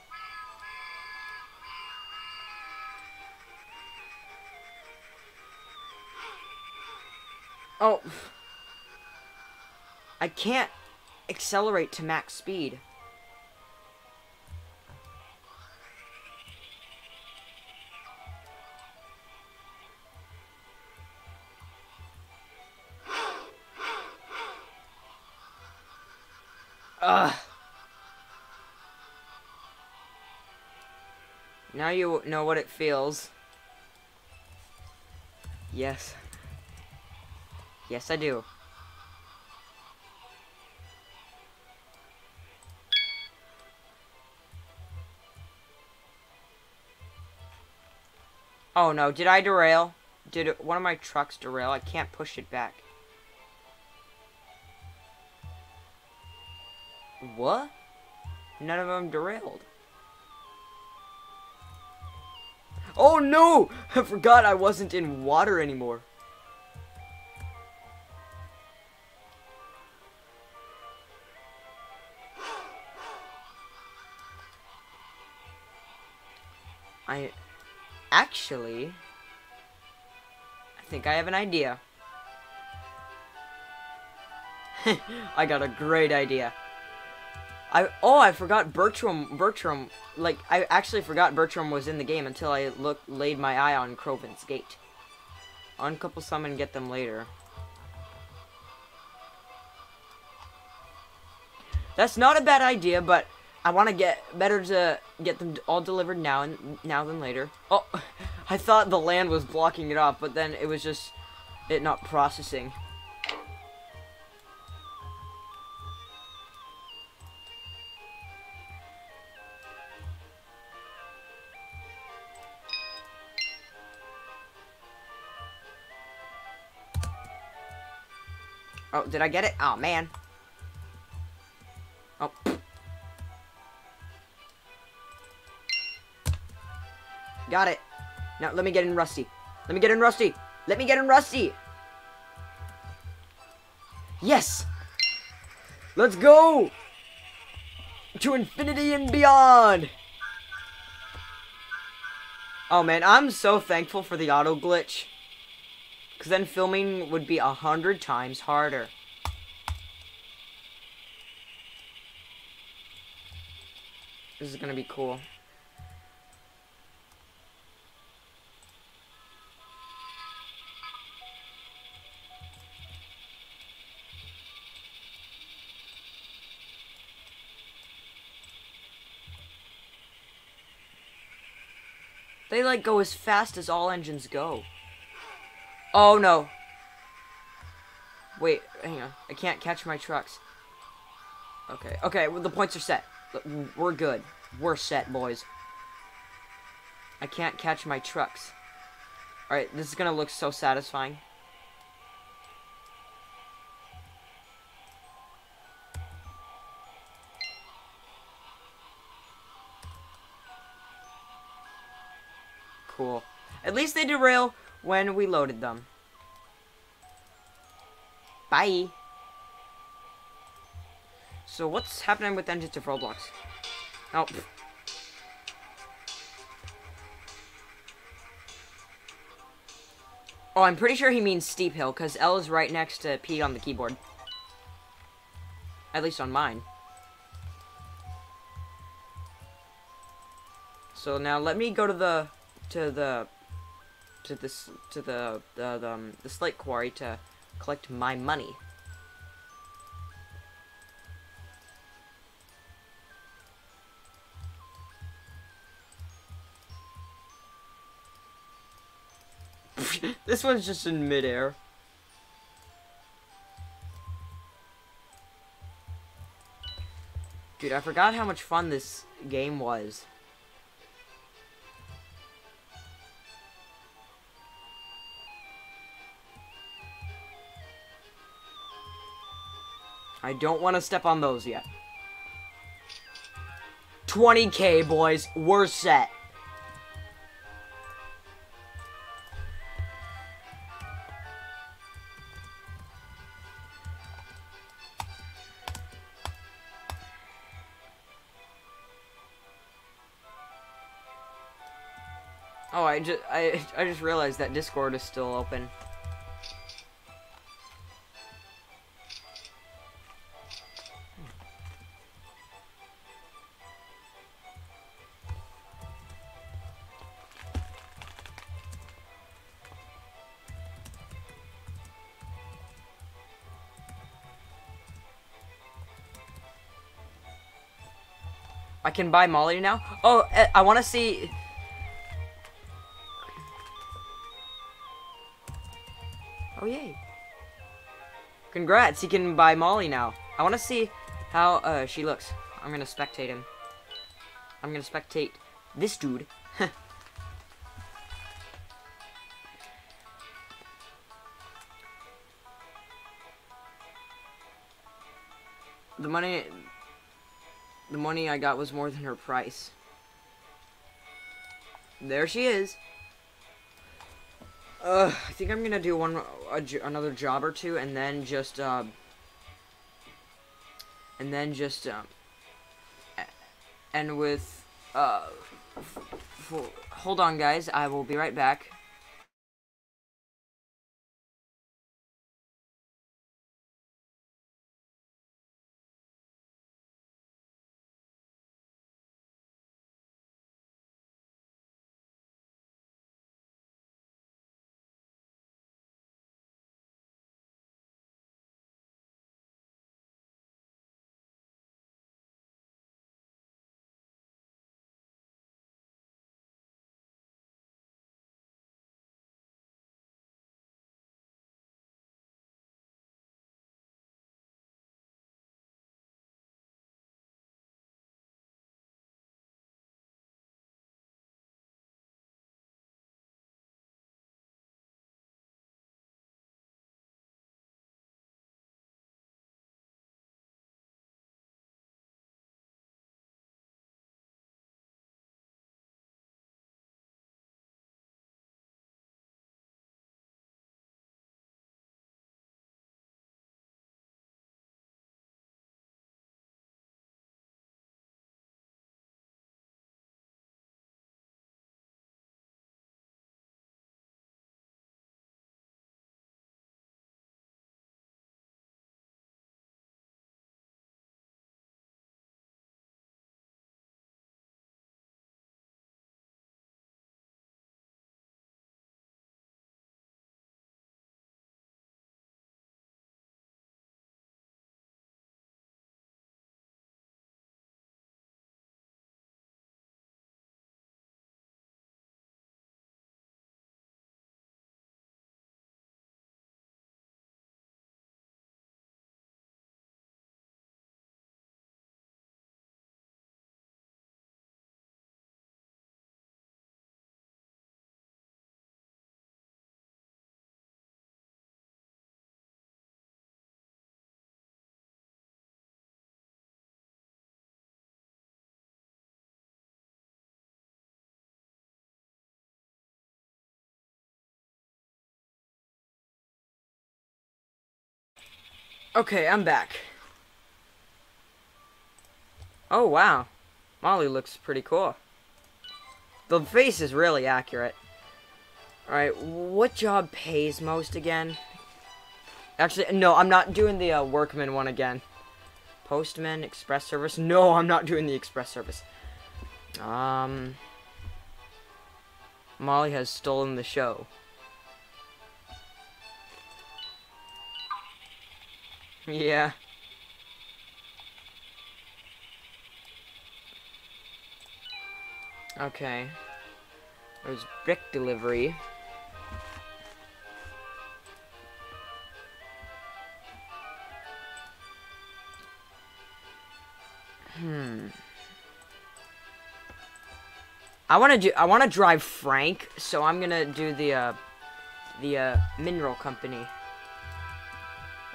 Oh. I can't accelerate to max speed. Ugh. Now you know what it feels. Yes. Yes, I do. Oh no, did I derail? Did one of my trucks derail? I can't push it back. What? None of them derailed. Oh no! I forgot I wasn't in water anymore. Actually I think I have an idea. I got a great idea. I oh I forgot Bertram Bertram like I actually forgot Bertram was in the game until I look laid my eye on Crovan's Gate. Uncouple some and get them later. That's not a bad idea, but I want to get better to get them all delivered now and now than later. Oh, I thought the land was blocking it off, but then it was just it not processing. Oh, did I get it? Oh, man. Got it. Now, let me get in Rusty. Let me get in Rusty. Let me get in Rusty. Yes! Let's go! To infinity and beyond! Oh man, I'm so thankful for the auto glitch. Because then filming would be a hundred times harder. This is gonna be cool. They like go as fast as all engines go. Oh no. Wait, hang on. I can't catch my trucks. Okay, okay, well, the points are set. We're good. We're set, boys. I can't catch my trucks. Alright, this is gonna look so satisfying. They derail when we loaded them. Bye. So what's happening with engines of Roblox? Oh. Oh, I'm pretty sure he means steep hill, because L is right next to P on the keyboard. At least on mine. So now let me go to the to the to this to the the um, the slate quarry to collect my money. this one's just in midair. Dude, I forgot how much fun this game was. I don't want to step on those yet. 20k, boys. We're set. Oh, I just I I just realized that Discord is still open. Can buy Molly now. Oh, eh, I want to see. Oh yay! Congrats, he can buy Molly now. I want to see how uh, she looks. I'm gonna spectate him. I'm gonna spectate this dude. the money the money I got was more than her price. There she is. Uh, I think I'm gonna do one, another job or two, and then just, uh, and then just, um, and with, uh, hold on guys, I will be right back. Okay, I'm back. Oh, wow. Molly looks pretty cool. The face is really accurate. Alright, what job pays most again? Actually, no, I'm not doing the uh, workman one again. Postman, express service. No, I'm not doing the express service. Um... Molly has stolen the show. Yeah. Okay. There's brick delivery. Hmm. I want to do I want to drive Frank, so I'm going to do the uh the uh mineral company.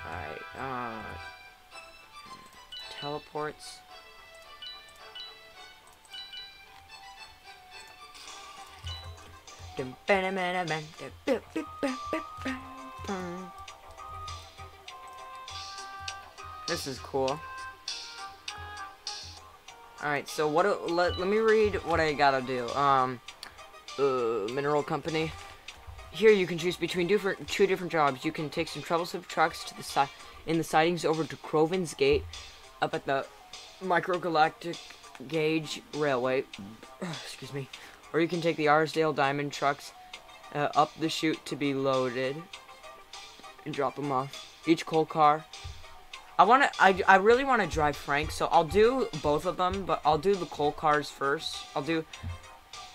Alright, uh... Teleports. This is cool. Alright, so what let, let me read what I gotta do. Um uh, mineral company. Here you can choose between two different jobs. You can take some troublesome trucks to the side in the sidings over to Crovan's Gate, up at the Microgalactic Gauge Railway. Excuse me. Or you can take the Arsdale Diamond trucks uh, up the chute to be loaded and drop them off. Each coal car. I want to. I, I really want to drive Frank, so I'll do both of them, but I'll do the coal cars first. I'll do.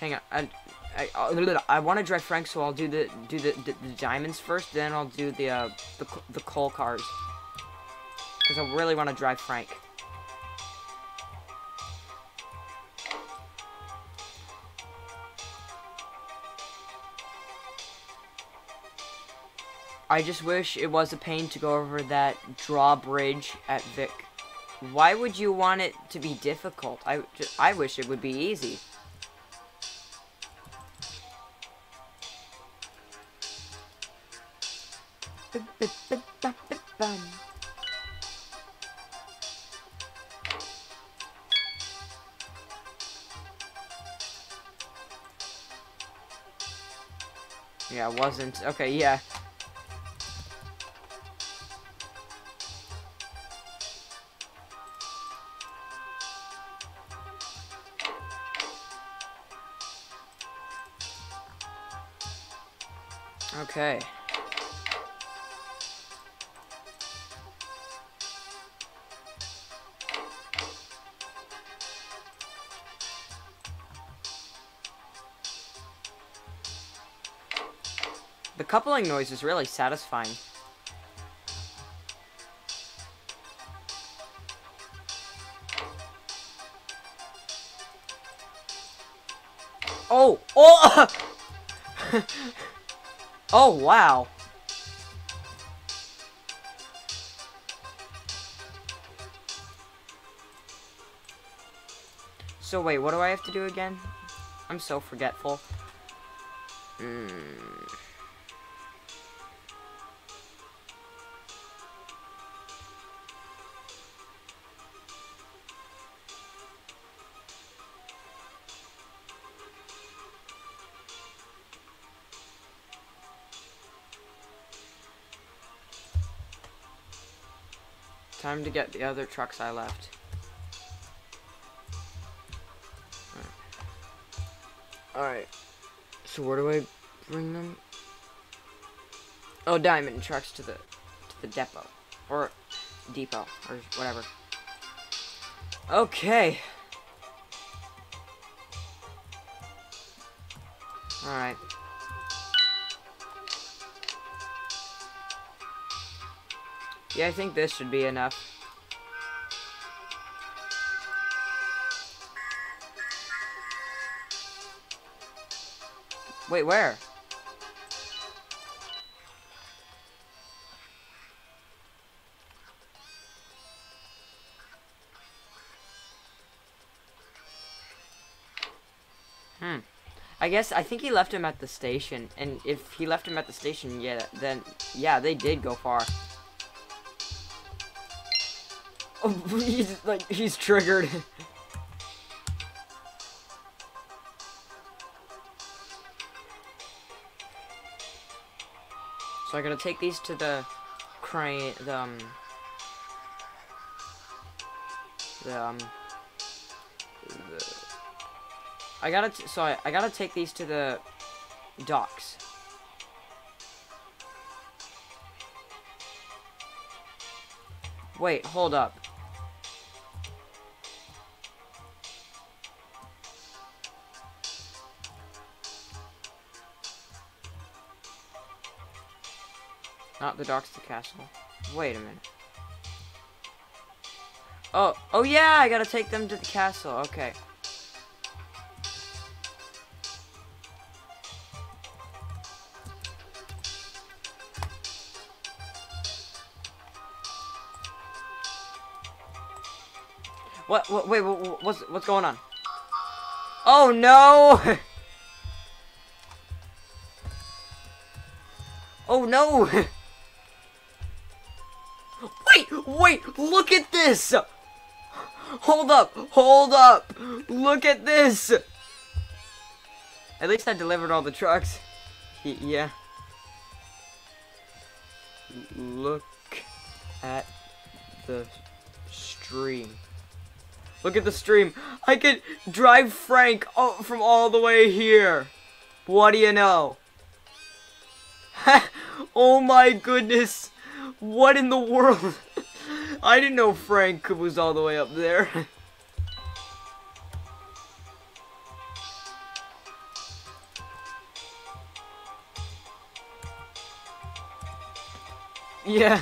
Hang on. I, I, I want to drive Frank, so I'll do the do the, the, the diamonds first. Then I'll do the uh, the the coal cars. Because I really want to drive Frank. I just wish it was a pain to go over that drawbridge at Vic. Why would you want it to be difficult? I, just, I wish it would be easy. Yeah, wasn't. Okay, yeah. Coupling noise is really satisfying. Oh! Oh! oh, wow. So wait, what do I have to do again? I'm so forgetful. Hmm. Time to get the other trucks I left. Alright. So where do I bring them? Oh, diamond trucks to the to the depot. Or depot. Or whatever. Okay. Alright. Yeah, I think this should be enough. Wait, where? Hmm. I guess, I think he left him at the station, and if he left him at the station, yeah, then, yeah, they did go far. He's, like, he's triggered. So I gotta take these to the crane, the, um, the, um, the, I gotta, so I, I gotta take these to the docks. Wait, hold up. Not the docks, the castle. Wait a minute. Oh, oh yeah, I gotta take them to the castle. Okay. What, what, wait, what, what's, what's going on? Oh no! oh no! wait, look at this! Hold up, hold up! Look at this! At least I delivered all the trucks. Y yeah. Look at the stream. Look at the stream. I could drive Frank from all the way here. What do you know? oh my goodness. What in the world? I didn't know Frank was all the way up there. yeah.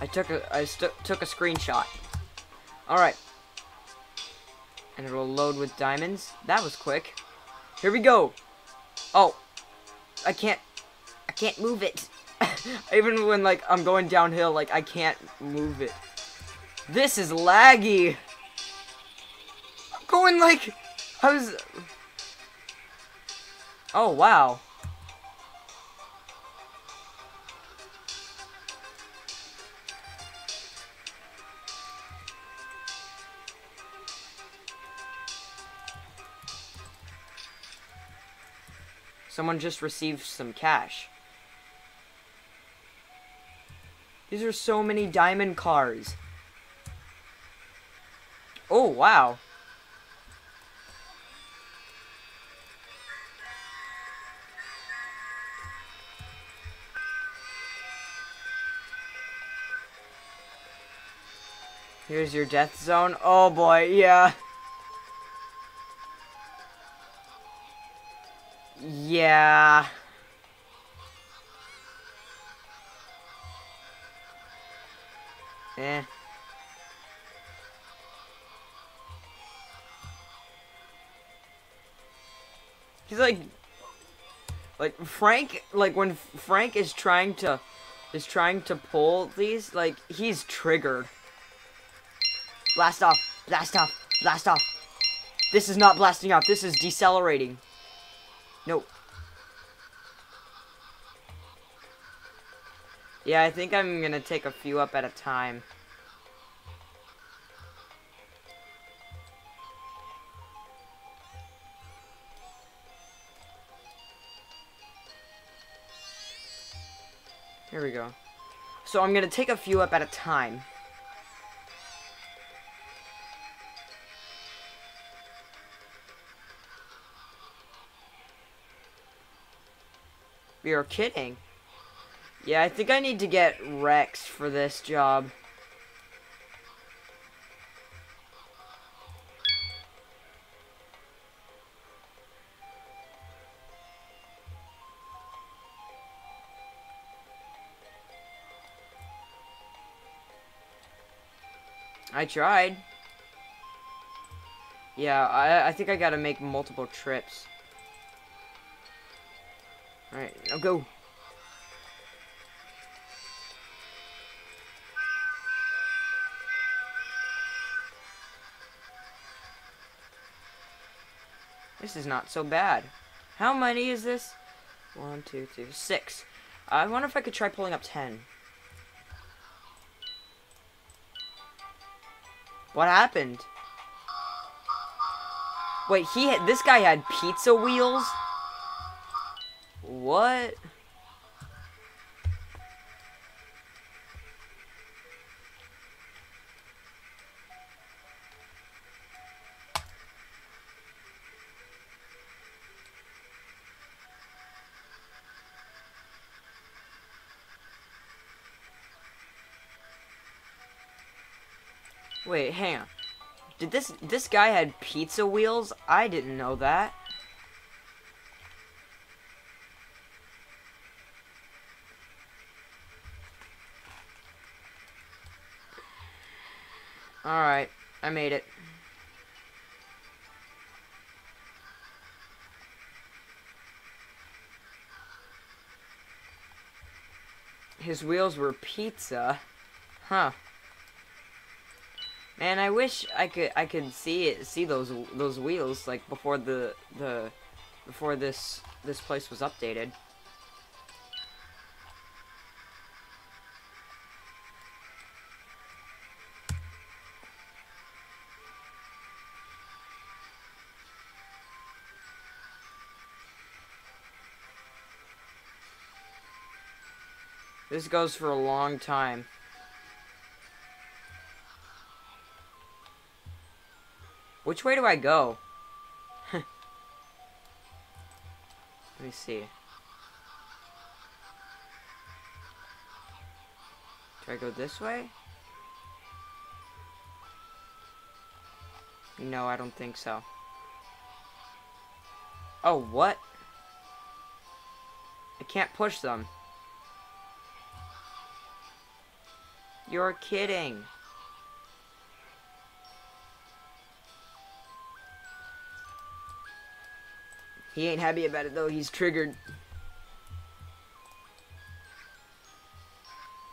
I took a I took a screenshot. All right. And it'll load with diamonds. That was quick. Here we go. Oh. I can't can't move it. Even when like I'm going downhill like I can't move it. This is laggy. I'm going like I was Oh wow. Someone just received some cash. These are so many diamond cars. Oh, wow. Here's your death zone. Oh boy, yeah. Yeah. Eh. He's like, like Frank, like when Frank is trying to, is trying to pull these, like he's triggered. Blast off, blast off, blast off. This is not blasting off, this is decelerating. Nope. Yeah, I think I'm gonna take a few up at a time. Here we go. So I'm gonna take a few up at a time. You're kidding. Yeah, I think I need to get Rex for this job. I tried. Yeah, I, I think I gotta make multiple trips. Alright, now go. This is not so bad. How many is this? One, two, three, six. I wonder if I could try pulling up ten. What happened? Wait, he had, this guy had pizza wheels? What? This this guy had pizza wheels? I didn't know that. Alright, I made it. His wheels were pizza. Huh. Man, I wish I could I could see it see those those wheels like before the the before this this place was updated. This goes for a long time. Which way do I go? Let me see. Do I go this way? No, I don't think so. Oh, what? I can't push them. You're kidding. He ain't happy about it though, he's triggered.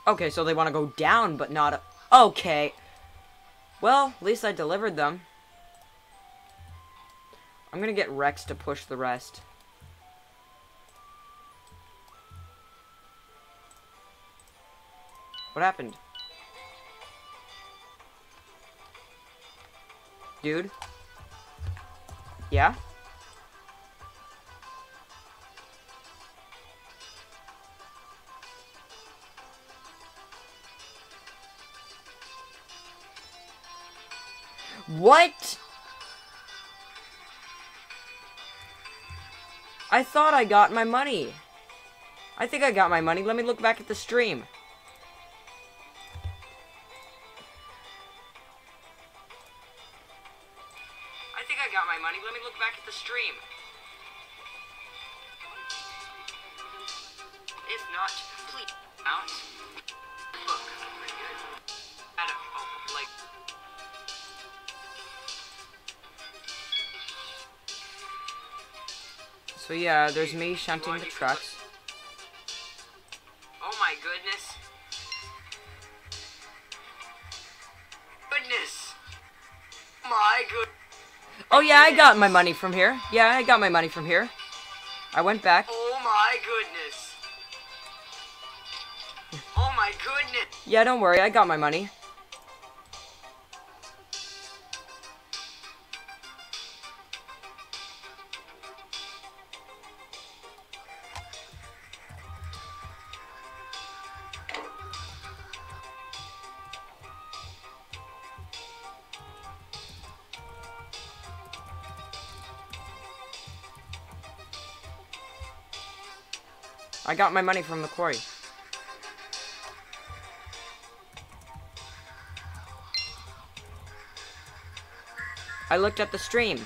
Okay, so they want to go down, but not... Okay. Well, at least I delivered them. I'm gonna get Rex to push the rest. What happened? Dude? Yeah? What? I thought I got my money. I think I got my money. Let me look back at the stream. Yeah, there's me shunting the trucks. Oh my goodness. Goodness. My good. Oh yeah, I got my money from here. Yeah, I got my money from here. I went back. Oh my goodness. Oh my goodness. Yeah, don't worry, I got my money. Got my money from the quarry. I looked at the stream.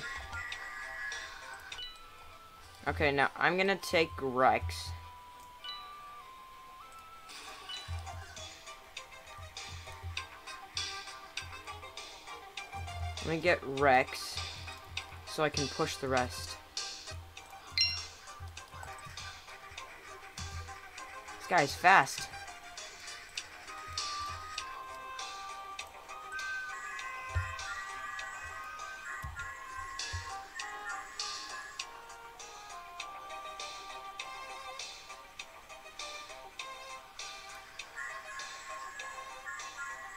Okay, now I'm gonna take Rex. Let me get Rex so I can push the rest. Guy's fast.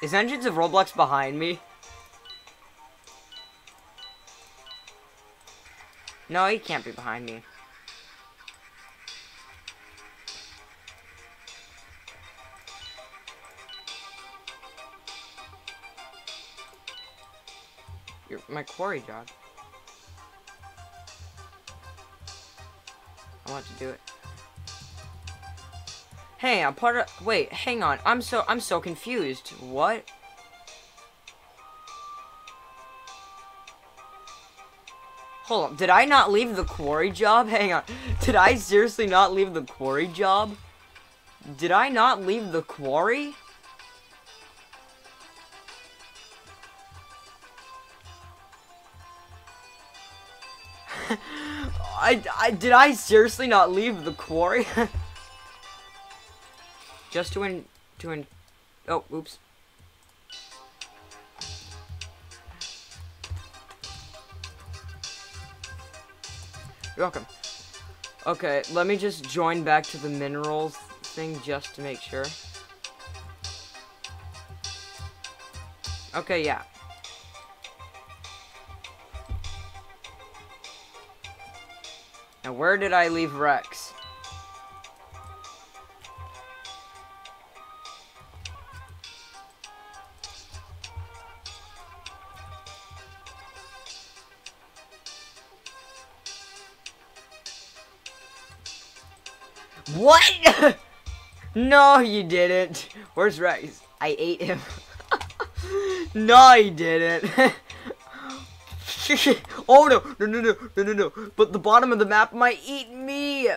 Is Engines of Roblox behind me? No, he can't be behind me. My quarry job. I want to do it. Hey, I'm part of. Wait, hang on. I'm so I'm so confused. What? Hold on. Did I not leave the quarry job? Hang on. Did I seriously not leave the quarry job? Did I not leave the quarry? I, I did I seriously not leave the quarry? Just to in to in oh oops. You're welcome. Okay, let me just join back to the minerals thing just to make sure. Okay, yeah. Now, where did I leave Rex? What? no, you didn't. Where's Rex? I ate him. no, he didn't. oh no, no, no, no, no, no, no. But the bottom of the map might eat me.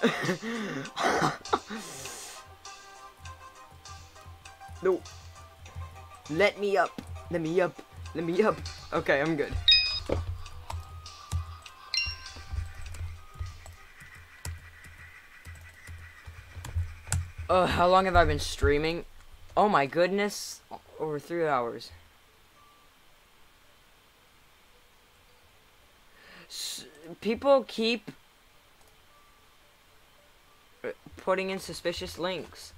no. Let me up. Let me up. Let me up. Okay, I'm good. Uh, how long have I been streaming? Oh my goodness. Over three hours. S people keep uh, putting in suspicious links.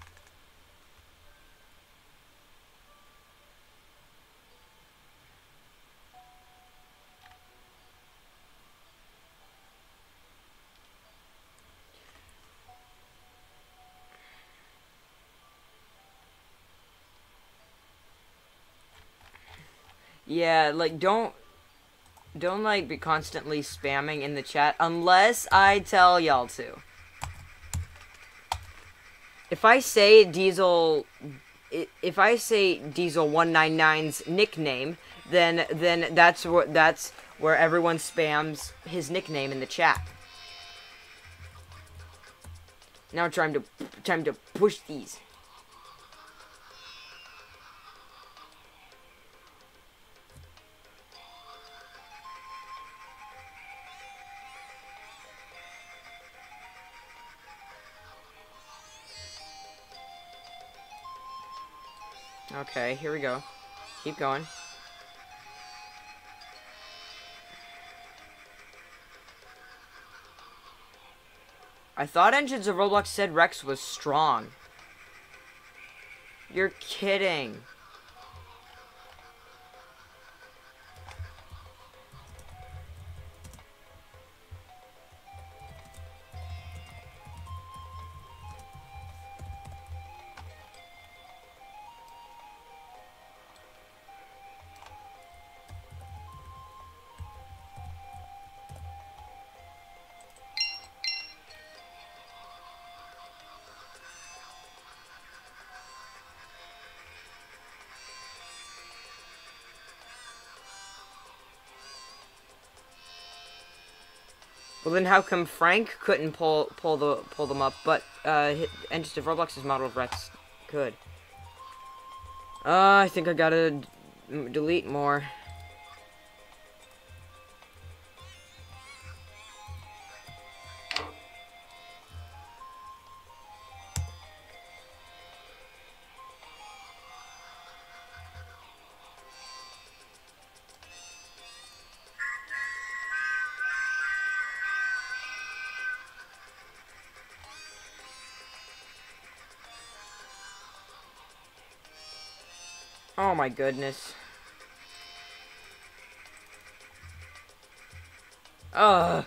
Yeah, like don't don't like be constantly spamming in the chat unless I tell y'all to. If I say Diesel if I say Diesel 199's nickname, then then that's what that's where everyone spams his nickname in the chat. Now time to time to push these. Okay, here we go. Keep going. I thought Engines of Roblox said Rex was strong. You're kidding. Well, then how come Frank couldn't pull pull the pull them up, but uh, Engines of Roblox's model of Rex could? Uh, I think I gotta delete more. Oh my goodness. Ugh.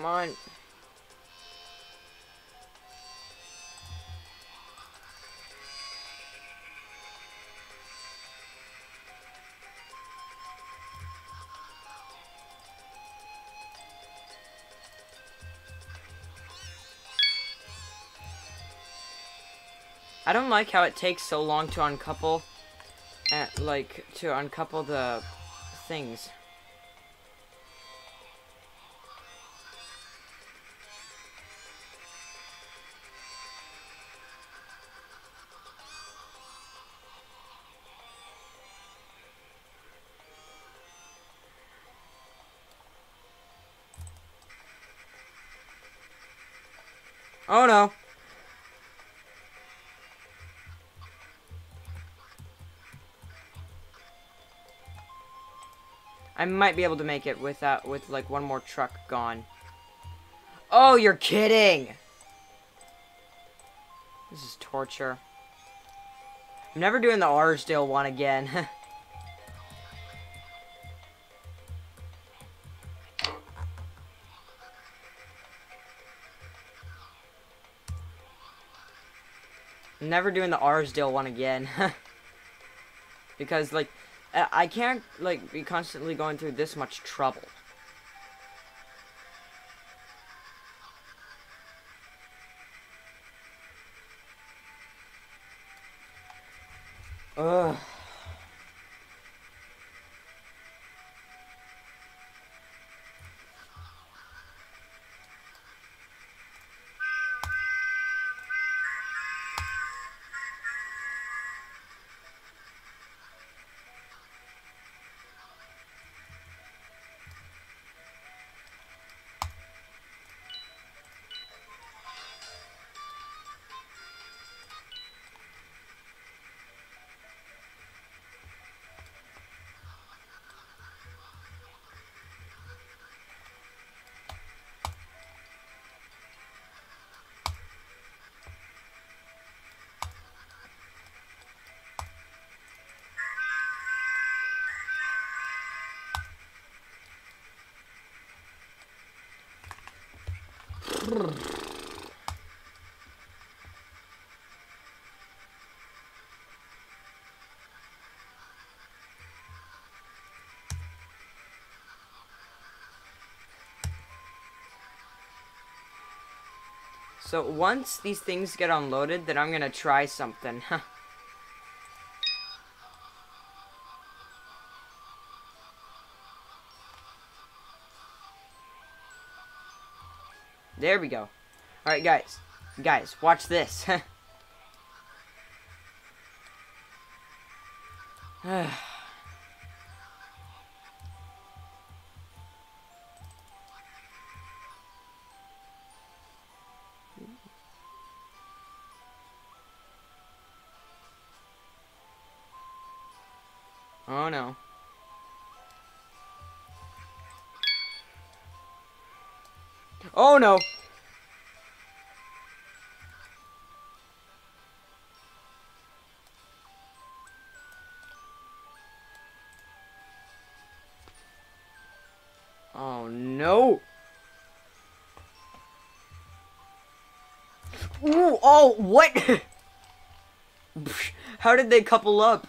Come on. I don't like how it takes so long to uncouple, uh, like, to uncouple the things. I might be able to make it without with like one more truck gone. Oh, you're kidding. This is torture. I'm never doing the Arlesdale one again. Never doing the Arlesdale one again. because, like, I can't, like, be constantly going through this much trouble. So once these things get unloaded, then I'm gonna try something. there we go. Alright, guys. Guys, watch this. oh no. Oh no. Oh, what? How did they couple up?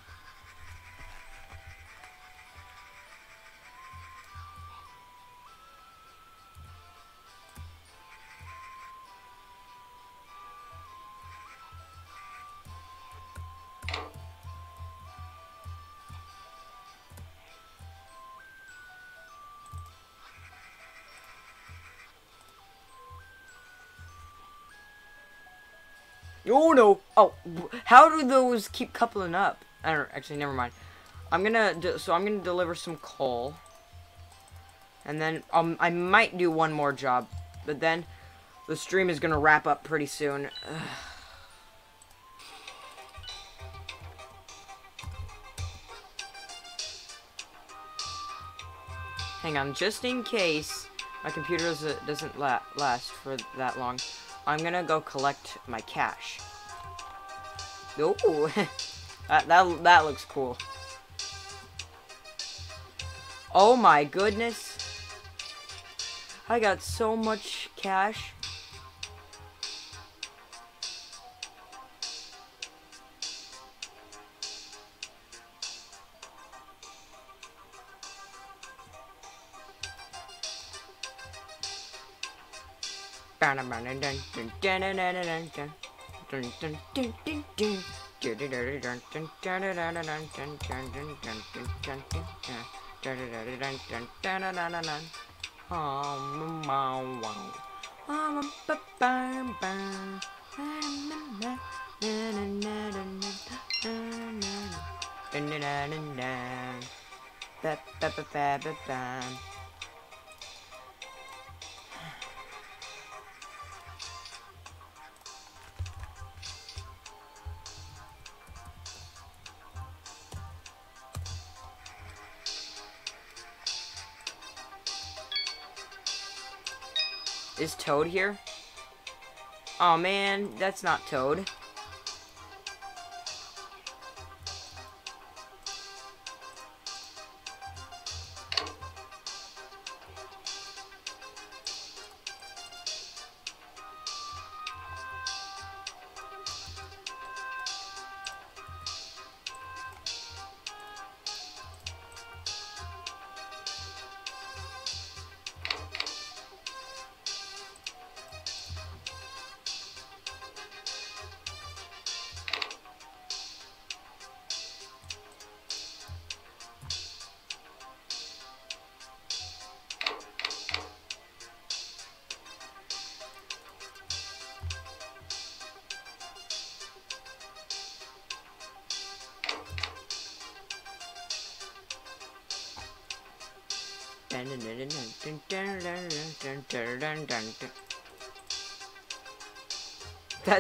Oh no! Oh, how do those keep coupling up? I don't actually. Never mind. I'm gonna so I'm gonna deliver some coal, and then um I might do one more job, but then the stream is gonna wrap up pretty soon. Ugh. Hang on, just in case my computer doesn't, doesn't la last for that long, I'm gonna go collect my cash. Ooh, that, that, that looks cool. Oh my goodness. I got so much cash. Ba ba ba ba ba ba Is Toad here? Oh man, that's not Toad.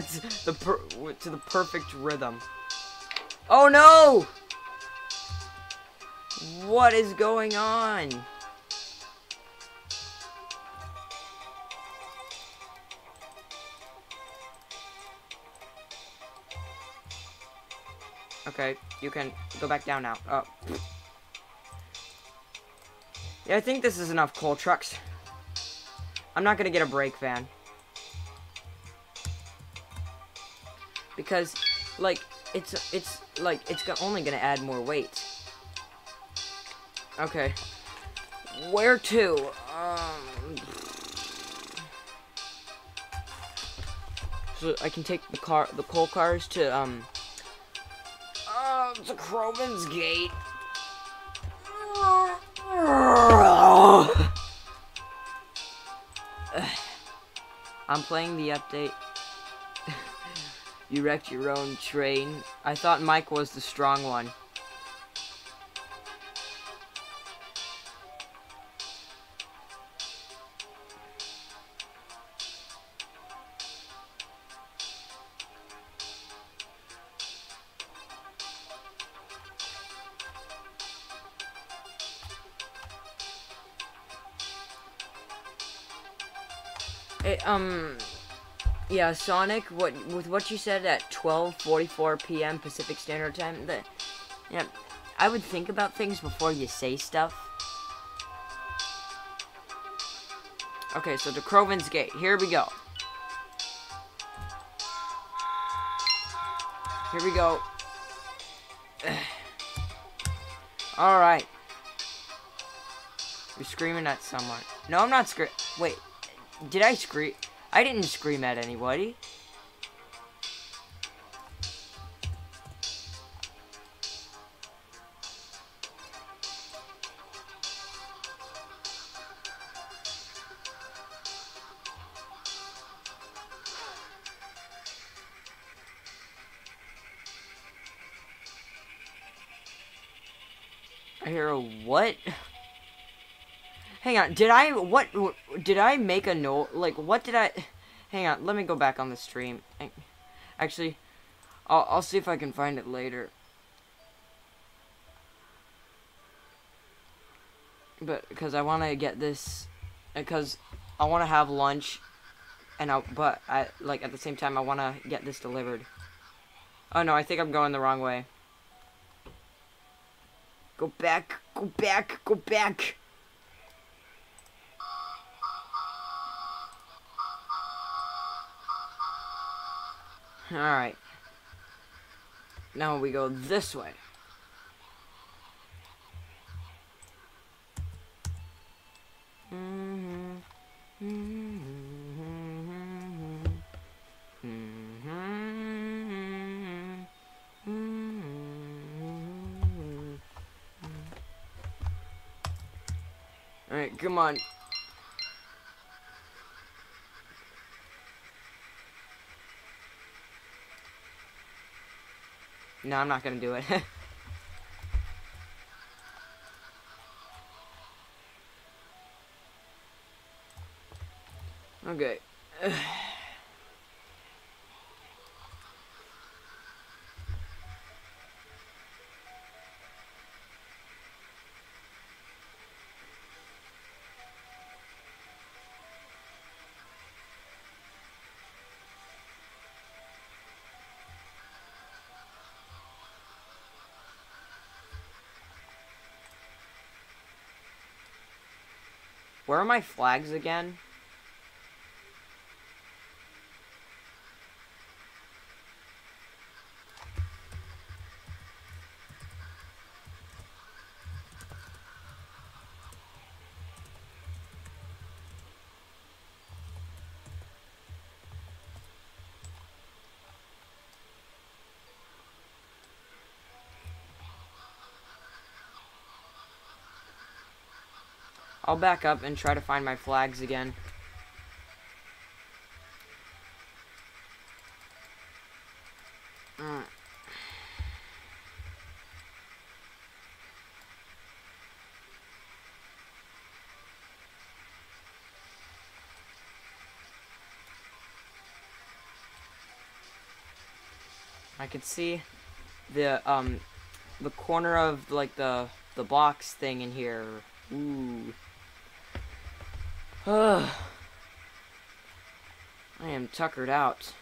That's the to the perfect rhythm. Oh no! What is going on? Okay, you can go back down now. Oh. Yeah, I think this is enough coal trucks. I'm not gonna get a brake van. Because, like, it's, it's, like, it's only gonna add more weight. Okay. Where to? Um... So I can take the car, the coal cars to, um... Uh, to Crovan's Gate. I'm playing the update. You wrecked your own train. I thought Mike was the strong one. Yeah, Sonic. What with what you said at 12:44 p.m. Pacific Standard Time. The, yeah, I would think about things before you say stuff. Okay, so to Crovan's Gate. Here we go. Here we go. All right. You're screaming at someone. No, I'm not screaming. Wait. Did I scream? I didn't scream at anybody. Did I, what, did I make a note, like, what did I, hang on, let me go back on the stream. Actually, I'll, I'll see if I can find it later. But, because I want to get this, because I want to have lunch, and I, but, I, like, at the same time, I want to get this delivered. Oh no, I think I'm going the wrong way. Go back, go back, go back. Alright. Now we go this way. Alright, come on. No, I'm not gonna do it. okay. Where are my flags again? I'll back up and try to find my flags again. I can see the um the corner of like the the box thing in here. Ooh. I am tuckered out.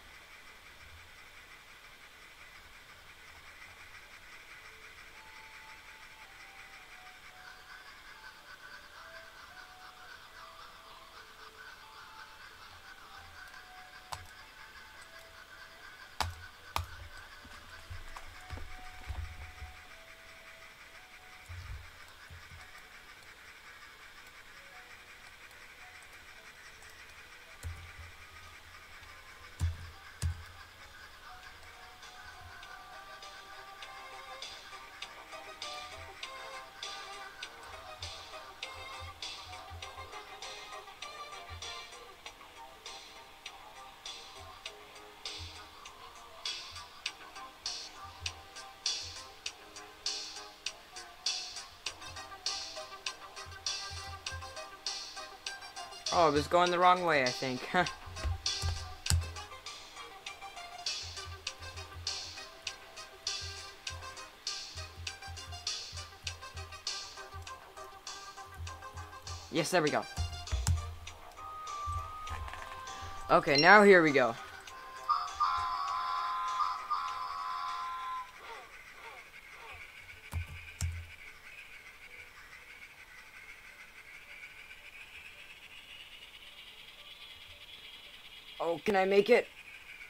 Oh, it was going the wrong way, I think. yes, there we go. Okay, now here we go. Can I make it?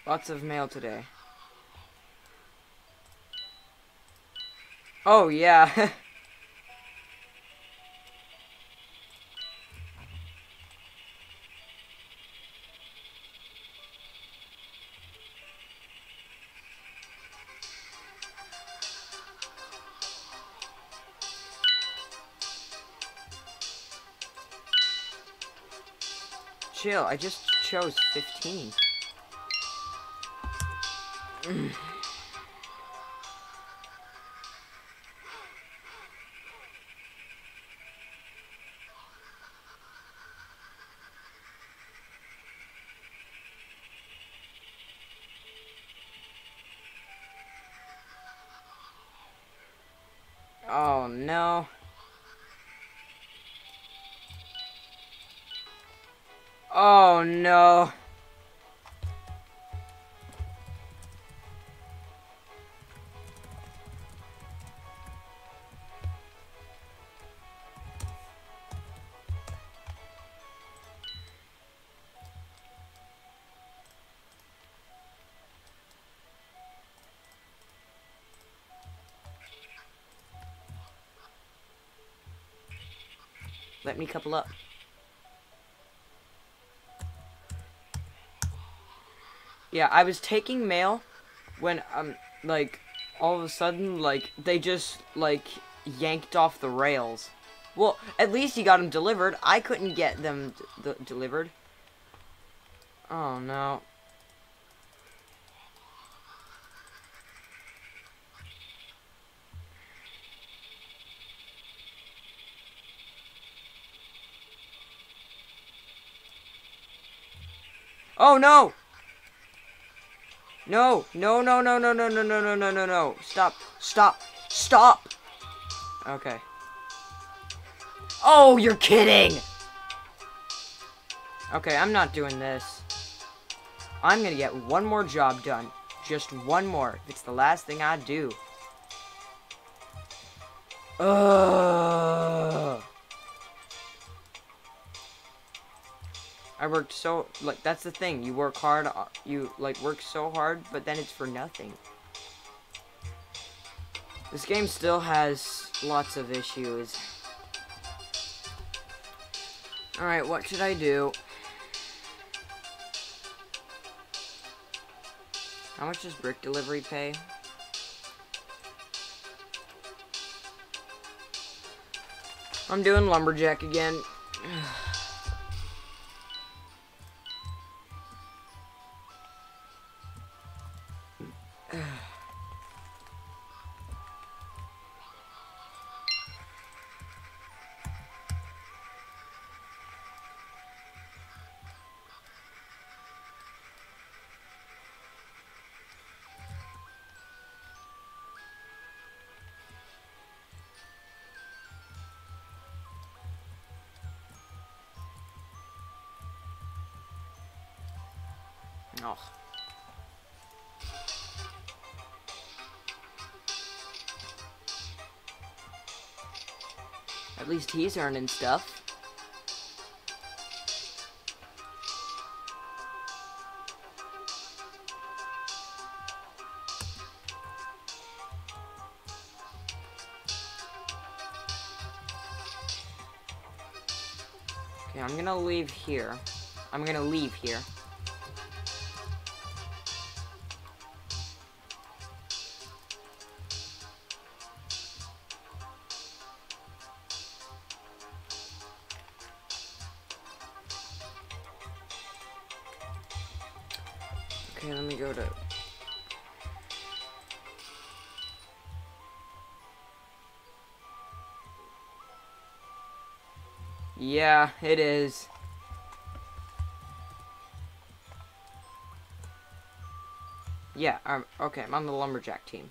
Lots of mail today. Oh, yeah. Chill, I just chose 15. Me couple up. Yeah, I was taking mail when um like all of a sudden like they just like yanked off the rails. Well, at least he got them delivered. I couldn't get them delivered. Oh no. Oh no! No, no, no, no, no, no, no, no, no, no, no, no. Stop, stop, stop! Okay. Oh, you're kidding! Okay, I'm not doing this. I'm gonna get one more job done. Just one more. If it's the last thing I do. Ugh. I worked so like that's the thing. You work hard. uh, You like work so hard, but then it's for nothing. This game still has lots of issues. Alright, what should I do? How much does brick delivery pay? I'm doing lumberjack again. least he's earning stuff. Okay, I'm gonna leave here. I'm gonna leave here. Yeah, it is. Yeah, um, okay, I'm on the lumberjack team.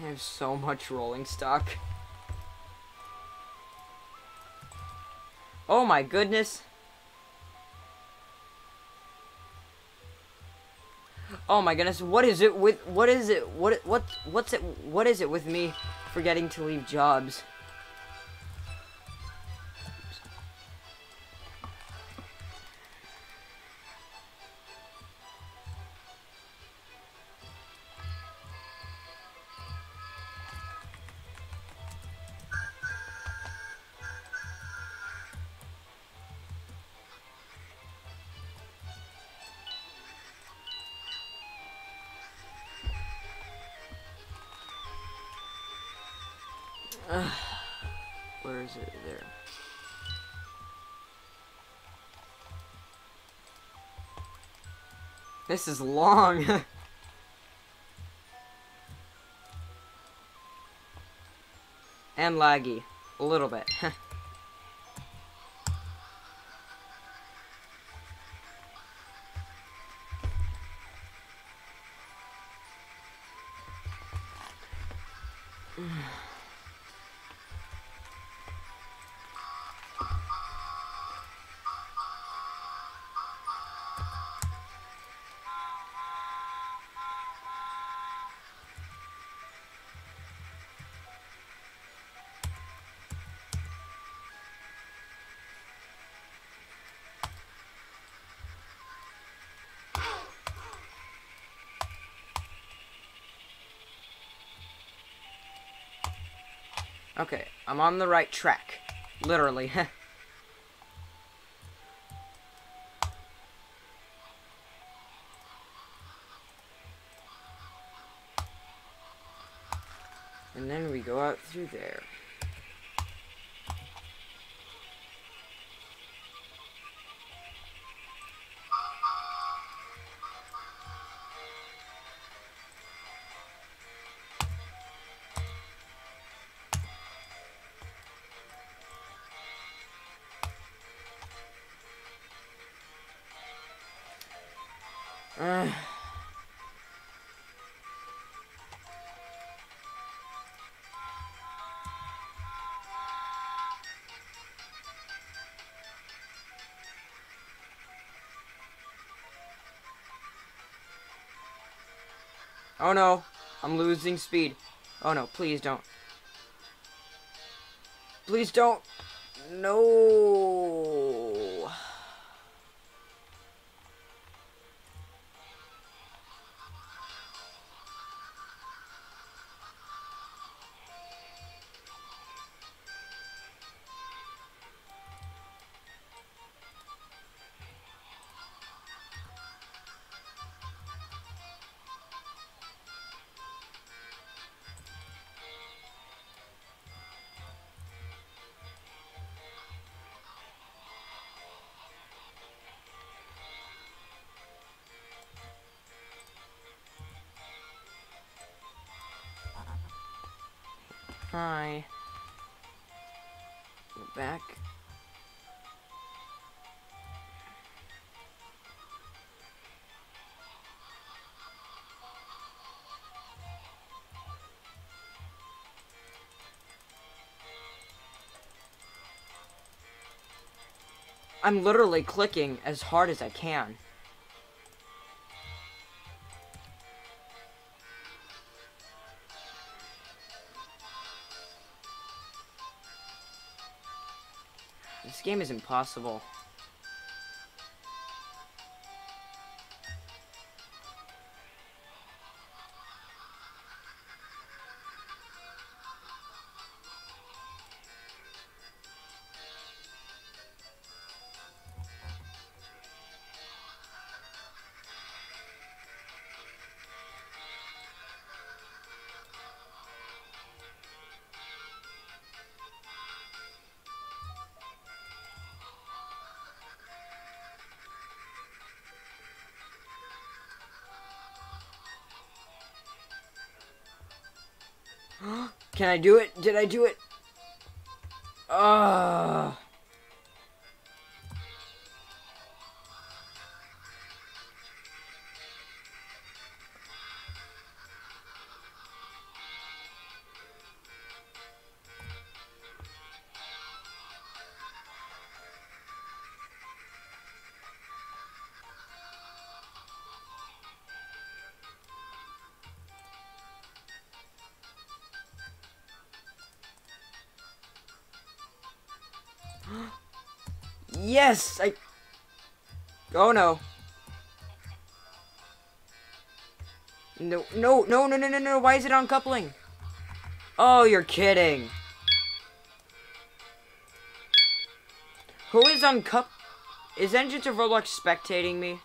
I have so much rolling stock. Oh my goodness. Oh my goodness, what is it with what is it what what what's it what is it with me forgetting to leave jobs? Where is it? There. This is long. and laggy. A little bit. Okay, I'm on the right track. Literally. and then we go out through there. Oh no, I'm losing speed. Oh no, please don't. Please don't. No. I'm literally clicking as hard as I can. This game is impossible. Can I do it? Did I do it? Yes, I. Oh no. No, no, no, no, no, no, no. Why is it uncoupling? Oh, you're kidding. Who is uncup? Is Engines of Roblox spectating me?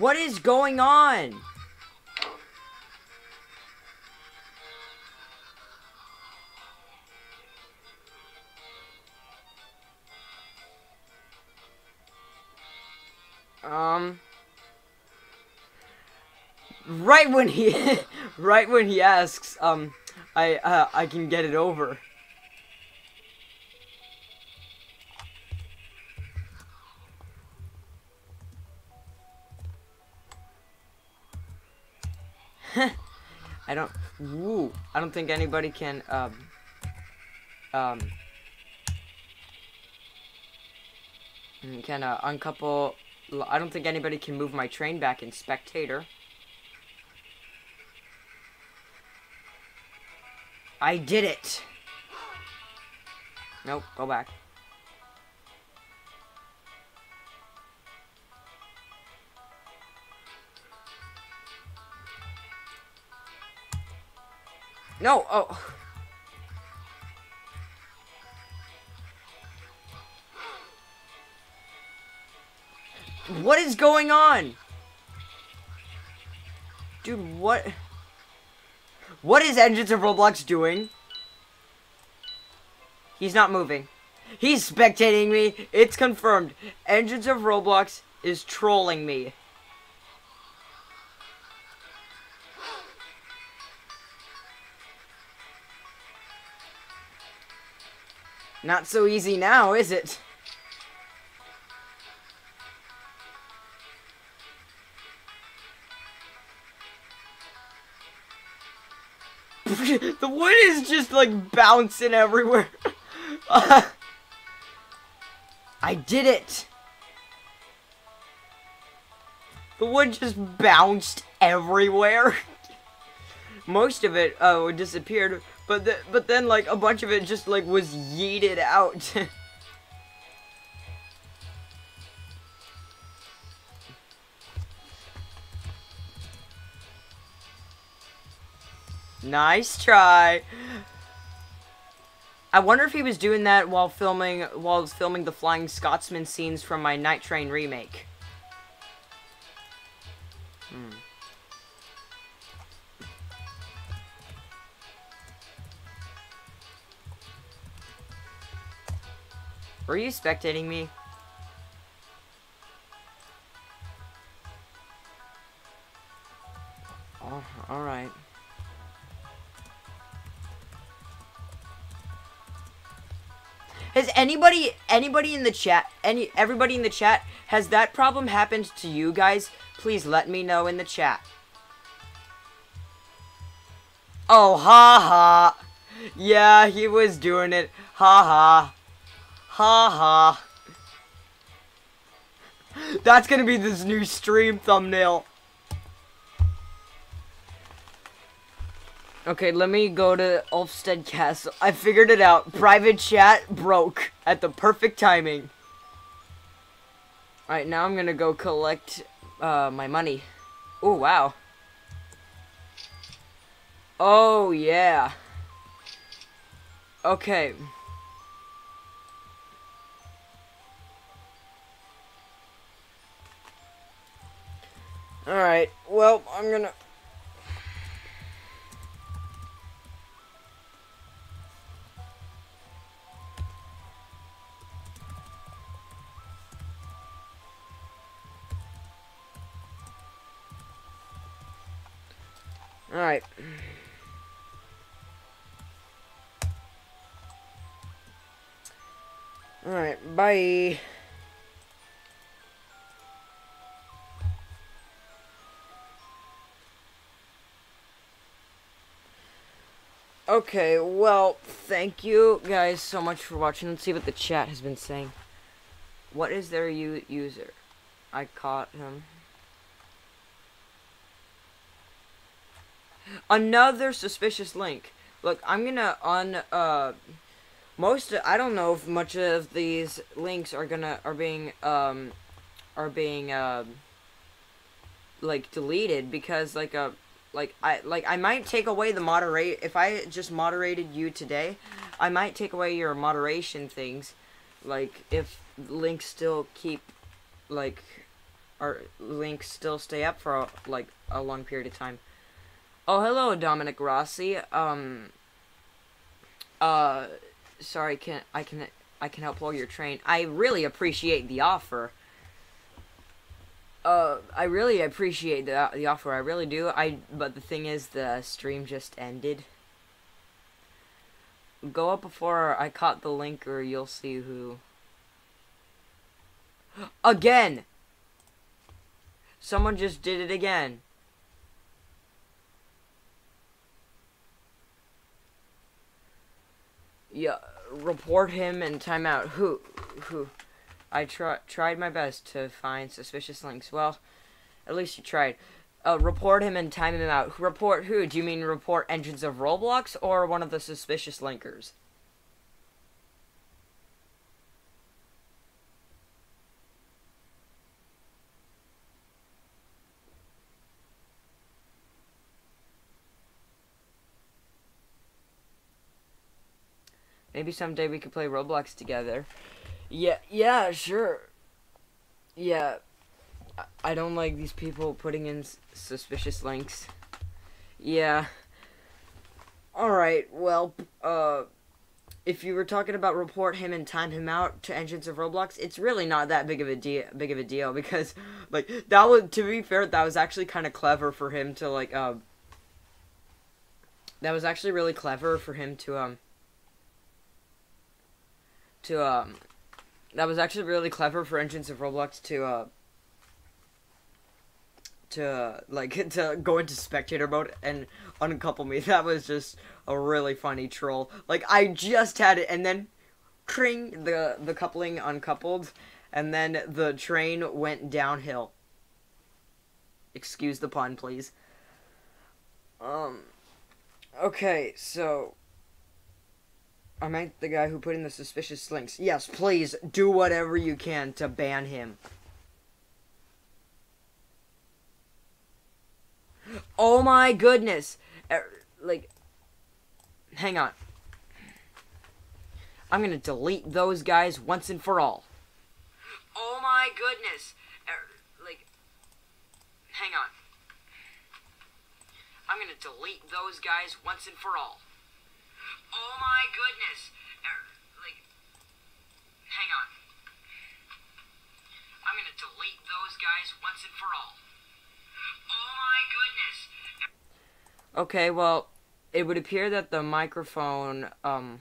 What is going on? Um right when he right when he asks um I uh, I can get it over. I don't think anybody can. Um. Um. Can uh, uncouple. I don't think anybody can move my train back in spectator. I did it. Nope. Go back. No, oh. What is going on? Dude, what? What is Engines of Roblox doing? He's not moving. He's spectating me. It's confirmed. Engines of Roblox is trolling me. Not so easy now, is it? the wood is just like bouncing everywhere. I did it. The wood just bounced everywhere. Most of it uh, disappeared, but but then like a bunch of it just like was yeeted out. nice try. I wonder if he was doing that while filming while filming the Flying Scotsman scenes from my Night Train remake. Were you spectating me? Oh, alright. Has anybody, anybody in the chat, any, everybody in the chat, has that problem happened to you guys? Please let me know in the chat. Oh, ha ha. Yeah, he was doing it. Ha ha. Ha ha. That's gonna be this new stream thumbnail. Okay, let me go to Ulfstead Castle. I figured it out. Private chat broke at the perfect timing. Alright, now I'm gonna go collect uh, my money. Oh, wow. Oh, yeah. Okay. Alright, well, I'm gonna... Alright. Alright, bye. Okay, well, thank you guys so much for watching. Let's see what the chat has been saying. What is their user? I caught him. Another suspicious link. Look, I'm gonna on uh most I don't know if much of these links are gonna are being um are being uh like deleted because like a uh, like I like I might take away the moderate if I just moderated you today, I might take away your moderation things like if links still keep like our links still stay up for like a long period of time. Oh, hello, Dominic Rossi. Um. Uh, sorry, can I can I can help pull your train. I really appreciate the offer. Uh, I really appreciate the the offer. I really do. I but the thing is, the stream just ended. Go up before I caught the link, or you'll see who. Again! Someone just did it again. Yeah, report him and timeout. Who? Who? I tried my best to find suspicious links. Well, at least you tried. Uh, report him and time him out. Report who? Do you mean report engines of Roblox or one of the suspicious linkers? Maybe someday we could play Roblox together. Yeah, yeah, sure. Yeah. I don't like these people putting in suspicious links. Yeah. Alright, well, uh, if you were talking about report him and time him out to Engines of Roblox, it's really not that big of a deal, big of a deal, because, like, that was, to be fair, that was actually kind of clever for him to, like, um, that was actually really clever for him to, um, to um that was actually really clever for Engines of Roblox to uh to uh, like to go into spectator mode and uncouple me. That was just a really funny troll. Like I just had it and then cring the the coupling uncoupled and then the train went downhill. Excuse the pun, please. Um okay, so I meant the guy who put in the suspicious links. Yes, please do whatever you can to ban him. Oh my goodness. Er, like, hang on. I'm gonna delete those guys once and for all. Oh my goodness. Er, like, hang on. I'm gonna delete those guys once and for all. Oh my goodness. Er, like, hang on. I'm gonna delete those guys once and for all. Oh my goodness. Okay, well, it would appear that the microphone, um,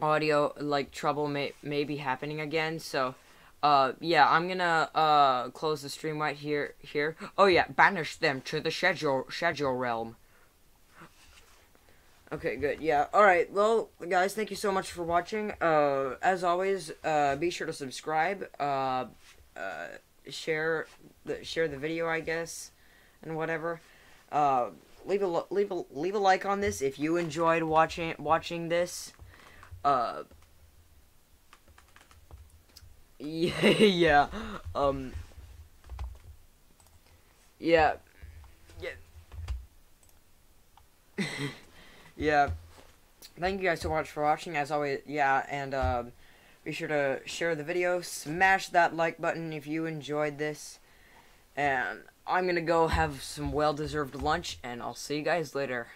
audio, like, trouble may, may be happening again, so, uh, yeah, I'm gonna, uh, close the stream right here, here. Oh yeah, banish them to the schedule, schedule realm. Okay, good. Yeah. All right. Well, guys, thank you so much for watching. Uh, as always, uh, be sure to subscribe. Uh, uh, share the share the video, I guess, and whatever. Uh, leave a leave a leave a like on this if you enjoyed watching watching this. Uh. Yeah. yeah. Um. Yeah. Yeah. yeah. Thank you guys so much for watching. As always, yeah, and um, be sure to share the video, smash that like button if you enjoyed this, and I'm gonna go have some well-deserved lunch, and I'll see you guys later.